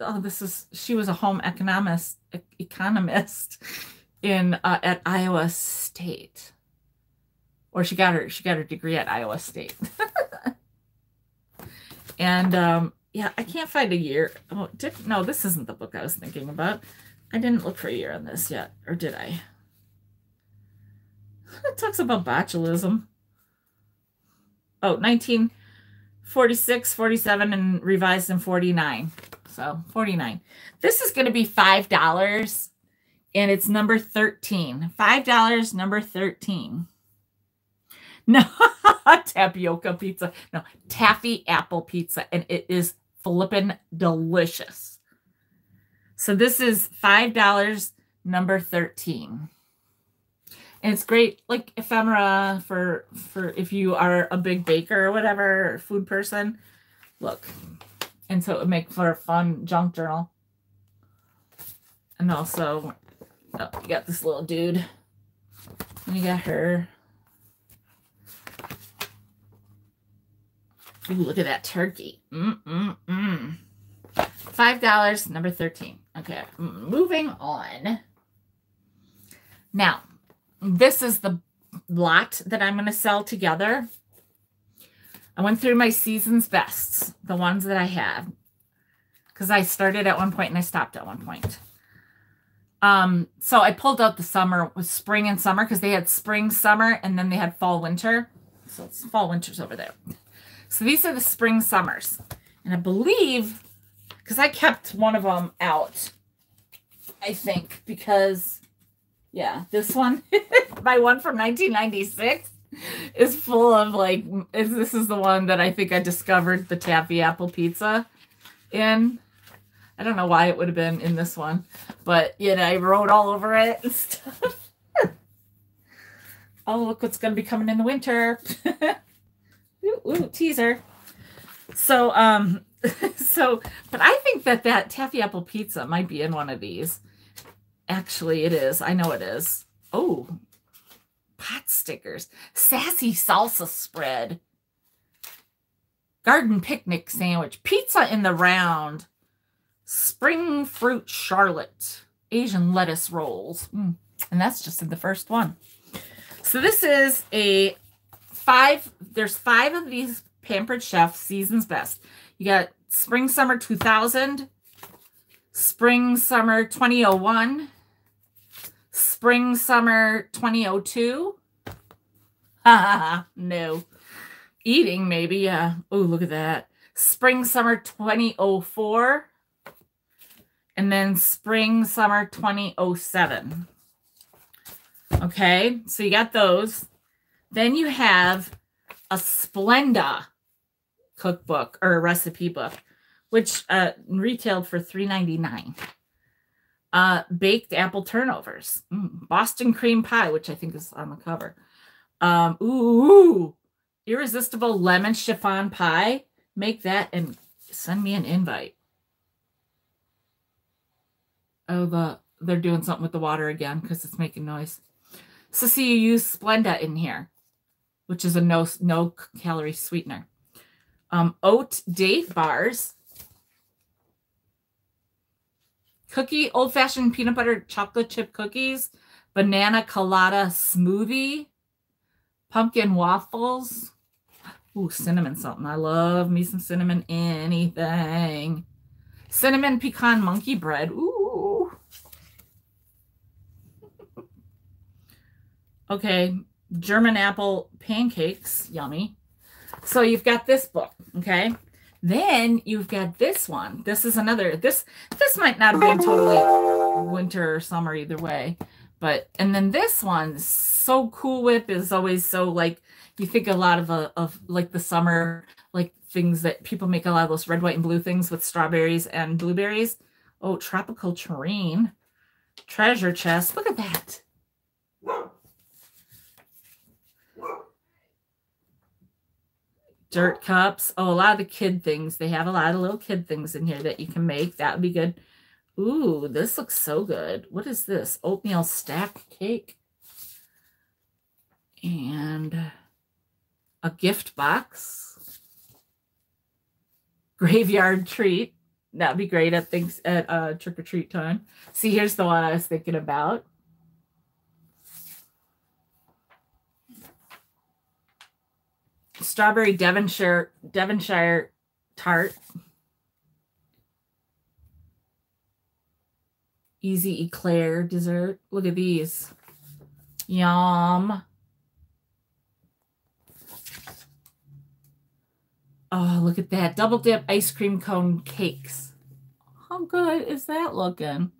oh this is she was a home economist economist [laughs] in uh, at Iowa State or she got her she got her degree at Iowa State [laughs] and um yeah I can't find a year oh did, no this isn't the book I was thinking about I didn't look for a year on this yet or did I it talks about botulism. Oh 1946 47 and revised in 49 so 49 this is going to be five dollars and it's number 13 five dollars number 13 [laughs] no tapioca pizza. No taffy apple pizza and it is flippin' delicious. So this is five dollars number 13 and it's great like ephemera for for if you are a big baker or whatever food person look. And so it would make for a fun junk journal. And also oh, you got this little dude. And you got her. Ooh, look at that turkey. Mm mm mm five dollars number 13 okay moving on. Now this is the lot that I'm going to sell together. I went through my season's bests, the ones that I had, because I started at one point and I stopped at one point. Um, so I pulled out the summer with spring and summer because they had spring, summer, and then they had fall, winter. So it's fall, winter's over there. So these are the spring, summers. And I believe, because I kept one of them out, I think, because yeah, this one, [laughs] my one from 1996, is full of like. Is, this is the one that I think I discovered the taffy apple pizza in. I don't know why it would have been in this one, but you know, I wrote all over it and [laughs] stuff. oh, look what's going to be coming in the winter. [laughs] ooh, ooh, teaser. So, um, so, but I think that that taffy apple pizza might be in one of these. Actually, it is. I know it is. Oh, pot stickers. Sassy salsa spread. Garden picnic sandwich. Pizza in the round. Spring fruit charlotte. Asian lettuce rolls. Mm. And that's just in the first one. So this is a five. There's five of these Pampered Chef Season's Best. You got Spring Summer 2000, Spring Summer 2001, Spring Summer 2002. [laughs] no. Eating, maybe, yeah. Oh, look at that. Spring Summer 2004. And then Spring Summer 2007. Okay, so you got those. Then you have a Splenda cookbook or a recipe book, which uh, retailed for $3.99. Uh, baked apple turnovers, mm, Boston cream pie, which I think is on the cover. Um, ooh, irresistible lemon chiffon pie. Make that and send me an invite. Oh, the they're doing something with the water again because it's making noise. So see, you use Splenda in here, which is a no no calorie sweetener. Um, oat date bars cookie, old fashioned peanut butter chocolate chip cookies, banana colada smoothie, pumpkin waffles. Ooh, cinnamon something. I love me some cinnamon anything. Cinnamon pecan monkey bread. Ooh. okay, German apple pancakes. Yummy. So you've got this book, okay? Then you've got this one. This is another. This this might not been totally winter or summer either way, but and then this one, so Cool Whip is always so like you think a lot of a, of like the summer like things that people make a lot of those red, white, and blue things with strawberries and blueberries. Oh, tropical terrain, treasure chest. Look at that. Dirt cups. Oh, a lot of the kid things. They have a lot of little kid things in here that you can make. That would be good. Ooh, this looks so good. What is this? Oatmeal stack cake. And a gift box. [laughs] Graveyard treat. That'd be great at things at uh, trick or treat time. See, here's the one I was thinking about. Strawberry Devonshire Devonshire tart. Easy eclair dessert. Look at these. Yum. Oh, look at that. Double dip ice cream cone cakes. How good is that looking?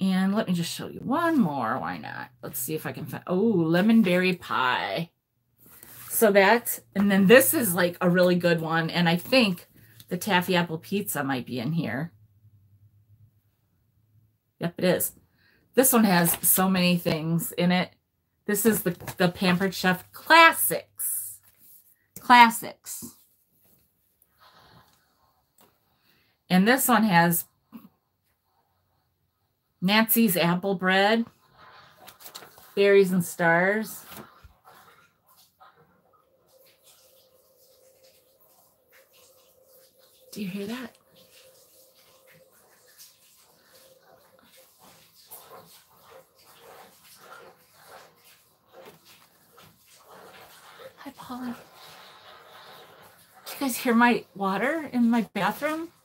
And let me just show you one more. Why not? Let's see if I can find. Oh, lemon berry pie. So that, and then this is like a really good one. And I think the taffy apple pizza might be in here. Yep, it is. This one has so many things in it. This is the, the Pampered Chef Classics. Classics. And this one has Nancy's Apple Bread, Berries and Stars. Do you hear that? Hi, Paula. Do you guys hear my water in my bathroom? [sighs]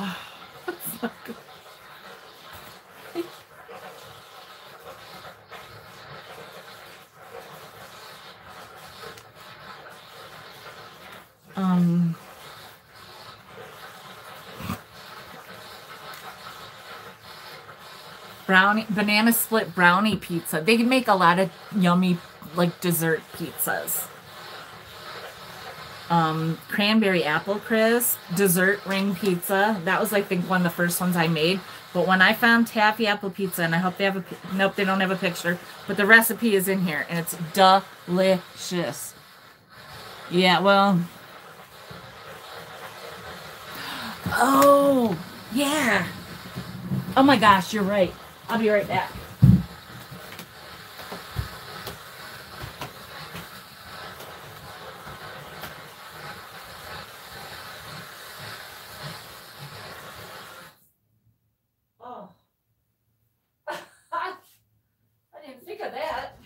Oh, that's not good. Um brownie banana split brownie pizza. They can make a lot of yummy like dessert pizzas. Um, cranberry apple crisp, dessert ring pizza. That was I think one of the first ones I made. But when I found taffy apple pizza, and I hope they have a nope, they don't have a picture, but the recipe is in here, and it's delicious. Yeah, well, Oh, yeah. Oh my gosh, you're right. I'll be right back. Oh. [laughs] I didn't think of that.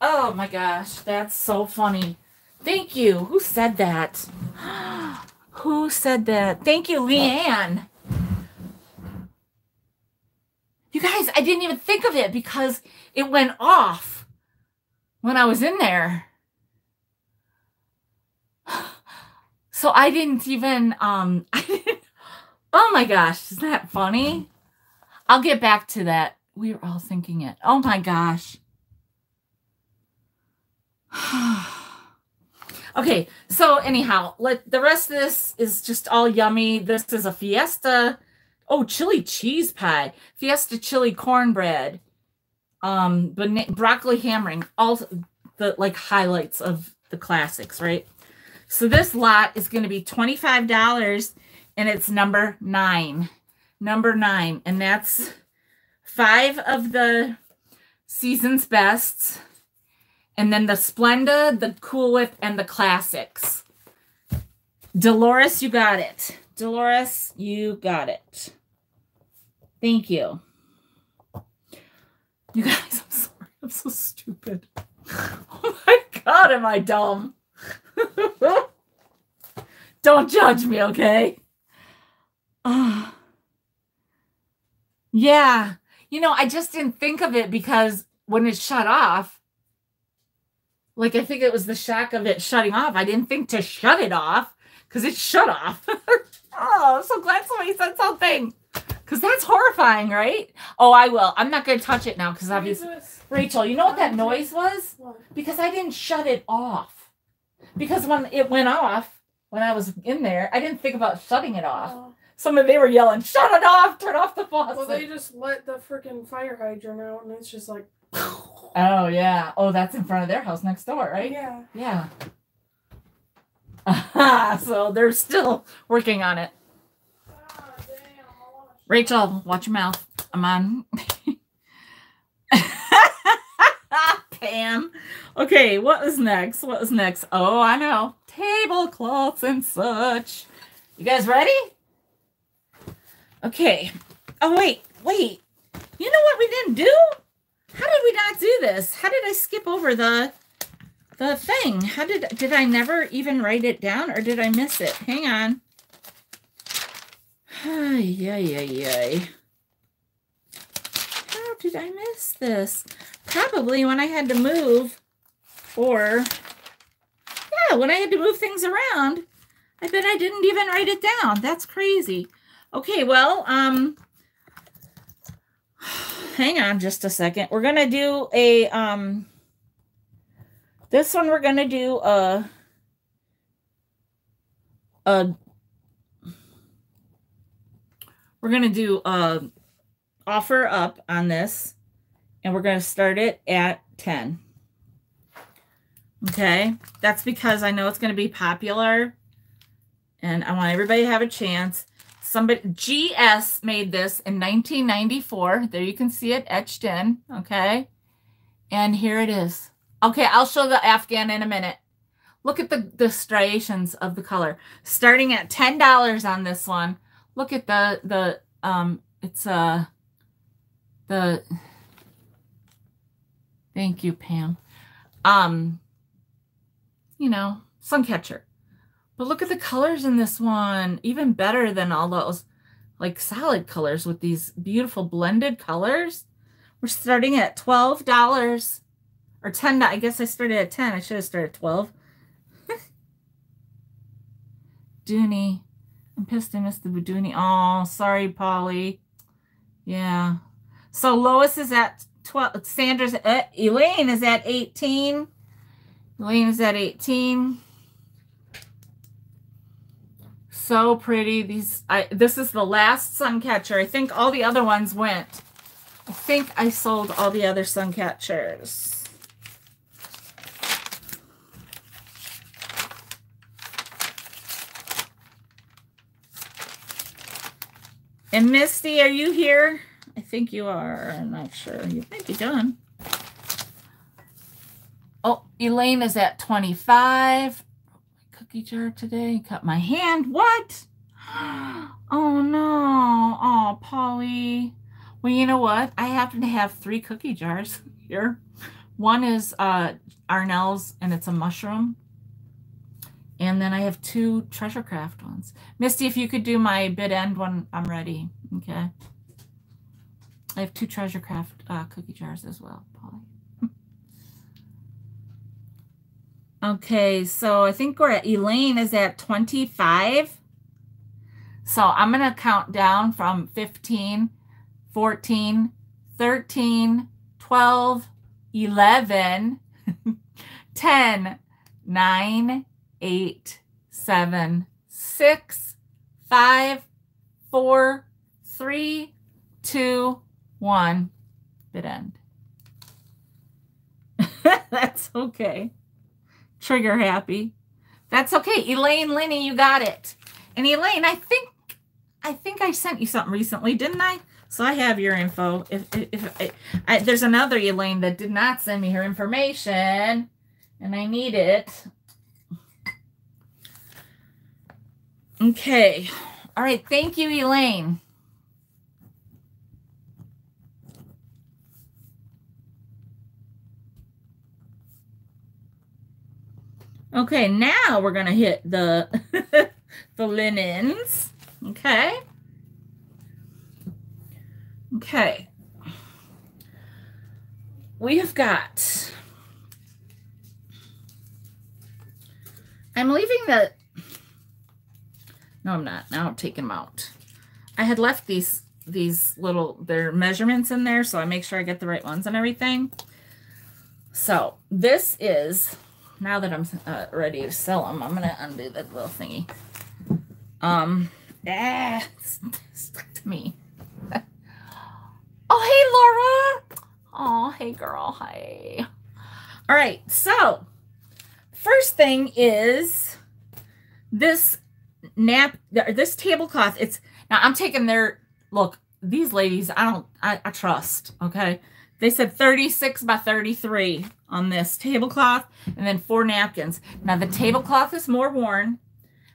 Oh my gosh, that's so funny. Thank you. Who said that? Who said that? Thank you, Leanne. You guys, I didn't even think of it because it went off when I was in there. [sighs] So I didn't even um [laughs] I didn't, Oh my gosh, isn't that funny? I'll get back to that. We were all thinking it. Oh my gosh. [sighs] [sighs] Okay, so anyhow, let the rest of this is just all yummy. This is a fiesta. Oh, chili cheese pie, fiesta chili cornbread, um, broccoli ham ring, all the like highlights of the classics, right? So this lot is going to be $25 and it's number nine. Number nine. And that's five of the season's bests and then the Splenda, the Cool Whip, and the Classics. Dolores, you got it. Dolores, you got it. Thank you. You guys, I'm sorry. I'm so stupid. [laughs] Oh my God, am I dumb? [laughs] Don't judge me, okay? Uh, [sighs] yeah. You know, I just didn't think of it because when it shut off, like I think it was the shock of it shutting off. I didn't think to shut it off because it shut off. [laughs] oh, I'm so glad somebody said something. Because that's horrifying, right? Oh, I will. I'm not going to touch it now because obviously. Rachel, you know what that noise was? Because I didn't shut it off. Because when it went off, when I was in there, I didn't think about shutting it off. Oh. Some of they were yelling, "Shut it off! Turn off the faucet!" Well, they just let the freaking fire hydrant out, and it's just like. [laughs] oh yeah. Oh, that's in front of their house next door, right? Yeah. Yeah. [laughs] so they're still working on it. Ah, damn, Rachel, watch your mouth. I'm on. [laughs] Pam. Okay, what was next? What was next? Oh, I know. Tablecloths and such. You guys ready? Okay. Oh, wait, wait. You know what we didn't do? How did we not do this? How did I skip over the the thing? How did did I never even write it down or did I miss it? Hang on. Ay, ay, ay. How did I miss this? Probably when I had to move or yeah, when I had to move things around. I bet I didn't even write it down. That's crazy. Okay, well, um hang on just a second. We're going to do a um this one we're going to do a a we're going to do a offer up on this and we're going to start it at 10 okay that's because i know it's going to be popular and i want everybody to have a chance somebody gs made this in 1994 there you can see it etched in okay? And here it is. Okay i'll show the afghan in a minute. Look at the the striations of the color. Starting at ten dollars on this one. Look at the the um it's uh the thank you pam. Um you know sun catcher but look at the colors in this one even better than all those like solid colors with these beautiful blended colors we're starting at twelve dollars or ten i guess i started at 10 i should have started at 12 [laughs] Dooney. I'm pissed I missed the Dooney. Oh, sorry, Polly. Yeah. So Lois is at 12. Sandra's uh, Elaine is at 18. Elaine is at 18. So pretty. These I this is the last sun catcher. I think all the other ones went. I think I sold all the other sun catchers. And Misty, are you here? I think you are. I'm not sure. You might be done. Oh, Elaine is at 25. Cookie jar today. Cut my hand. What? [gasps] Oh no. Oh, Polly. Well, you know what? I happen to have three cookie jars [laughs] here. One is uh Arnel's and it's a mushroom. And then I have two treasure craft ones. Misty, if you could do my bid end one, I'm ready. Okay. I have two treasure craft uh, cookie jars as well, Polly. Okay, so I think we're at Elaine is at 25. So I'm going to count down from 15, 14, 13, 12, 11, [laughs] 10, 9, 8, 7, 6, 5, 4, 3, 2, 1. Bit end. [laughs] That's okay. Trigger happy. That's okay. Elaine Linney, you got it. And Elaine, I think I think I sent you something recently, didn't I? So I have your info. If, if, if I, I, there's another Elaine that did not send me her information, and I need it. Okay. All right. Thank you, Elaine. Okay, now we're gonna hit the [laughs] the linens. Okay. Okay. we have got. I'm leaving the. No, I'm not. Now I'm taking them out. I had left these these little their measurements in there, so I make sure I get the right ones and everything. So this is now that I'm uh, ready to sell them, I'm gonna undo that little thingy. Um, ah, stuck to me. [laughs] oh, hey, Laura. Oh, hey, girl. Hi. All right. So, first thing is this nap, this tablecloth. It's now I'm taking their look. These ladies, I don't, I, I trust. Okay. They said 36 by 33 on this tablecloth and then four napkins. Now the tablecloth is more worn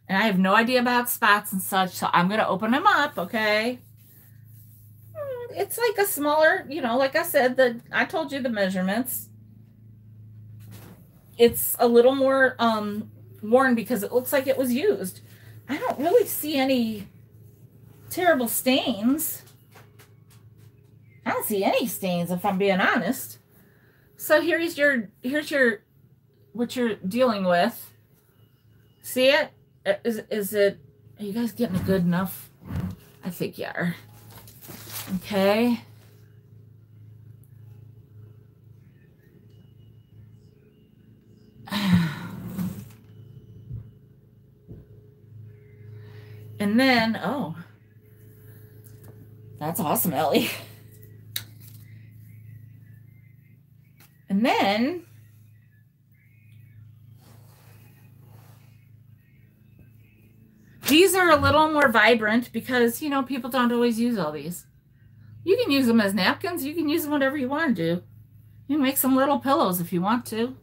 and I have no idea about spots and such. So I'm going to open them up. Okay. Hmm, it's like a smaller, you know, like I said, the, I told you the measurements. It's a little more um, worn because it looks like it was used. I don't really see any terrible stains. I don't see any stains if I'm being honest. So here's your here's your what you're dealing with. See it? Uh, is is it are you guys getting good enough? I think you are. Okay. [sighs] And then, oh, that's awesome, Ellie. [laughs] And then these are a little more vibrant because, you know, people don't always use all these. You can use them as napkins. You can use them whatever you want to do. You make some little pillows if you want to.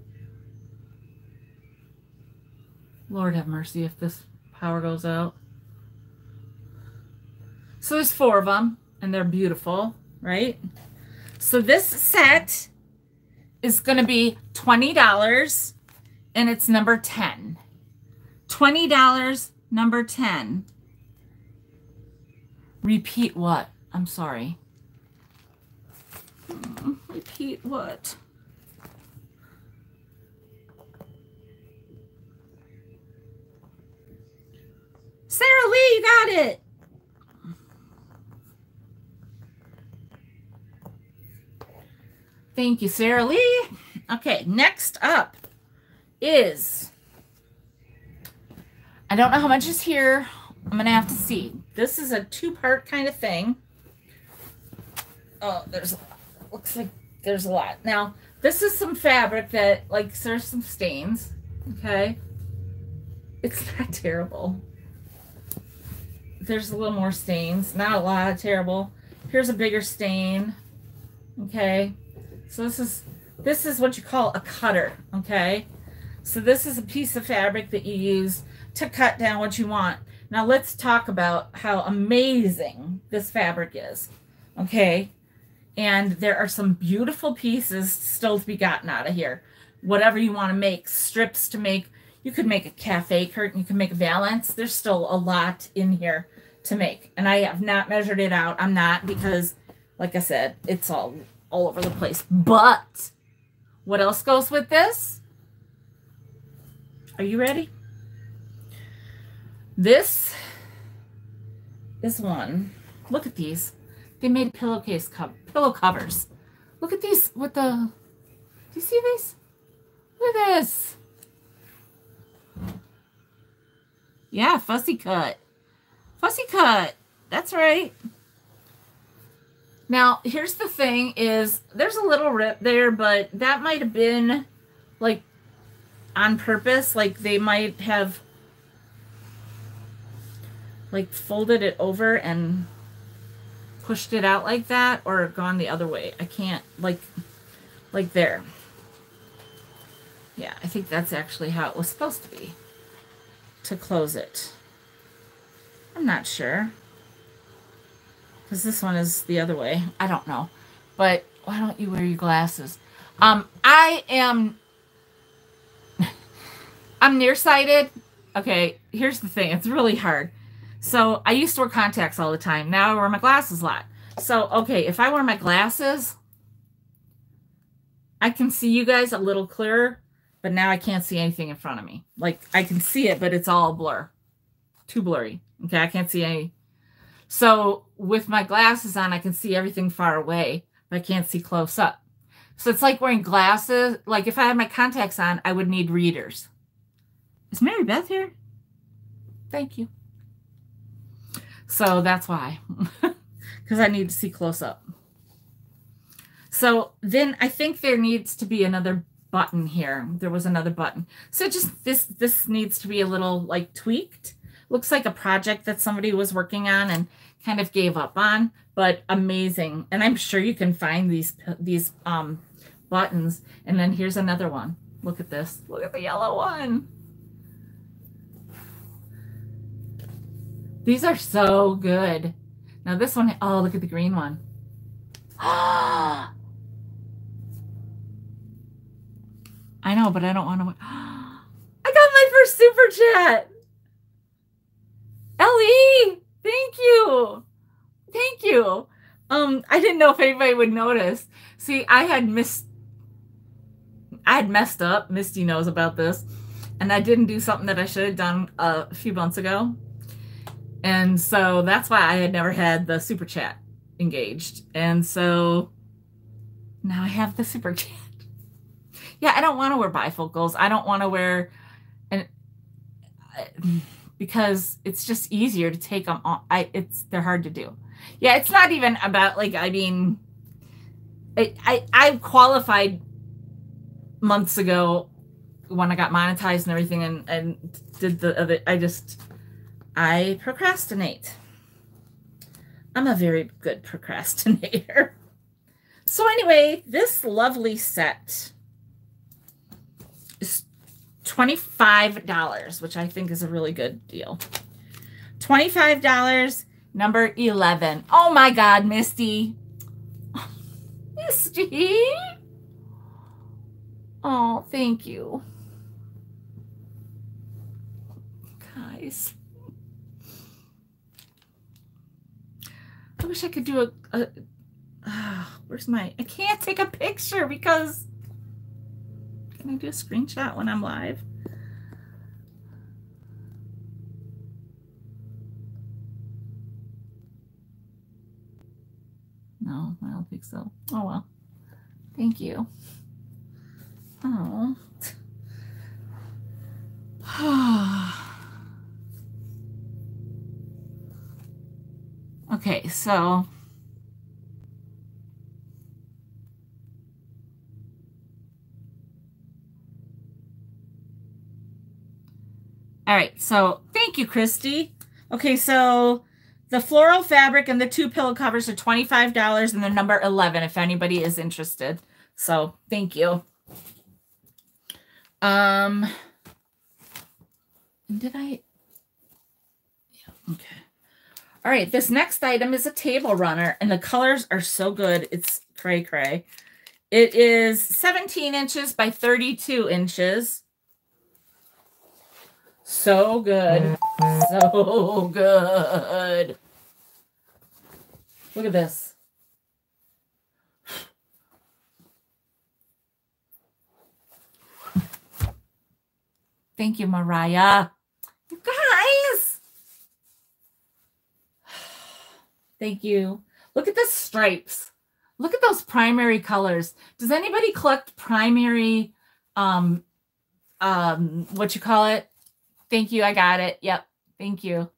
Lord have mercy if this power goes out. So there's four of them, and they're beautiful, right? So this set is going to be $20 and it's number 10. $20, number 10. Repeat what? I'm sorry. Repeat what? Sarah Lee, got it. Thank you, Sarah Lee. Okay, next up is, I don't know how much is here. I'm going to have to see. This is a two-part kind of thing. Oh, there's, looks like there's a lot. Now, this is some fabric that, like, there's some stains, okay? It's [laughs] not terrible. There's a little more stains. Not a lot, terrible. Here's a bigger stain, okay? So this is this is what you call a cutter, okay? So this is a piece of fabric that you use to cut down what you want. Now let's talk about how amazing this fabric is, okay? And there are some beautiful pieces still to be gotten out of here. Whatever you want to make, strips to make. You could make a cafe curtain. You can make a valance. There's still a lot in here to make. And I have not measured it out. I'm not because, like I said, it's all all over the place. But what else goes with this? Are you ready? This is one. Look at these. They made pillowcase co pillow covers. Look at these with the. Do you see these? Look at this. Yeah, fussy cut. Fussy cut. That's right. Now, here's the thing is there's a little rip there, but that might have been like on purpose. Like they might have like folded it over and pushed it out like that or gone the other way. I can't like like there. Yeah, I think that's actually how it was supposed to be to close it. I'm not sure. Because this one is the other way. I don't know. But why don't you wear your glasses? Um, I am... [laughs] I'm nearsighted. Okay, here's the thing. It's really hard. So I used to wear contacts all the time. Now I wear my glasses a lot. So, okay, if I wear my glasses, I can see you guys a little clearer, but now I can't see anything in front of me. Like I can see it, but it's all blur. Too blurry. Okay, I can't see any. So with my glasses on, I can see everything far away, but I can't see close up. So it's like wearing glasses. Like if I had my contacts on, I would need readers. Is Mary Beth here? Thank you. So that's why. [laughs] Because I need to see close up. So then I think there needs to be another button here. There was another button. So just this this needs to be a little like tweaked. Looks like a project that somebody was working on and kind of gave up on, but amazing. And I'm sure you can find these these um buttons. And then here's another one. Look at this. Look at the yellow one. These are so good. Now this one, oh, look at the green one. Ah, [gasps] I know, but I don't want to. [gasps] I got my first super chat. Ellie, thank you. Thank you. Um, I didn't know if anybody would notice. See, I had missed I had messed up. Misty knows about this. And I didn't do something that I should have done a few months ago. And so that's why I had never had the super chat engaged. And so now I have the super chat [laughs] yeah, I don't want to wear bifocals. I don't want to wear and because it's just easier to take them on. I it's they're hard to do. Yeah, it's not even about like I mean, I I, I qualified months ago when I got monetized and everything, and and did the other. I just I procrastinate. I'm a very good procrastinator. [laughs] So anyway, this lovely set $25, which I think is a really good deal. $25, number 11. Oh my God, Misty. [laughs] Misty. Oh, thank you. Guys. I wish I could do a, a uh, where's my, I can't take a picture because can I do a screenshot when I'm live? No, I don't think so. Oh well. Thank you. Oh. [sighs] okay, so All right, so thank you, Christy. Okay, so the floral fabric and the two pillow covers are $25 and they're number 11 if anybody is interested. So thank you. Um, did I? Yeah, okay. All right, this next item is a table runner and the colors are so good. It's cray cray. It is 17 inches by 32 inches. So good. So good. Look at this. Thank you, Mariah. You guys. Thank you. Look at the stripes. Look at those primary colors. Does anybody collect primary um um what you call it? Thank you. I got it. Yep. Thank you.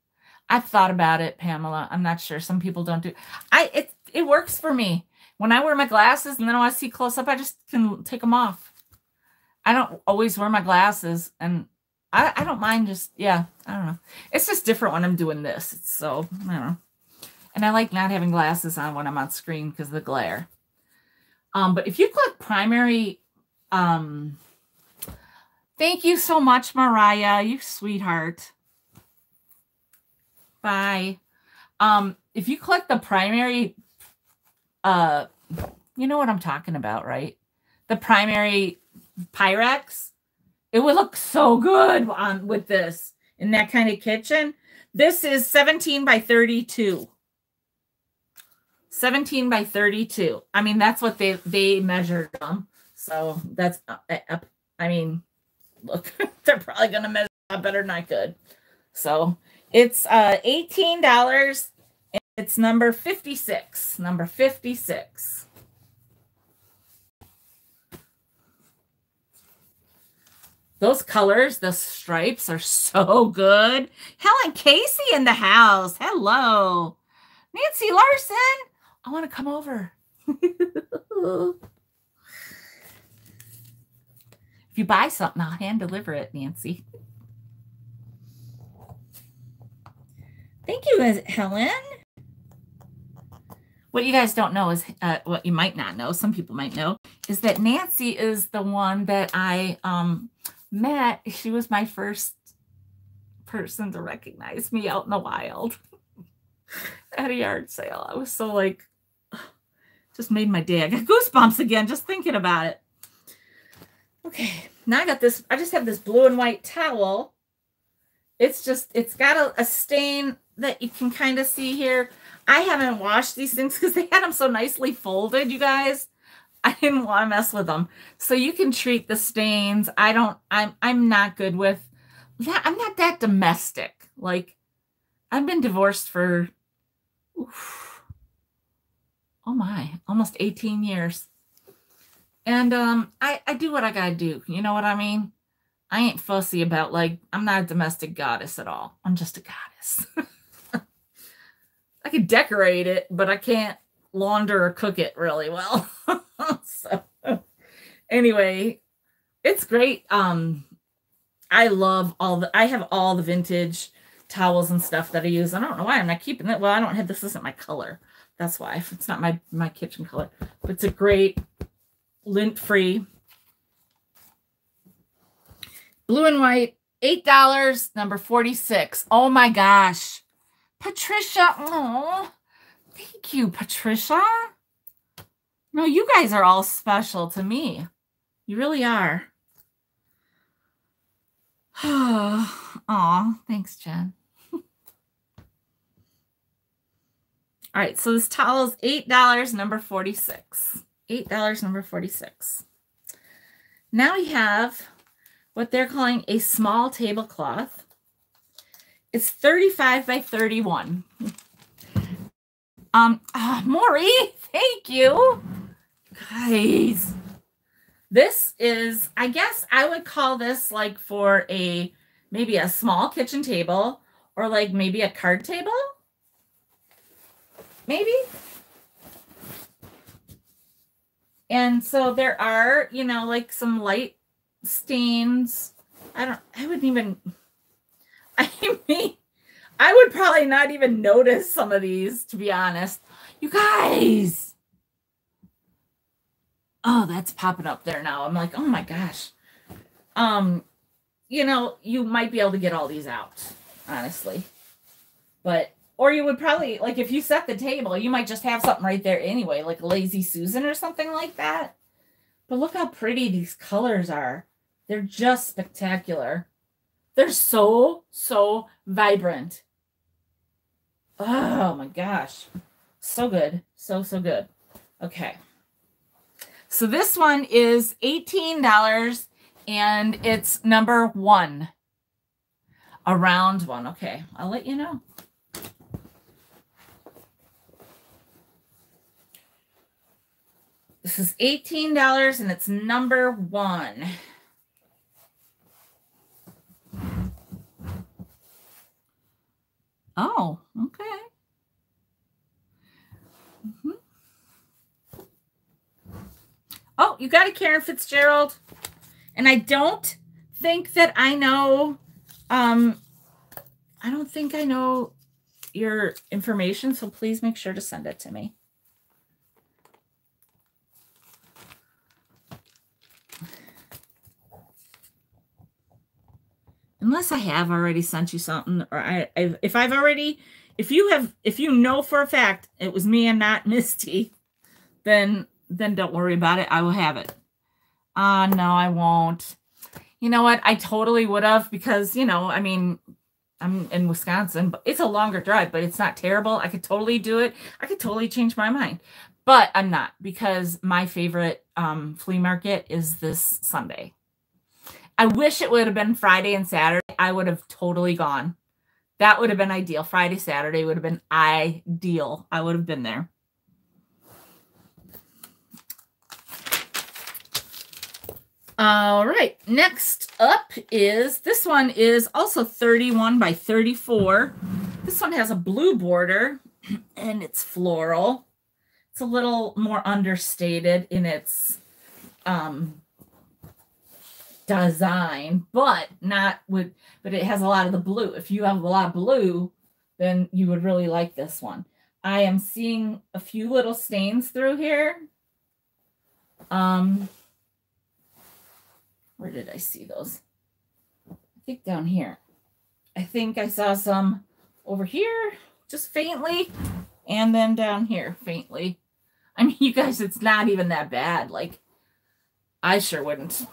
I've thought about it, Pamela. I'm not sure. Some people don't do. I it it works for me. When I wear my glasses and then when I see close up, I just can take them off. I don't always wear my glasses, and I I don't mind just yeah. I don't know. It's just different when I'm doing this. It's so I don't know. And I like not having glasses on when I'm on screen because of the glare. Um, but if you click primary um Thank you so much, Mariah. You sweetheart. Bye. Um, if you click the primary, uh, you know what I'm talking about, right? The primary Pyrex, it would look so good on with this in that kind of kitchen. This is 17 by 32. 17 by 32. I mean, that's what they they measured them. So that's, uh, I mean, look, [laughs] they're probably going to measure out better than I could. So it's uh, $18. It's number 56. Number 56. Those colors, the stripes are so good. Helen Casey in the house. Hello. Nancy Larson. I want to come over. [laughs] if you buy something, I'll hand deliver it, Nancy. Thank you, Helen. What you guys don't know is uh, what you might not know, some people might know, is that Nancy is the one that I um, met. She was my first person to recognize me out in the wild [laughs] at a yard sale. I was so like, [sighs] just made my day. I got goosebumps again just thinking about it. Okay, now I got this. I just have this blue and white towel. It's just, it's got a, a stain that you can kind of see here. I haven't washed these things [laughs] because they had them so nicely folded, you guys. I didn't want to mess with them. So you can treat the stains. I don't, I'm, I'm not good with that. I'm not that domestic. Like I've been divorced for, oof, oh my, almost 18 years. And um, I, I do what I got to do. You know what I mean? I ain't fussy about like, I'm not a domestic goddess at all. I'm just a goddess. [laughs] I could decorate it, but I can't launder or cook it really well. [laughs] so anyway, it's great. Um I love all the I have all the vintage towels and stuff that I use. I don't know why I'm not keeping it. Well, I don't have this isn't my color. That's why it's not my my kitchen color. But it's a great lint free blue and white eight dollars number 46 oh my gosh. Patricia oh thank you patricia. No you guys are all special to me. You really are. [sighs] Oh thanks jen. All right, so this towel is $8, number 46. $8, number 46. Now we have what they're calling a small tablecloth. It's 35 by 31. [laughs] Um, oh, Maury, [laughs] thank you. Guys, this is, I guess I would call this like for a, maybe a small kitchen table or like maybe a card table maybe. And so there are, you know, like some light stains. I don't, I wouldn't even, [laughs] I mean, I would probably not even notice some of these, to be honest. You guys. Oh, that's popping up there now. I'm like, oh my gosh. Um, you know, you might be able to get all these out, honestly. But or you would probably like if you set the table, you might just have something right there anyway, like lazy Susan or something like that. But look how pretty these colors are. They're just spectacular. They're so, so vibrant. Oh my gosh. So good. So, so good. Okay. So this one is $18 and it's number one. A round one. Okay. I'll let you know. This is $18 and it's number one. Oh, okay. Mm -hmm. Oh, you got a Karen Fitzgerald. And I don't think that I know, um, I don't think I know your information, so please make sure to send it to me. Unless I have already sent you something, or I, I, if I've already, if you have, if you know for a fact it was me and not [laughs] Misty, then then don't worry about it. I will have it. Ah, uh, no, I won't. You know what? I totally would have because you know, I mean, I'm in Wisconsin, but it's a longer drive, but it's not terrible. I could totally do it. I could totally change my mind, but I'm not because my favorite um, flea market is this Sunday. I wish it would have been Friday and Saturday. I would have totally gone. That would have been ideal. Friday, Saturday would have been ideal. I would have been there. All right, next up is this one is also 31 by 34. This one has a blue border [clears throat] and it's floral. It's a little more understated in its um, design, but not with, but it has a lot of the blue. If you have a lot of blue, then you would really like this one. I am seeing a few little stains through here. Um, where did I see those? I think down here. I think I saw some over here, just faintly, and then down here, faintly. I mean, [laughs] you guys, it's not even that bad. Like, I sure wouldn't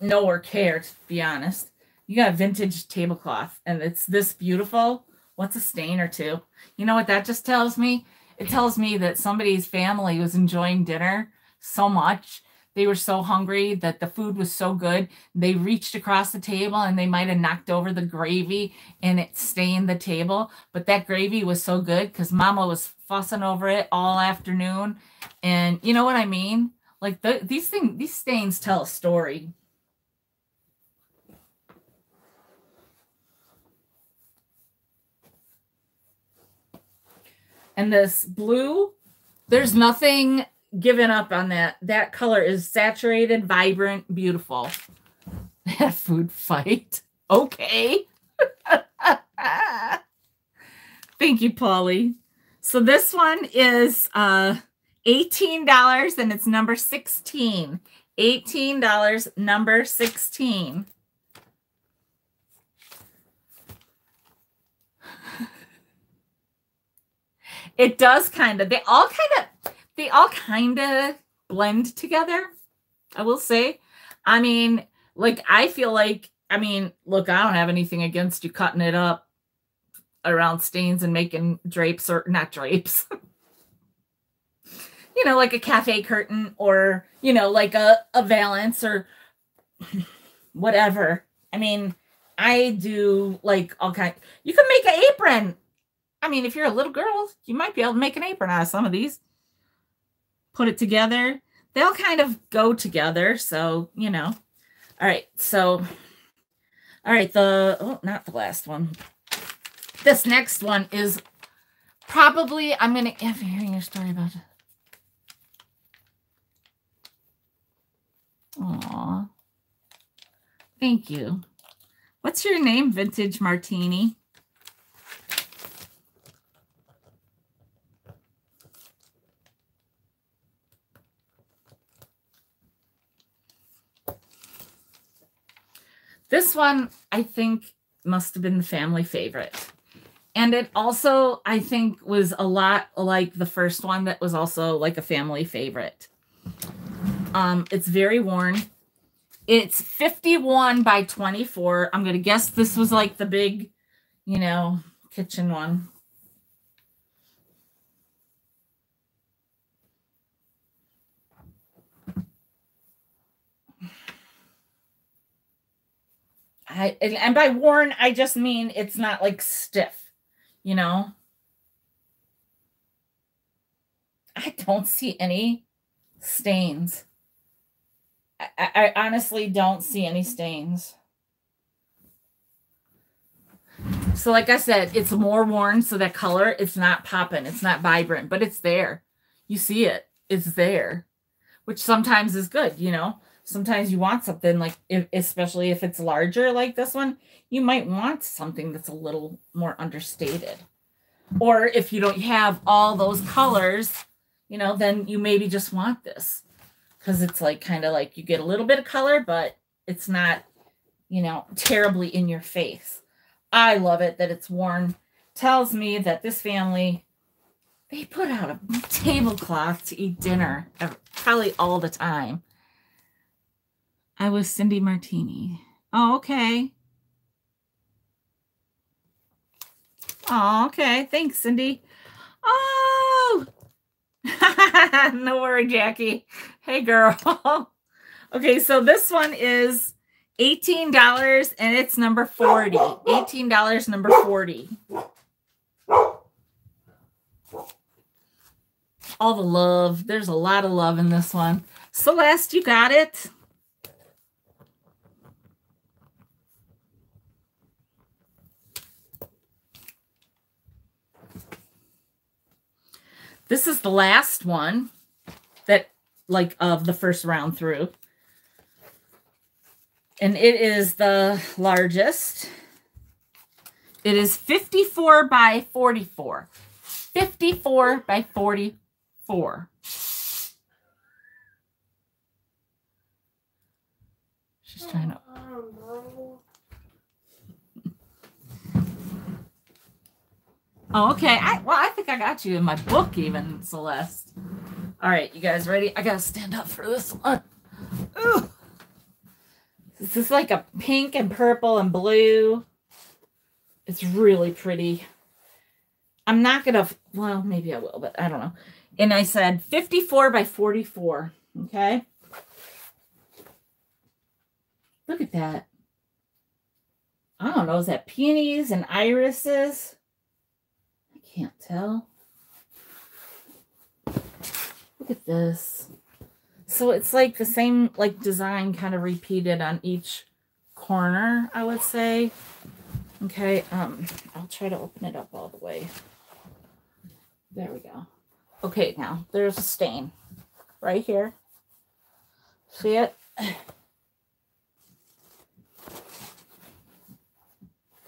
know or care, to be honest. You got vintage tablecloth, and it's this beautiful. What's a stain or two? You know what that just tells me? It tells me that somebody's family was enjoying dinner so much they were so hungry that the food was so good. They reached across the table and they might have knocked over the gravy and it stained the table. But that gravy was so good because mama was fussing over it all afternoon. And you know what I mean? Like the, these things, these stains tell a story. And this blue, there's nothing given up on that. That color is saturated, vibrant, beautiful. [laughs] That food fight. Okay. [laughs] Thank you, Polly. So this one is uh $18 and it's number 16. $18, number 16. It does kind of, they all kind of, they all kind of blend together. I will say. I mean, like I feel like I mean, look, I don't have anything against you cutting it up around stains and making drapes or not drapes. [laughs] you know, like a cafe curtain or, you know, like a, a valance or [laughs] whatever. I mean, I do like all kind. You can make an apron. I mean, if you're a little girl, you might be able to make an apron out of some of these put it together. They all kind of go together. So, you know. All right. So, all right. The, oh, not the last one. This next one is probably, I'm going to, after hearing your story about it. Aw. Thank you. What's your name, Vintage Martini? This one, I think, must have been the family favorite. And it also, I think, was a lot like the first one that was also like a family favorite. Um, it's very worn. It's 51 by 24. I'm going to guess this was like the big, you know, kitchen one. I, and by worn, I just mean it's not like stiff, you know? I don't see any stains. I, I honestly don't see any stains. So like I said, it's more worn, so that color, it's not popping. It's not vibrant, but it's there. You see it. It's there, which sometimes is good, you know? Sometimes you want something like if, especially if it's larger like this one you might want something that's a little more understated. Or if you don't have all those colors you know then you maybe just want this. Because it's like kind of like you get a little bit of color but it's not you know terribly in your face. I love it that it's worn. Tells me that this family they put out a tablecloth to eat dinner probably all the time I was Cindy Martini. Oh, okay. Oh, okay. Thanks, Cindy. Oh, [laughs] no worry, Jackie. Hey, girl. [laughs] okay, so this one is $18 and it's number 40. $18, number 40. All the love. There's a lot of love in this one. Celeste, you got it. This is the last one that like of the first round through. And it is the largest. It is 54 by 44. 54 by 44. She's trying to oh, Oh, okay. I well, I think I got you in my book, even Celeste. All right, you guys ready? I gotta stand up for this one. Ooh. This is like a pink and purple and blue. It's really pretty. I'm not gonna. Well, maybe I will, but I don't know. And I said 54 by 44. Okay. Look at that. I don't know. Is that peonies and irises? Can't tell. Look at this. So it's like the same like design kind of repeated on each corner, I would say. Okay, um, I'll try to open it up all the way. There we go. Okay, now there's a stain right here. See it?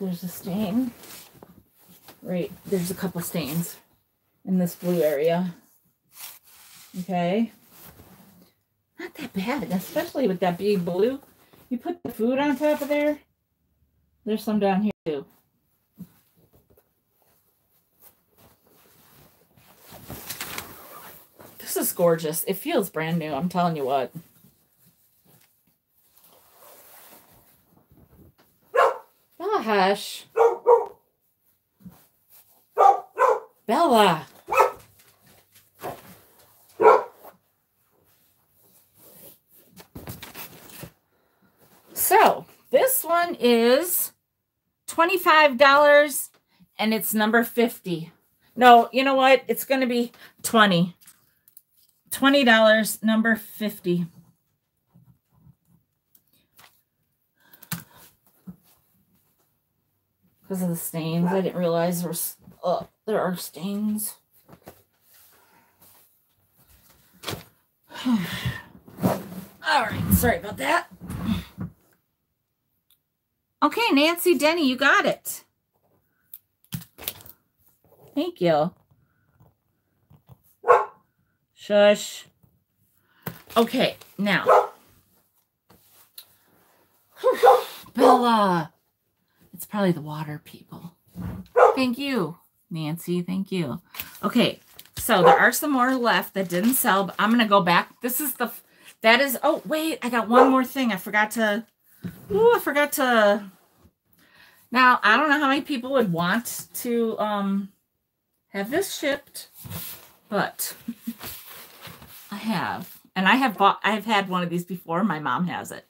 There's a stain right there's a couple stains in this blue area. Okay. Not that bad especially with that big blue. You put the food on top of there there's some down here too. This is gorgeous. It feels brand new i'm telling you what. Oh, hush. Bella. So this one is $25 and it's number 50. No, you know what? It's going to be 20. $20, number 50. Because of the stains. I didn't realize there was Oh, there are stains. [sighs] All right, sorry about that. Okay, Nancy Denny, you got it. Thank you. Shush. Okay, now. [sighs] Bella. It's probably the water people. Thank you. Nancy, thank you. Okay, so there are some more left that didn't sell, but I'm going to go back. This is the, that is, oh, wait, I got one more thing. I forgot to, oh, I forgot to, now, I don't know how many people would want to um have this shipped, but [laughs] I have. And I have bought, I've had one of these before. My mom has it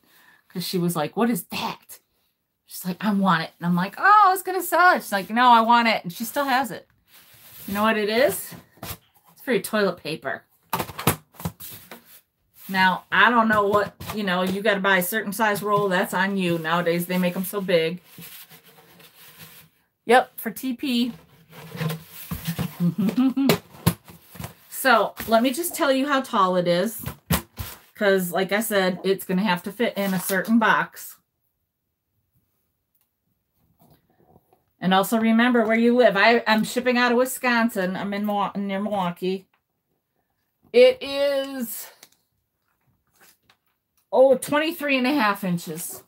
because she was like, what is that? She's like, I want it. And I'm like, oh, I was going to sell it. She's like, no, I want it. And she still has it. You know what it is? It's for your toilet paper. Now, I don't know what, you know, you got to buy a certain size roll. That's on you. Nowadays, they make them so big. Yep, for TP. [laughs] so, let me just tell you how tall it is. Because, like I said, it's going to have to fit in a certain box. And also remember where you live. I, I'm shipping out of Wisconsin. I'm in near Milwaukee. It is, oh, 23 and a half inches.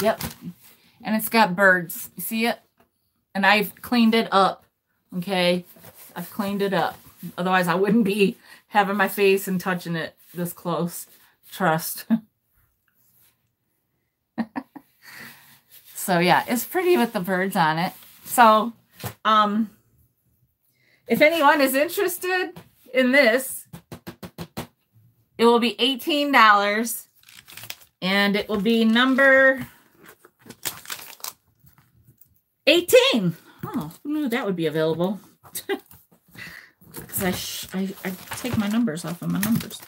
Yep. And it's got birds. You see it? And I've cleaned it up. Okay. I've cleaned it up. Otherwise, I wouldn't be having my face and touching it this close. Trust. [laughs] So yeah, it's pretty with the birds on it. So Um, if anyone is interested in this, it will be $18 and it will be number 18. Oh, who knew that would be available? [laughs] Because I, I, I take my numbers off of my numbers.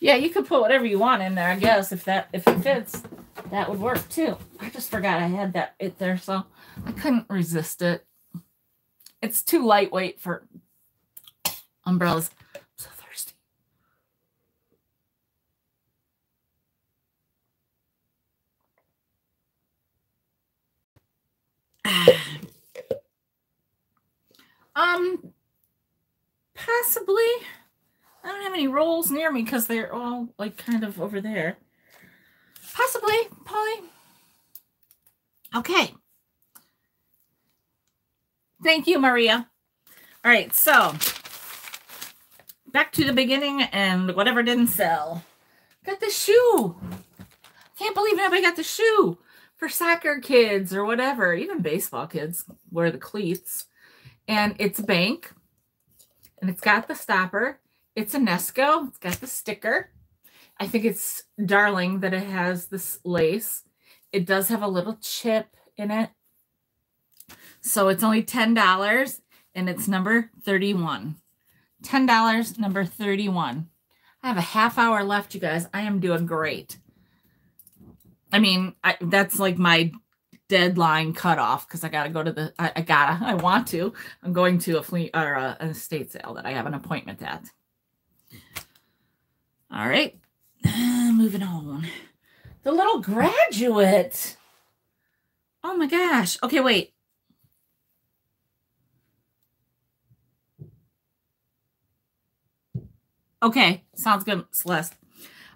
Yeah, you could put whatever you want in there, I guess, if that if it fits, that would work too. I just forgot I had that it there, so I couldn't resist it. It's too lightweight for umbrellas. I'm so thirsty. [sighs] um, possibly. I don't have any rolls near me because they're all like kind of over there. Possibly, Polly. Okay. Thank you, Maria. All right, so back to the beginning and whatever didn't sell. Got the shoe. Can't believe nobody got the shoe for soccer kids or whatever. Even baseball kids wear the cleats. And it's a bank. And it's got the stopper. It's Enesco. It's got the sticker. I think it's darling that it has this lace. It does have a little chip in it. So it's only $10 and it's number 31. $10, number 31. I have a half hour left, you guys. I am doing great. I mean, I, that's like my deadline cutoff because I got to go to the, I, I, gotta, I want to. I'm going to a flea or a, an estate sale that I have an appointment at. All right, [sighs] moving on. The little graduate. Oh my gosh. Okay, wait. Okay, sounds good, Celeste.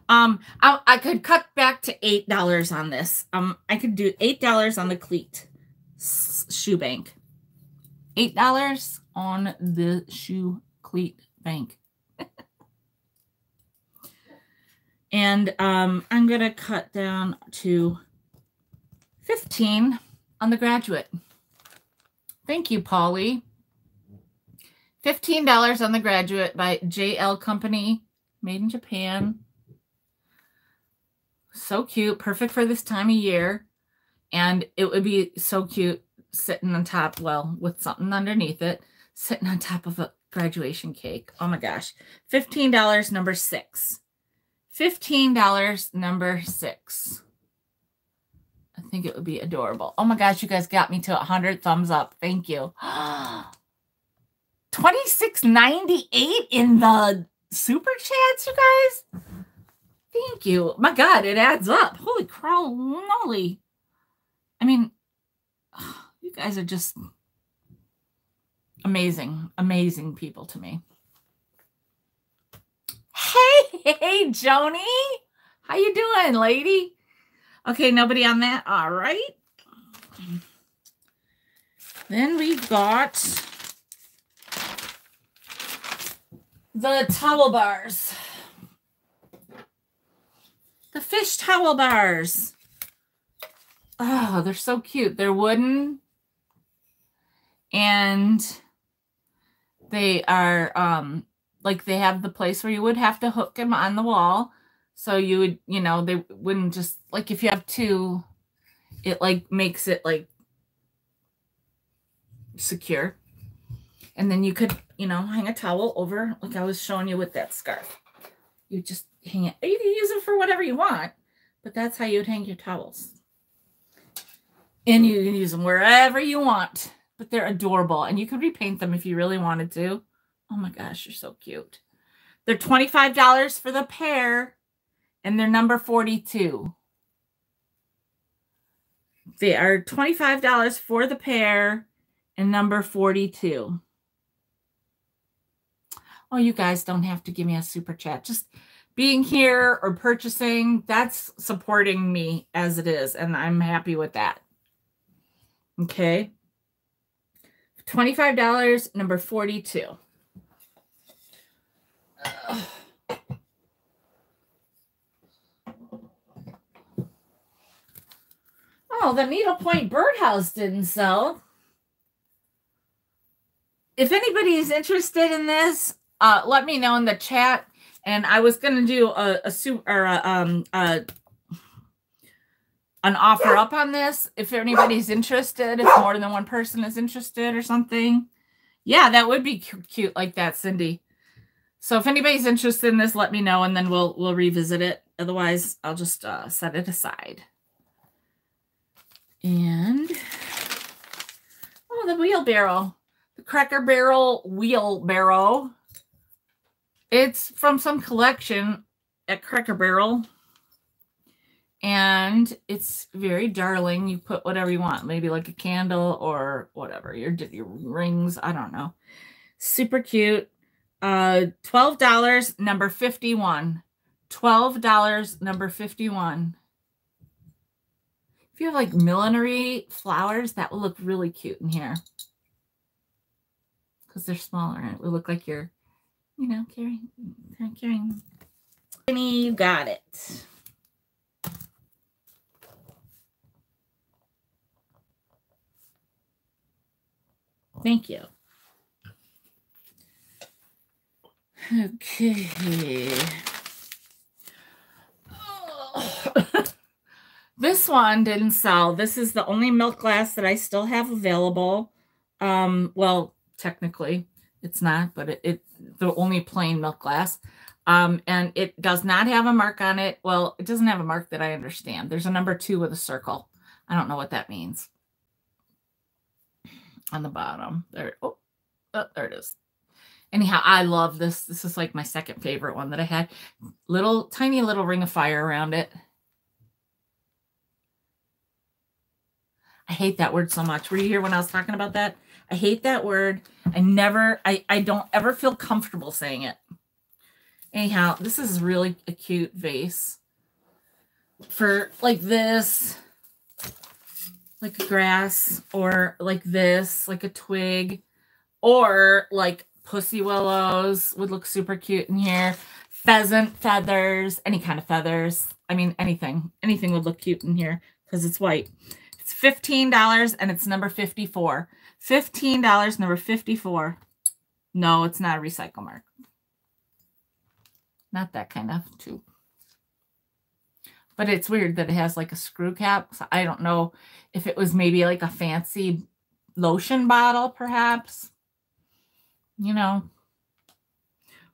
Um, I, I could cut back to eight dollars on this. Um, I could do eight dollars on the cleat shoe bank. Eight dollars on the shoe cleat bank. And um, I'm gonna cut down to fifteen on the graduate. Thank you, Polly. $15 on the graduate by JL Company, made in Japan. So cute, perfect for this time of year. And it would be so cute sitting on top, well, with something underneath it, sitting on top of a graduation cake. Oh my gosh. $15, number six. $15, number six. I think it would be adorable. Oh my gosh, you guys got me to 100 thumbs up. Thank you. [gasps] 26.98 in the super chats, you guys. Thank you. My God, it adds up. Holy moly. I mean, [sighs] you guys are just amazing, amazing people to me. Hey, hey, Joni. How you doing, lady? Okay, nobody on that. All right. Then we've got the towel bars. The fish towel bars. Oh, they're so cute. They're wooden and they are um like they have the place where you would have to hook them on the wall. So you would, you know, they wouldn't just like if you have two, it like makes it like secure. And then you could, you know, hang a towel over like I was showing you with that scarf. You just hang it. You can use it for whatever you want, but that's how you'd hang your towels. And you can use them wherever you want, but they're adorable. And you could repaint them if you really wanted to. Oh my gosh, you're so cute. They're $25 for the pair, and they're number 42. They are $25 for the pair and number 42. Oh, you guys don't have to give me a super chat. Just being here or purchasing, that's supporting me as it is. And I'm happy with that. Okay. $25, number 42. Ugh. The Needlepoint Birdhouse didn't sell. If anybody is interested in this, uh, let me know in the chat. And I was going to do a, a or a, um a, an offer up on this. If anybody's interested, if more than one person is interested or something, yeah, that would be cute like that, Cindy. So if anybody's interested in this, let me know, and then we'll we'll revisit it. Otherwise, I'll just uh, set it aside. And oh, the wheelbarrow, the Cracker Barrel wheelbarrow. It's from some collection at Cracker Barrel. And it's very darling. You put whatever you want, maybe like a candle or whatever, your, your rings. I don't know. Super cute. Uh, $12, number 51. $12, number 51. If you have like millinery flowers, that will look really cute in here. Because they're smaller and it will look like you're, you know, carrying, carrying. You got it. Thank you. Okay. [sniffs] Oh. This one didn't sell. This is the only milk glass that I still have available. Um, well, technically it's not, but it, it the only plain milk glass. Um, and it does not have a mark on it. Well, it doesn't have a mark that I understand. There's a number two with a circle. I don't know what that means. On the bottom. There. Oh, oh there it is. Anyhow, I love this. This is like my second favorite one that I had. Little tiny little ring of fire around it. I hate that word so much. Were you here when I was talking about that? I hate that word. I never, I, I don't ever feel comfortable saying it. Anyhow, this is really a cute vase for like this, like grass, or like this, like a twig, or like pussy willows would look super cute in here. Pheasant feathers, any kind of feathers. I mean, anything, anything would look cute in here because it's white. It's $15 and it's number 54. $15, number 54. No, it's not a recycle mark. Not that kind of tube. But it's weird that it has like a screw cap. So I don't know if it was maybe like a fancy lotion bottle, perhaps. You know,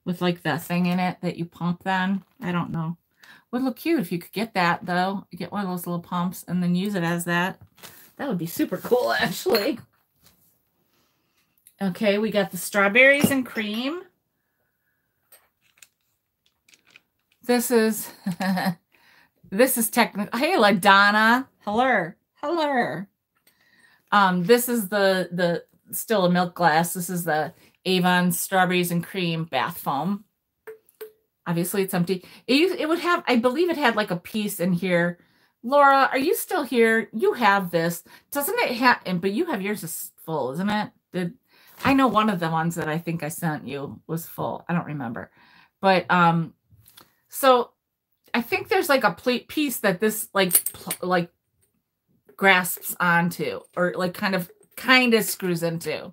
with like the thing in it that you pump then. I don't know. Would look cute if you could get that, though. Get one of those little pumps and then use it as that. That would be super cool, [laughs] actually. Okay, we got the strawberries and cream. This is, [laughs] this is technical. Hey, LaDonna. Hello. Hello. Um, this is the, the, still a milk glass. This is the Avon strawberries and cream bath foam. Obviously, it's empty. It, it would have, I believe it had like a piece in here. Laura, are you still here? You have this. Doesn't it have, but you have yours is full, isn't it? Did I know one of the ones that I think I sent you was full. I don't remember. But, um, so I think there's like a plate piece that this like, like grasps onto or like kind of, kind of screws into.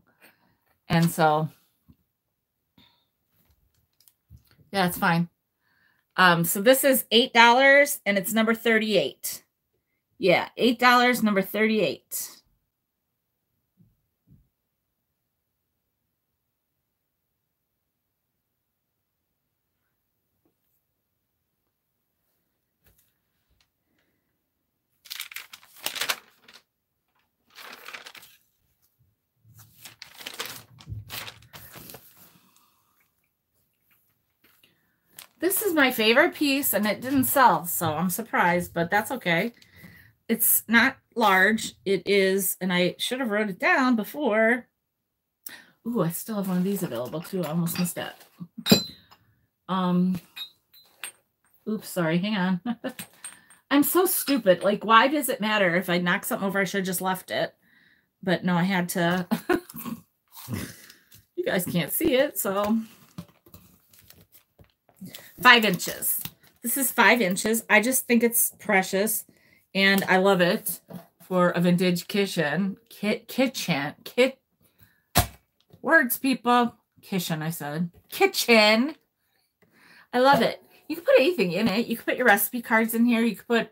And so It's fine. Um, so this is $8 and it's number 38. Yeah, $8, number 38. This is my favorite piece, and it didn't sell, so I'm surprised, but that's okay. It's not large. It is, and I should have wrote it down before. Ooh, I still have one of these available, too. I almost missed that. Um, oops, sorry. Hang on. [laughs] I'm so stupid. Like, why does it matter if I knock something over? I should have just left it. But no, I had to. [laughs] You guys can't see it, so five inches. This is five inches. I just think it's precious and I love it for a vintage kitchen. Kit kitchen. Kit words, people. Kitchen, I said. Kitchen. I love it. You can put anything in it. You can put your recipe cards in here. You can put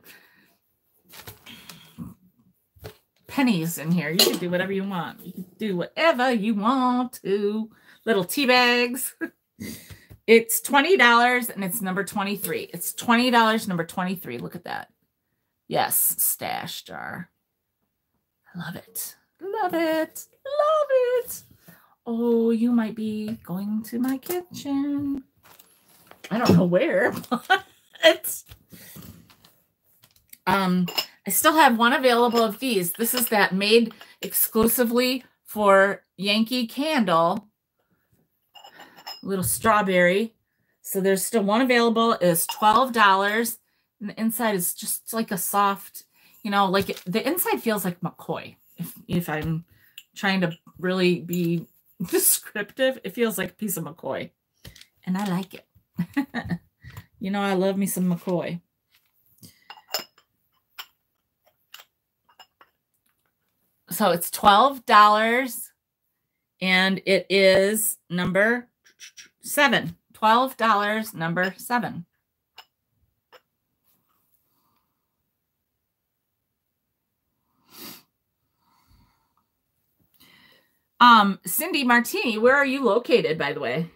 pennies in here. You can do whatever you want. You can do whatever you want to. Little tea bags. [laughs] It's $20 and it's number 23. It's $20, number 23. Look at that. Yes, stash jar. I love it. Love it. Love it. Oh, you might be going to my kitchen. I don't know where, [laughs] but um, I still have one available of these. This is that made exclusively for Yankee Candle little strawberry. So there's still one available. Is $12. And the inside is just like a soft, you know, like it, the inside feels like McCoy. If, if I'm trying to really be [laughs] descriptive, it feels like a piece of McCoy. And I like it. [laughs] you know, I love me some McCoy. So it's $12 and it is number Seven. $12, number seven. Um, Cindy Martini, where are you located, by the way?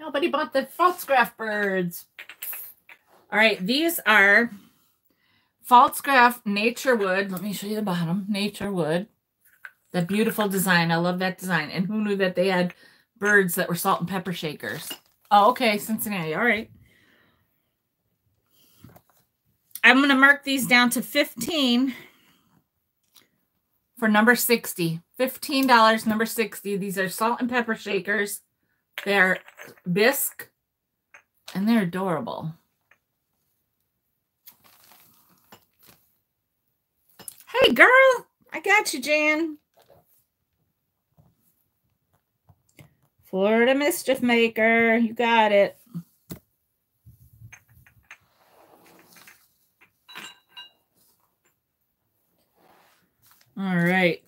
Nobody the birds. All right, these are Pfaltzgraff Naturewood. Let me show you the bottom. Naturewood. That beautiful design. I love that design. And who knew that they had birds that were salt and pepper shakers? Oh, okay, Cincinnati. All right. I'm going to mark these down to 15 for number 60. $15, number 60. These are salt and pepper shakers. They're bisque and they're adorable. Hey, girl. I got you, Jan. Florida Mischief Maker. You got it. All right.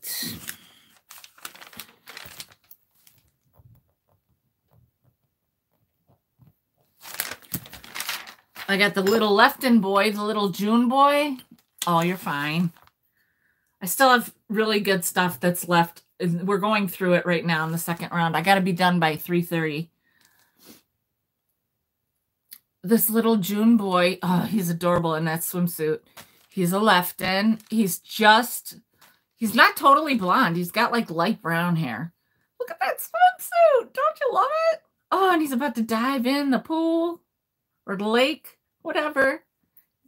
I got the little Lefton boy, the little June boy. Oh, you're fine. I still have really good stuff that's left. We're going through it right now in the second round. I got to be done by 3.30. This little June boy, oh, he's adorable in that swimsuit. He's a Lefton. He's just, he's not totally blonde. He's got like light brown hair. Look at that swimsuit. Don't you love it? Oh, and he's about to dive in the pool or lake whatever.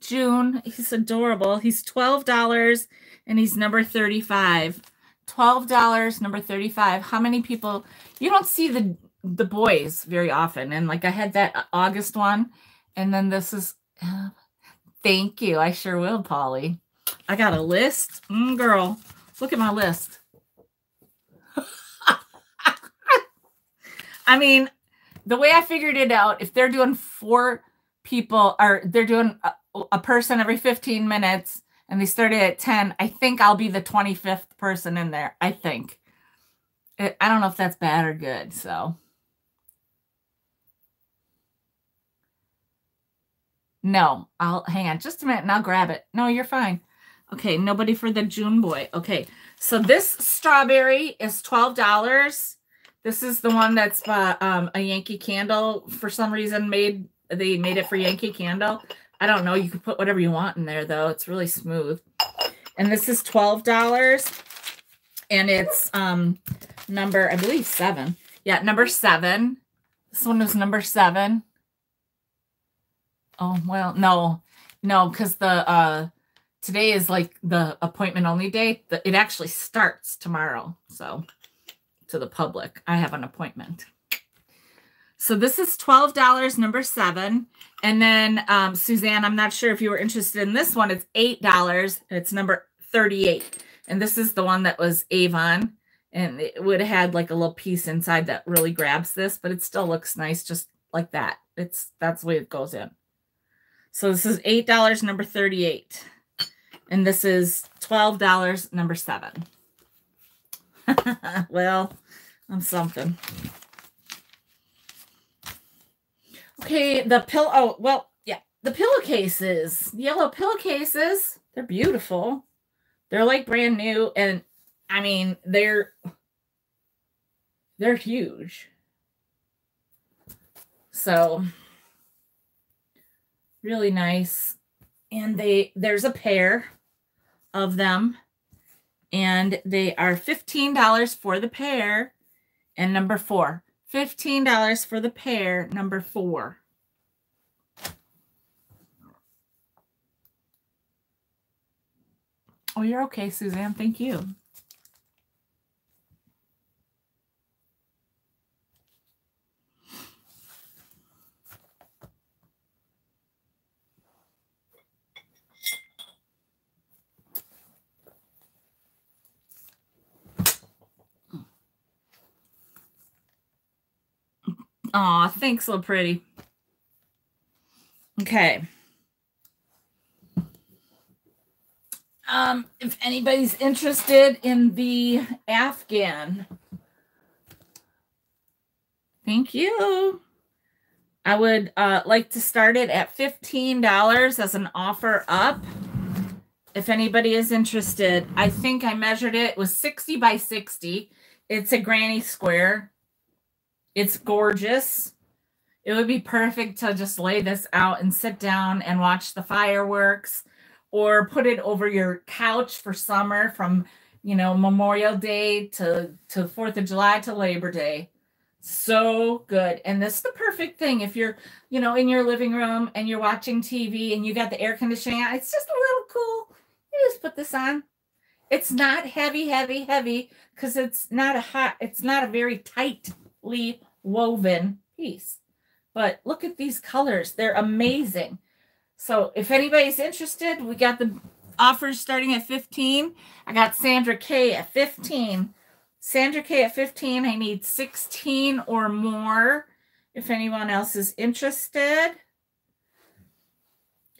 June, he's adorable. He's $12 and he's number 35. $12, number 35. How many people, you don't see the the boys very often. And like I had that August one and then this is, uh, [sighs] thank you. I sure will, Polly. I got a list. Mm, girl, look at my list. [laughs] I mean, the way I figured it out, if they're doing four people or they're doing a, a person every 15 minutes and they started at 10 i think i'll be the 25th person in there i think. I don't know if that's bad or good so. No i'll hang on just a minute and i'll grab it. No you're fine. Okay nobody for the june boy. Okay so this strawberry is $12 this is the one that's uh, um, a yankee candle for some reason made they made it for Yankee Candle. I don't know. You can put whatever you want in there, though. It's really smooth. And this is $12. And it's um number, I believe, seven. Yeah, number seven. This one is number seven. Oh, well, no. No, because the uh today is like the appointment only day. The, it actually starts tomorrow. So to the public. I have an appointment. So this is $12, number seven. And then um, Suzanne, I'm not sure if you were interested in this one. It's $8. It's number 38. And this is the one that was Avon. And it would have had like a little piece inside that really grabs this, but it still looks nice just like that. It's that's the way it goes in. So this is $8, number 38. And this is $12, number seven. [laughs] well, I'm something. Okay, the pillow. Oh, well, yeah, the pillowcases, yellow pillowcases. They're beautiful. They're like brand new, and I mean they're they're huge. So really nice, and they there's a pair of them, and they are fifteen dollars for the pair, and number four. $15 for the pair, number four. Oh, you're okay, Suzanne. Thank you. Aw, thanks, little pretty. Okay. Um, if anybody's interested in the Afghan, thank you. I would uh, like to start it at $15 as an offer up. If anybody is interested, I think I measured it, it was 60 by 60. It's a granny square. It's gorgeous. It would be perfect to just lay this out and sit down and watch the fireworks or put it over your couch for summer from, you know, Memorial Day to to 4th of July to Labor Day. So good. And this is the perfect thing if you're, you know, in your living room and you're watching TV and you got the air conditioning on. It's just a little cool. You just put this on. It's not heavy, heavy, heavy because it's not a hot, it's not a very tight woven piece. But look at these colors. They're amazing. So if anybody's interested, we got the offers starting at 15. I got Sandra K at 15. Sandra K at 15. I need 16 or more if anyone else is interested.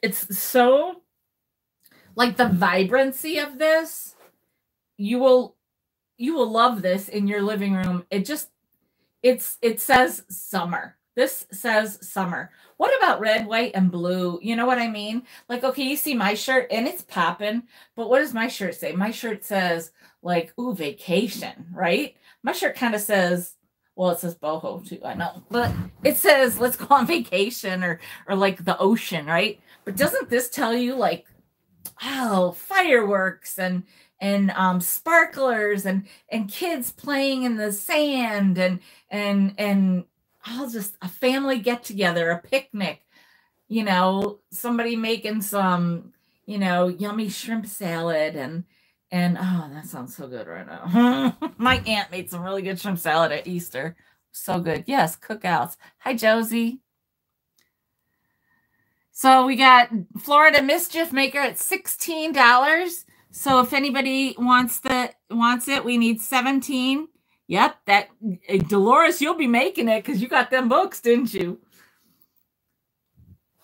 It's so like the vibrancy of this. You will you will love this in your living room. It just it's it says summer. This says summer. What about red, white, and blue? You know what I mean? Like, okay, you see my shirt and it's popping, but what does my shirt say? My shirt says like, ooh, vacation, right? My shirt kind of says, well, it says boho too, I know, but it says let's go on [laughs] vacation or or like the ocean, right? But doesn't this tell you like, oh, fireworks and and um, sparklers and and kids playing in the sand and and and all just a family get together, a picnic, you know, somebody making some, you know, yummy shrimp salad and and oh, that sounds so good right now. [laughs] My aunt made some really good shrimp salad at Easter. So good. Yes, cookouts. Hi, Josie. So we got Florida Mischief Maker at $16. So if anybody wants the wants it, we need 17. Yep, that eh, Dolores, you'll be making it because you got them books, didn't you?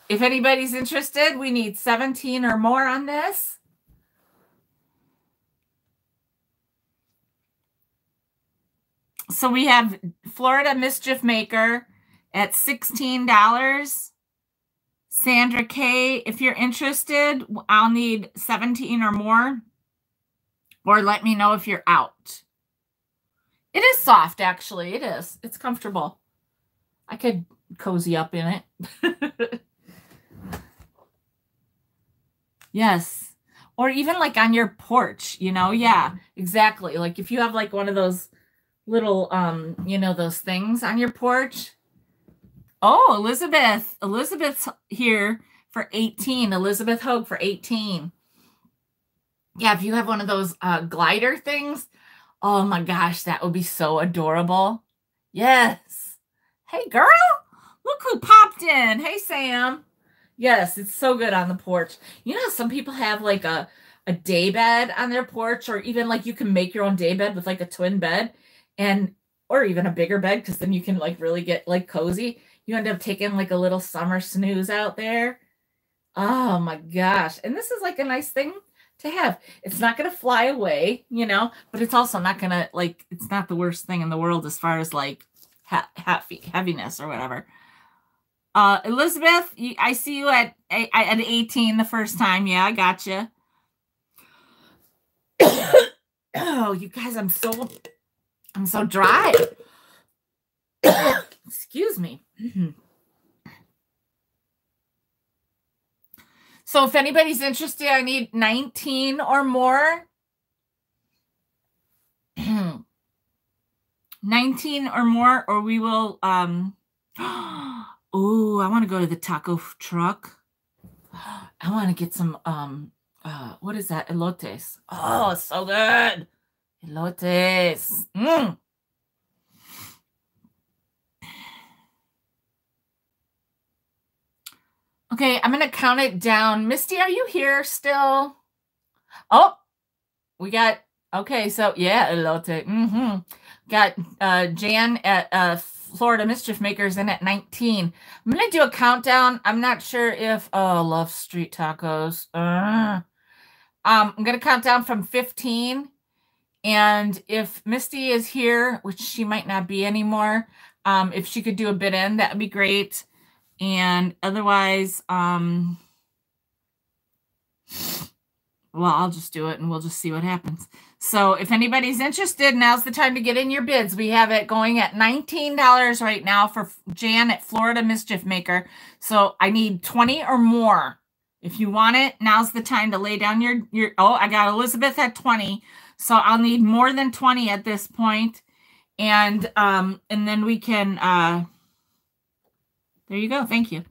If anybody's interested, we need 17 or more on this. So we have Florida Mischief Maker at $16. Sandra K, if you're interested, I'll need 17 or more. Or let me know if you're out. It is soft, actually. It is. It's comfortable. I could cozy up in it. [laughs] yes. Or even like on your porch, you know? Yeah, exactly. Like if you have like one of those little, um, you know, those things on your porch, Oh, Elizabeth. Elizabeth's here for 18. Elizabeth Hogue for 18. Yeah, if you have one of those uh, glider things, Oh my gosh, that would be so adorable. Yes. Hey, girl, look who popped in. Hey, Sam. Yes, it's so good on the porch. You know, some people have like a a day bed on their porch, or even like you can make your own day bed with like a twin bed, and or even a bigger bed because then you can like really get like cozy. You end up taking like a little summer snooze out there. Oh my gosh! And this is like a nice thing to have. It's not going to fly away, you know, but it's also not going to like, it's not the worst thing in the world as far as like ha- heaviness or whatever. Uh, Elizabeth, I see you at at 18 the first time. Yeah, I got you. oh, you guys, I'm so I'm so dry. [coughs] Excuse me. So if anybody's interested, I need 19 or more. [clears throat] 19 or more, or we will um [gasps] oh, I want to go to the taco truck. I want to get some um uh what is that? Elotes. Oh, so good. Elotes. Mm. Okay, I'm going to count it down. Misty, are you here still? Oh, we got, okay, so yeah, elote. Mm-hmm. Got uh, Jan at uh, Florida Mischief Makers in at 19. I'm going to do a countdown. I'm not sure if, oh, love street tacos. Uh, um, I'm going to count down from 15. And if Misty is here, which she might not be anymore, um, if she could do a bit in, that would be great. And otherwise, um, well, I'll just do it and we'll just see what happens. So if anybody's interested, now's the time to get in your bids. We have it going at $19 right now for Jan at Florida Mischief Maker. So I need 20 or more. If you want it, now's the time to lay down your, your oh, I got Elizabeth at 20. So I'll need more than 20 at this point. And um, and then we can uh there you go. Thank you.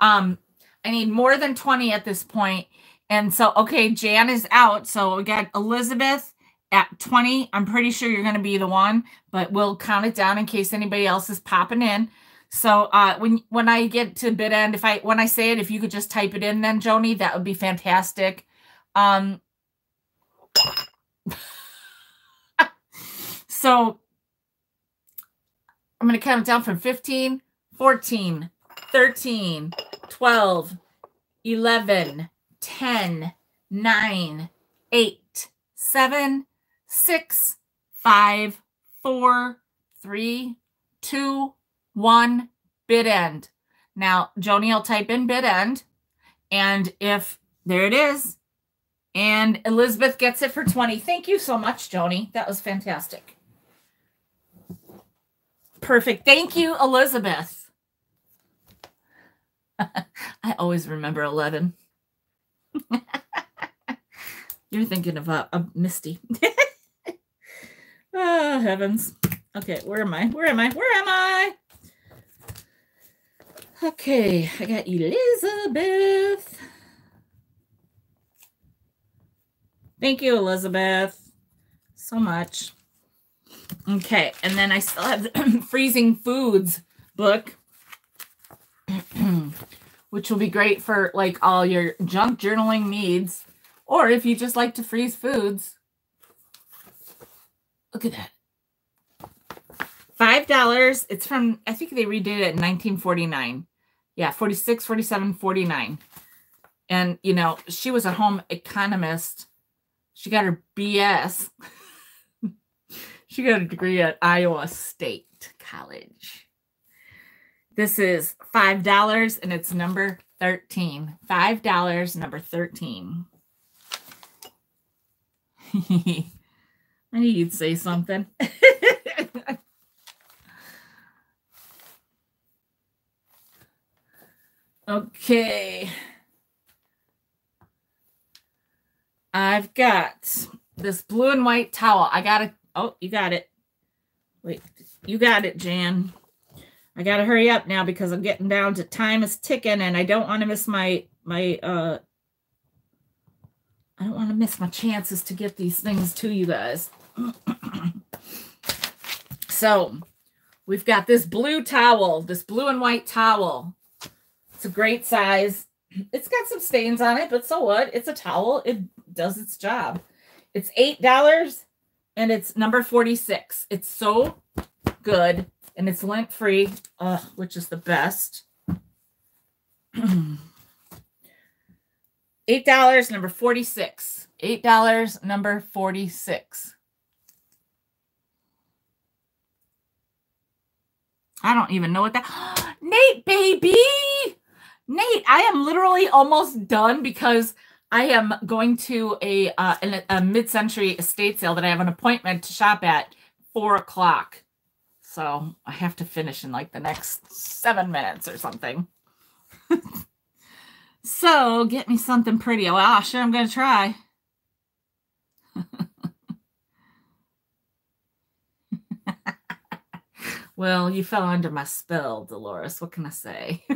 Um, I need more than 20 at this point. And so, okay, Jan is out. So we got Elizabeth at 20. I'm pretty sure you're going to be the one, but we'll count it down in case anybody else is popping in. So uh, when when I get to bid end, if I when I say it, if you could just type it in, then Joni, that would be fantastic. Um, [laughs] so I'm going to count it down from 15, 14, 13, 12, 11, 10, 9, 8, 7, 6, 5, 4, 3, 2, 1, bid end. Now, Joni will type in bid end. And if there it is, and Elizabeth gets it for 20. Thank you so much, Joni. That was fantastic. Perfect. Thank you, Elizabeth. [laughs] I always remember 11. [laughs] You're thinking of a, Misty. oh, [laughs] heavens. Okay, where am I? Where am I? Where am I? Okay, I got Elizabeth. Thank you, Elizabeth, so much. Okay, and then I still have the [clears throat] Freezing Foods book. [clears throat] which will be great for like all your junk journaling needs. Or if you just like to freeze foods. Look at that. Five dollars. It's from I think they redid it in 1949. Yeah, 46, 47, 49. And you know, she was a home economist. She got her BS. [laughs] she got a degree at Iowa State College. This is $5 and it's number 13. $5, number 13. [laughs] I knew you'd say something. [laughs] okay. I've got this blue and white towel. I got it. Oh, you got it. Wait, you got it, Jan. I gotta hurry up now because I'm getting down to time is ticking and I don't want to miss my my uh I don't want to miss my chances to get these things to you guys. [clears throat] so we've got this blue towel, this blue and white towel. It's a great size. [clears throat] It's got some stains on it, but so what? It's a towel. It does its job. It's $8 and it's number 46. It's so good and it's lint free, uh, which is the best. [clears throat] $8, number 46. $8, number 46. I don't even know what that. [gasps] Nate, baby. Nate, I am literally almost done because I am going to a uh, a mid-century estate sale that I have an appointment to shop at four o'clock. So I have to finish in like the next seven minutes or something. [laughs] so get me something pretty. Oh, ah, sure, I'm going to try. [laughs] well, you fell under my spell, Dolores. What can I say? [laughs]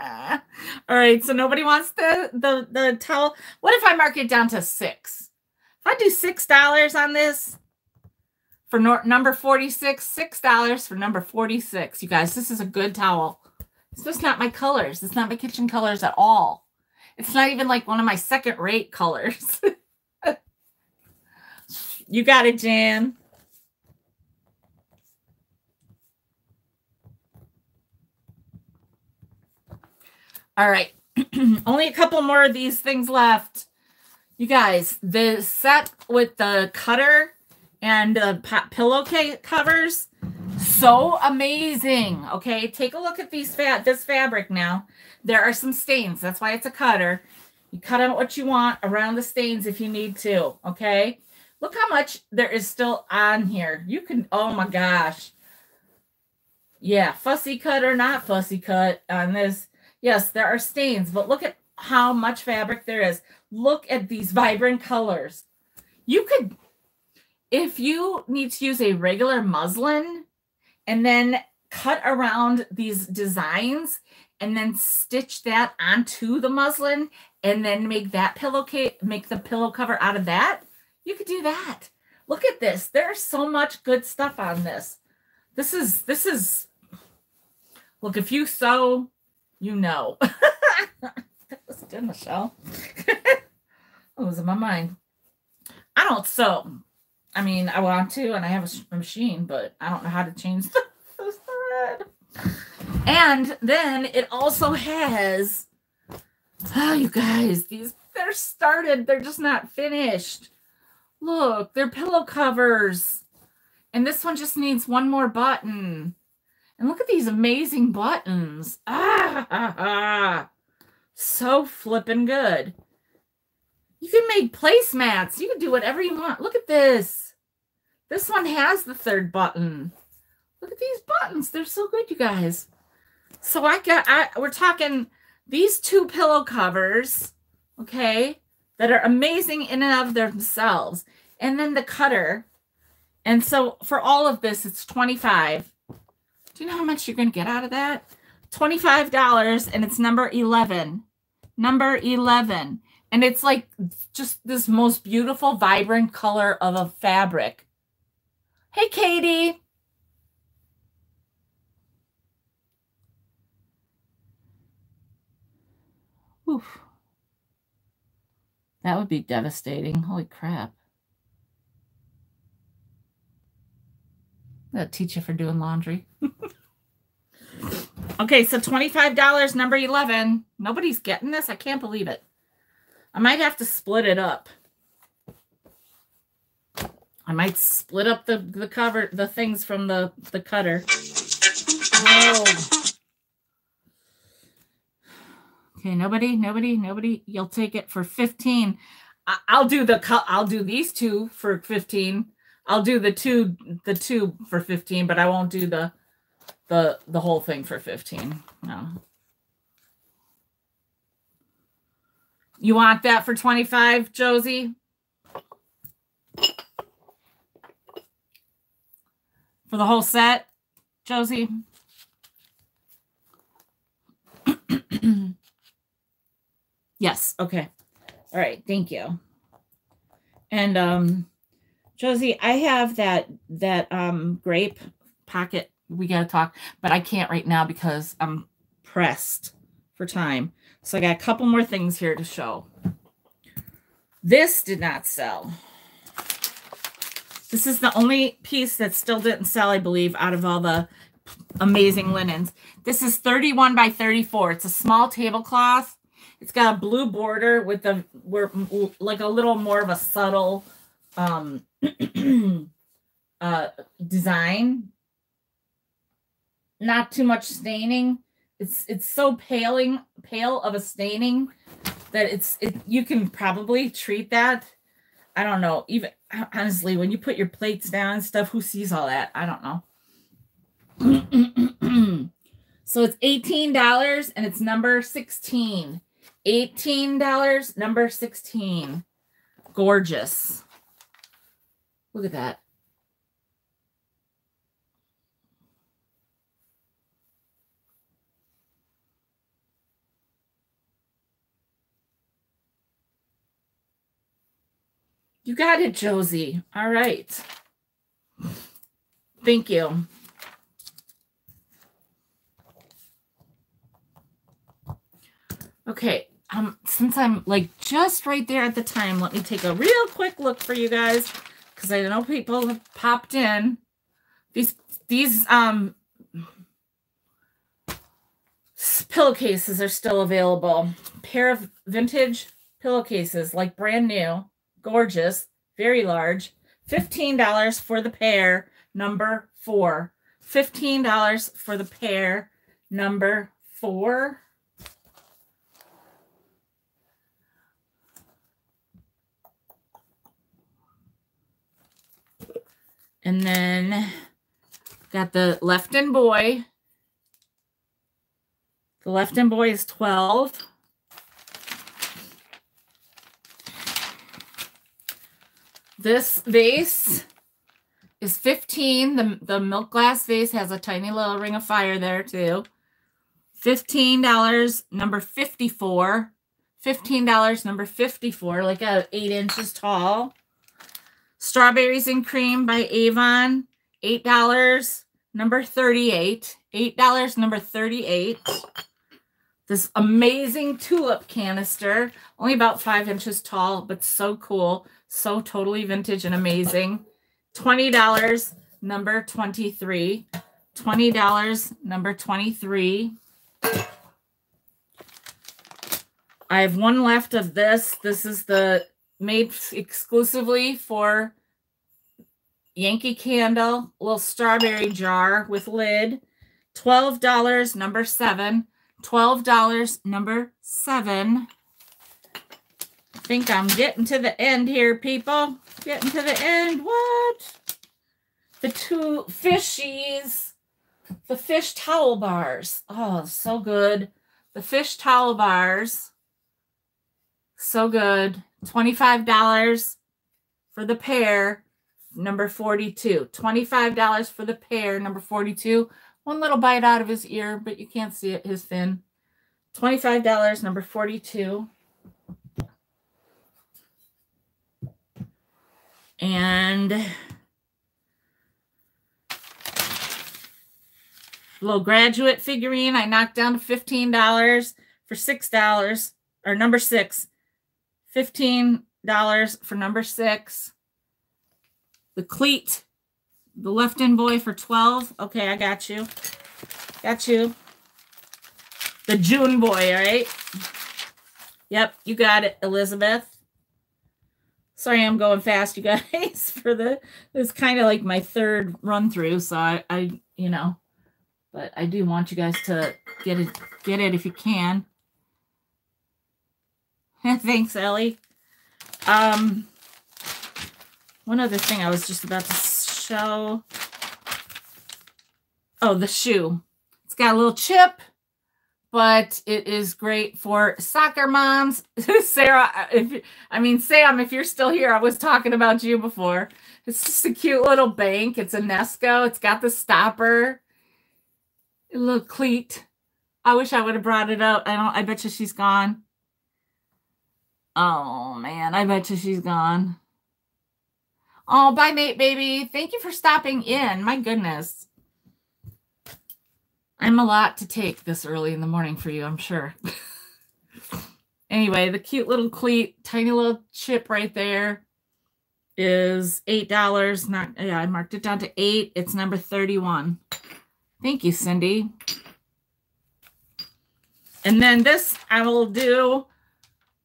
All right, so nobody wants the the the towel. What if I mark it down to six? If I do six dollars on this for no, number 46, six dollars for number 46. You guys, this is a good towel. It's just not my colors. It's not my kitchen colors at all. It's not even like one of my second rate colors. [laughs] you got it, Jan. All right. [clears throat] Only a couple more of these things left. You guys, the set with the cutter and the pillowcase covers, so amazing. Okay, take a look at these fat this fabric now. There are some stains. That's why it's a cutter. You cut out what you want around the stains if you need to. Okay, look how much there is still on here. You can. Oh my gosh. Yeah, fussy cut or not fussy cut on this Yes, there are stains, but look at how much fabric there is. Look at these vibrant colors. You could, if you need to use a regular muslin and then cut around these designs and then stitch that onto the muslin and then make that pillowcase, make the pillow cover out of that, you could do that. Look at this. There's so much good stuff on this. This is, this is, look, if you sew you know. [laughs] that was good, Michele. [laughs] it was in my mind. I don't sew. I mean, I want to, and I have a, machine, but I don't know how to change the, [laughs] the thread. And then it also has, oh, you guys, these, they're started. They're just not finished. Look, they're pillow covers. And this one just needs one more button. And look at these amazing buttons. Ah, ah, ah. so flippin' good. You can make placemats. You can do whatever you want. Look at this. This one has the third button. Look at these buttons. They're so good, you guys. So I got, I, we're talking these two pillow covers, okay, that are amazing in and of themselves. And then the cutter. And so for all of this, it's 25 do you know how much you're going to get out of that? $25 and it's number 11. Number 11. And it's like just this most beautiful, vibrant color of a fabric. Hey, Katie. Oof. That would be devastating. Holy crap. That'll teach you for doing laundry. [laughs] okay, so $25, number 11. Nobody's getting this? I can't believe it. I might have to split it up. I might split up the, the cover, the things from the, the cutter. Whoa. Okay, nobody, nobody, nobody. You'll take it for 15. I, I'll do the cut. I'll do these two for 15. I'll do the two the two for 15, but I won't do the the the whole thing for 15. No. You want that for 25, Josie? For the whole set, Josie? yes, okay. All right, thank you. And um Josie, I have that that um grape pocket. We gotta talk, but I can't right now because I'm pressed for time. So I got a couple more things here to show. This did not sell. This is the only piece that still didn't sell, I believe, out of all the amazing linens. This is 31 by 34. It's a small tablecloth. It's got a blue border with the where like a little more of a subtle um [clears throat] uh design. Not too much staining. It's it's so paling pale of a staining that it's it you can probably treat that. I don't know. Even [clears throat] honestly, when you put your plates down and stuff, who sees all that? I don't know. [clears throat] so it's $18 and it's number 16. $18, number 16. Gorgeous. Look at that. You got it, Josie. All right. Thank you. Okay, um, since I'm like just right there at the time, let me take a real quick look for you guys because I know people have popped in. These these um pillowcases are still available. Pair of vintage pillowcases, like brand new, gorgeous, very large. $15 for the pair, number four. $15 for the pair, number four. And then got the Lefton Boy. The Lefton Boy is 12. This vase is 15. The, the milk glass vase has a tiny little ring of fire there too. $15, number 54. $15, number 54, like a eight inches tall. Strawberries and Cream by Avon, $8, number 38. $8, number 38. This amazing tulip canister, only about five inches tall, but so cool. So totally vintage and amazing. $20, number 23. $20, number 23. I have one left of this. This is the made exclusively for Yankee Candle, little strawberry jar with lid. $12, number seven. $12, number seven. I think I'm getting to the end here, people. Getting to the end. What? The two fishies. The fish towel bars. Oh, so good. The fish towel bars. So good. $25 for the pair, number 42. $25 for the pair, number 42. One little bite out of his ear, but you can't see it, his fin. $25, number 42. And little graduate figurine I knocked down to $15 for $6 or number 6 $15 for number six. The cleat, the Lefton boy for 12. Okay, I got you. Got you. The June boy, all right? Yep, you got it, Elizabeth. Sorry, I'm going fast, you guys, [laughs] for the, it's kind of like my third run through. So I, I, you know, but I do want you guys to get it, get it if you can. [laughs] Thanks, Ellie. Um, one other thing I was just about to show. Oh, the shoe. It's got a little chip, but it is great for soccer moms. [laughs] Sarah, if I mean Sam, if you're still here, I was talking about you before. It's just a cute little bank. It's Enesco. It's got the stopper. A little cleat. I wish I would have brought it up. I don't. I bet you she's gone. Oh man, I bet you she's gone. Oh, bye, Nate, baby. Thank you for stopping in. My goodness. I'm a lot to take this early in the morning for you, I'm sure. [laughs] anyway, the cute little cleat, tiny little chip right there is $8. Not yeah, I marked it down to 8. It's number 31. Thank you, Cindy. And then this I will do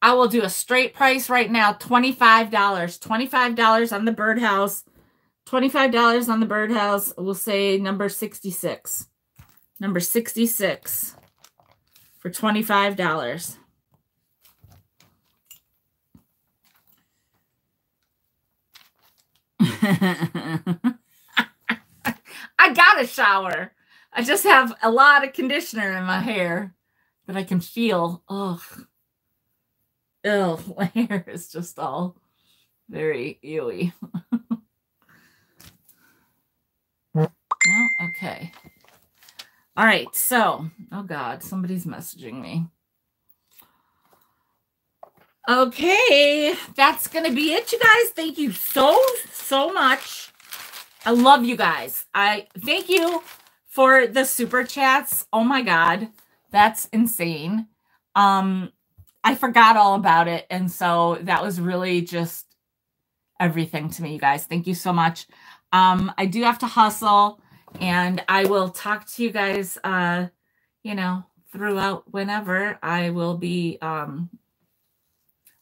I will do a straight price right now, $25. $25 on the birdhouse. $25 on the birdhouse. We'll say number 66. Number 66 for $25. [laughs] I got a shower. I just have a lot of conditioner in my hair that I can feel. Ugh. Ew, [laughs] my hair is just all very ewy. [laughs] oh, okay. All right, so, oh God, somebody's messaging me. Okay, that's going to be it, you guys. Thank you so, so much. I love you guys. I thank you for the super chats. Oh my God, that's insane. Um, I forgot all about it. And so that was really just everything to me, you guys. Thank you so much. Um, I do have to hustle and I will talk to you guys, uh, you know, throughout whenever I will be, um,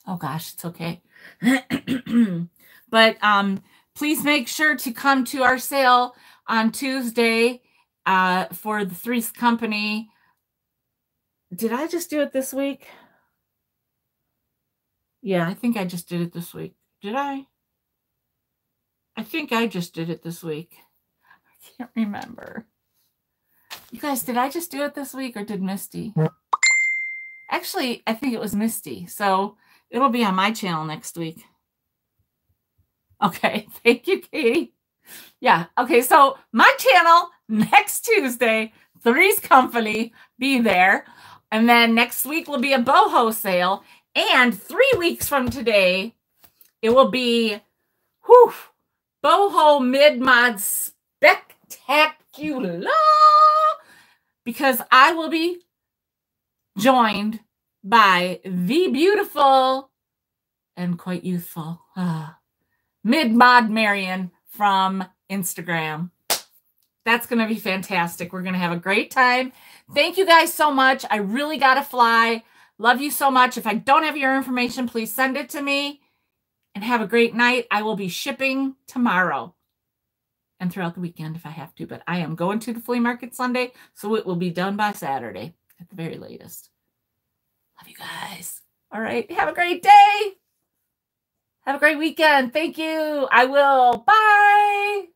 oh gosh, it's okay. [clears throat] but, um, please make sure to come to our sale on Tuesday, uh, for the Threes Company. Did I just do it this week? Yeah, I think I just did it this week. Did I? I think I just did it this week. Can't remember. You guys, did I just do it this week or did Misty? Actually, I think it was Misty. So it'll be on my channel next week. Okay. [laughs] Thank you, Katie. Yeah. Okay. So my channel next Tuesday, Threes Company, be there. And then next week will be a boho sale. And three weeks from today, it will be whew, boho mid mod spectacular because I will be joined by the beautiful and quite youthful uh, mid mod Marion from Instagram. That's going to be fantastic. We're going to have a great time. Thank you guys so much. I really got to fly. Love you so much. If I don't have your information, please send it to me and have a great night. I will be shipping tomorrow and throughout the weekend if I have to, but I am going to the flea market Sunday, so it will be done by Saturday at the very latest. Love you guys. All right. Have a great day. Have a great weekend. Thank you. I will. Bye.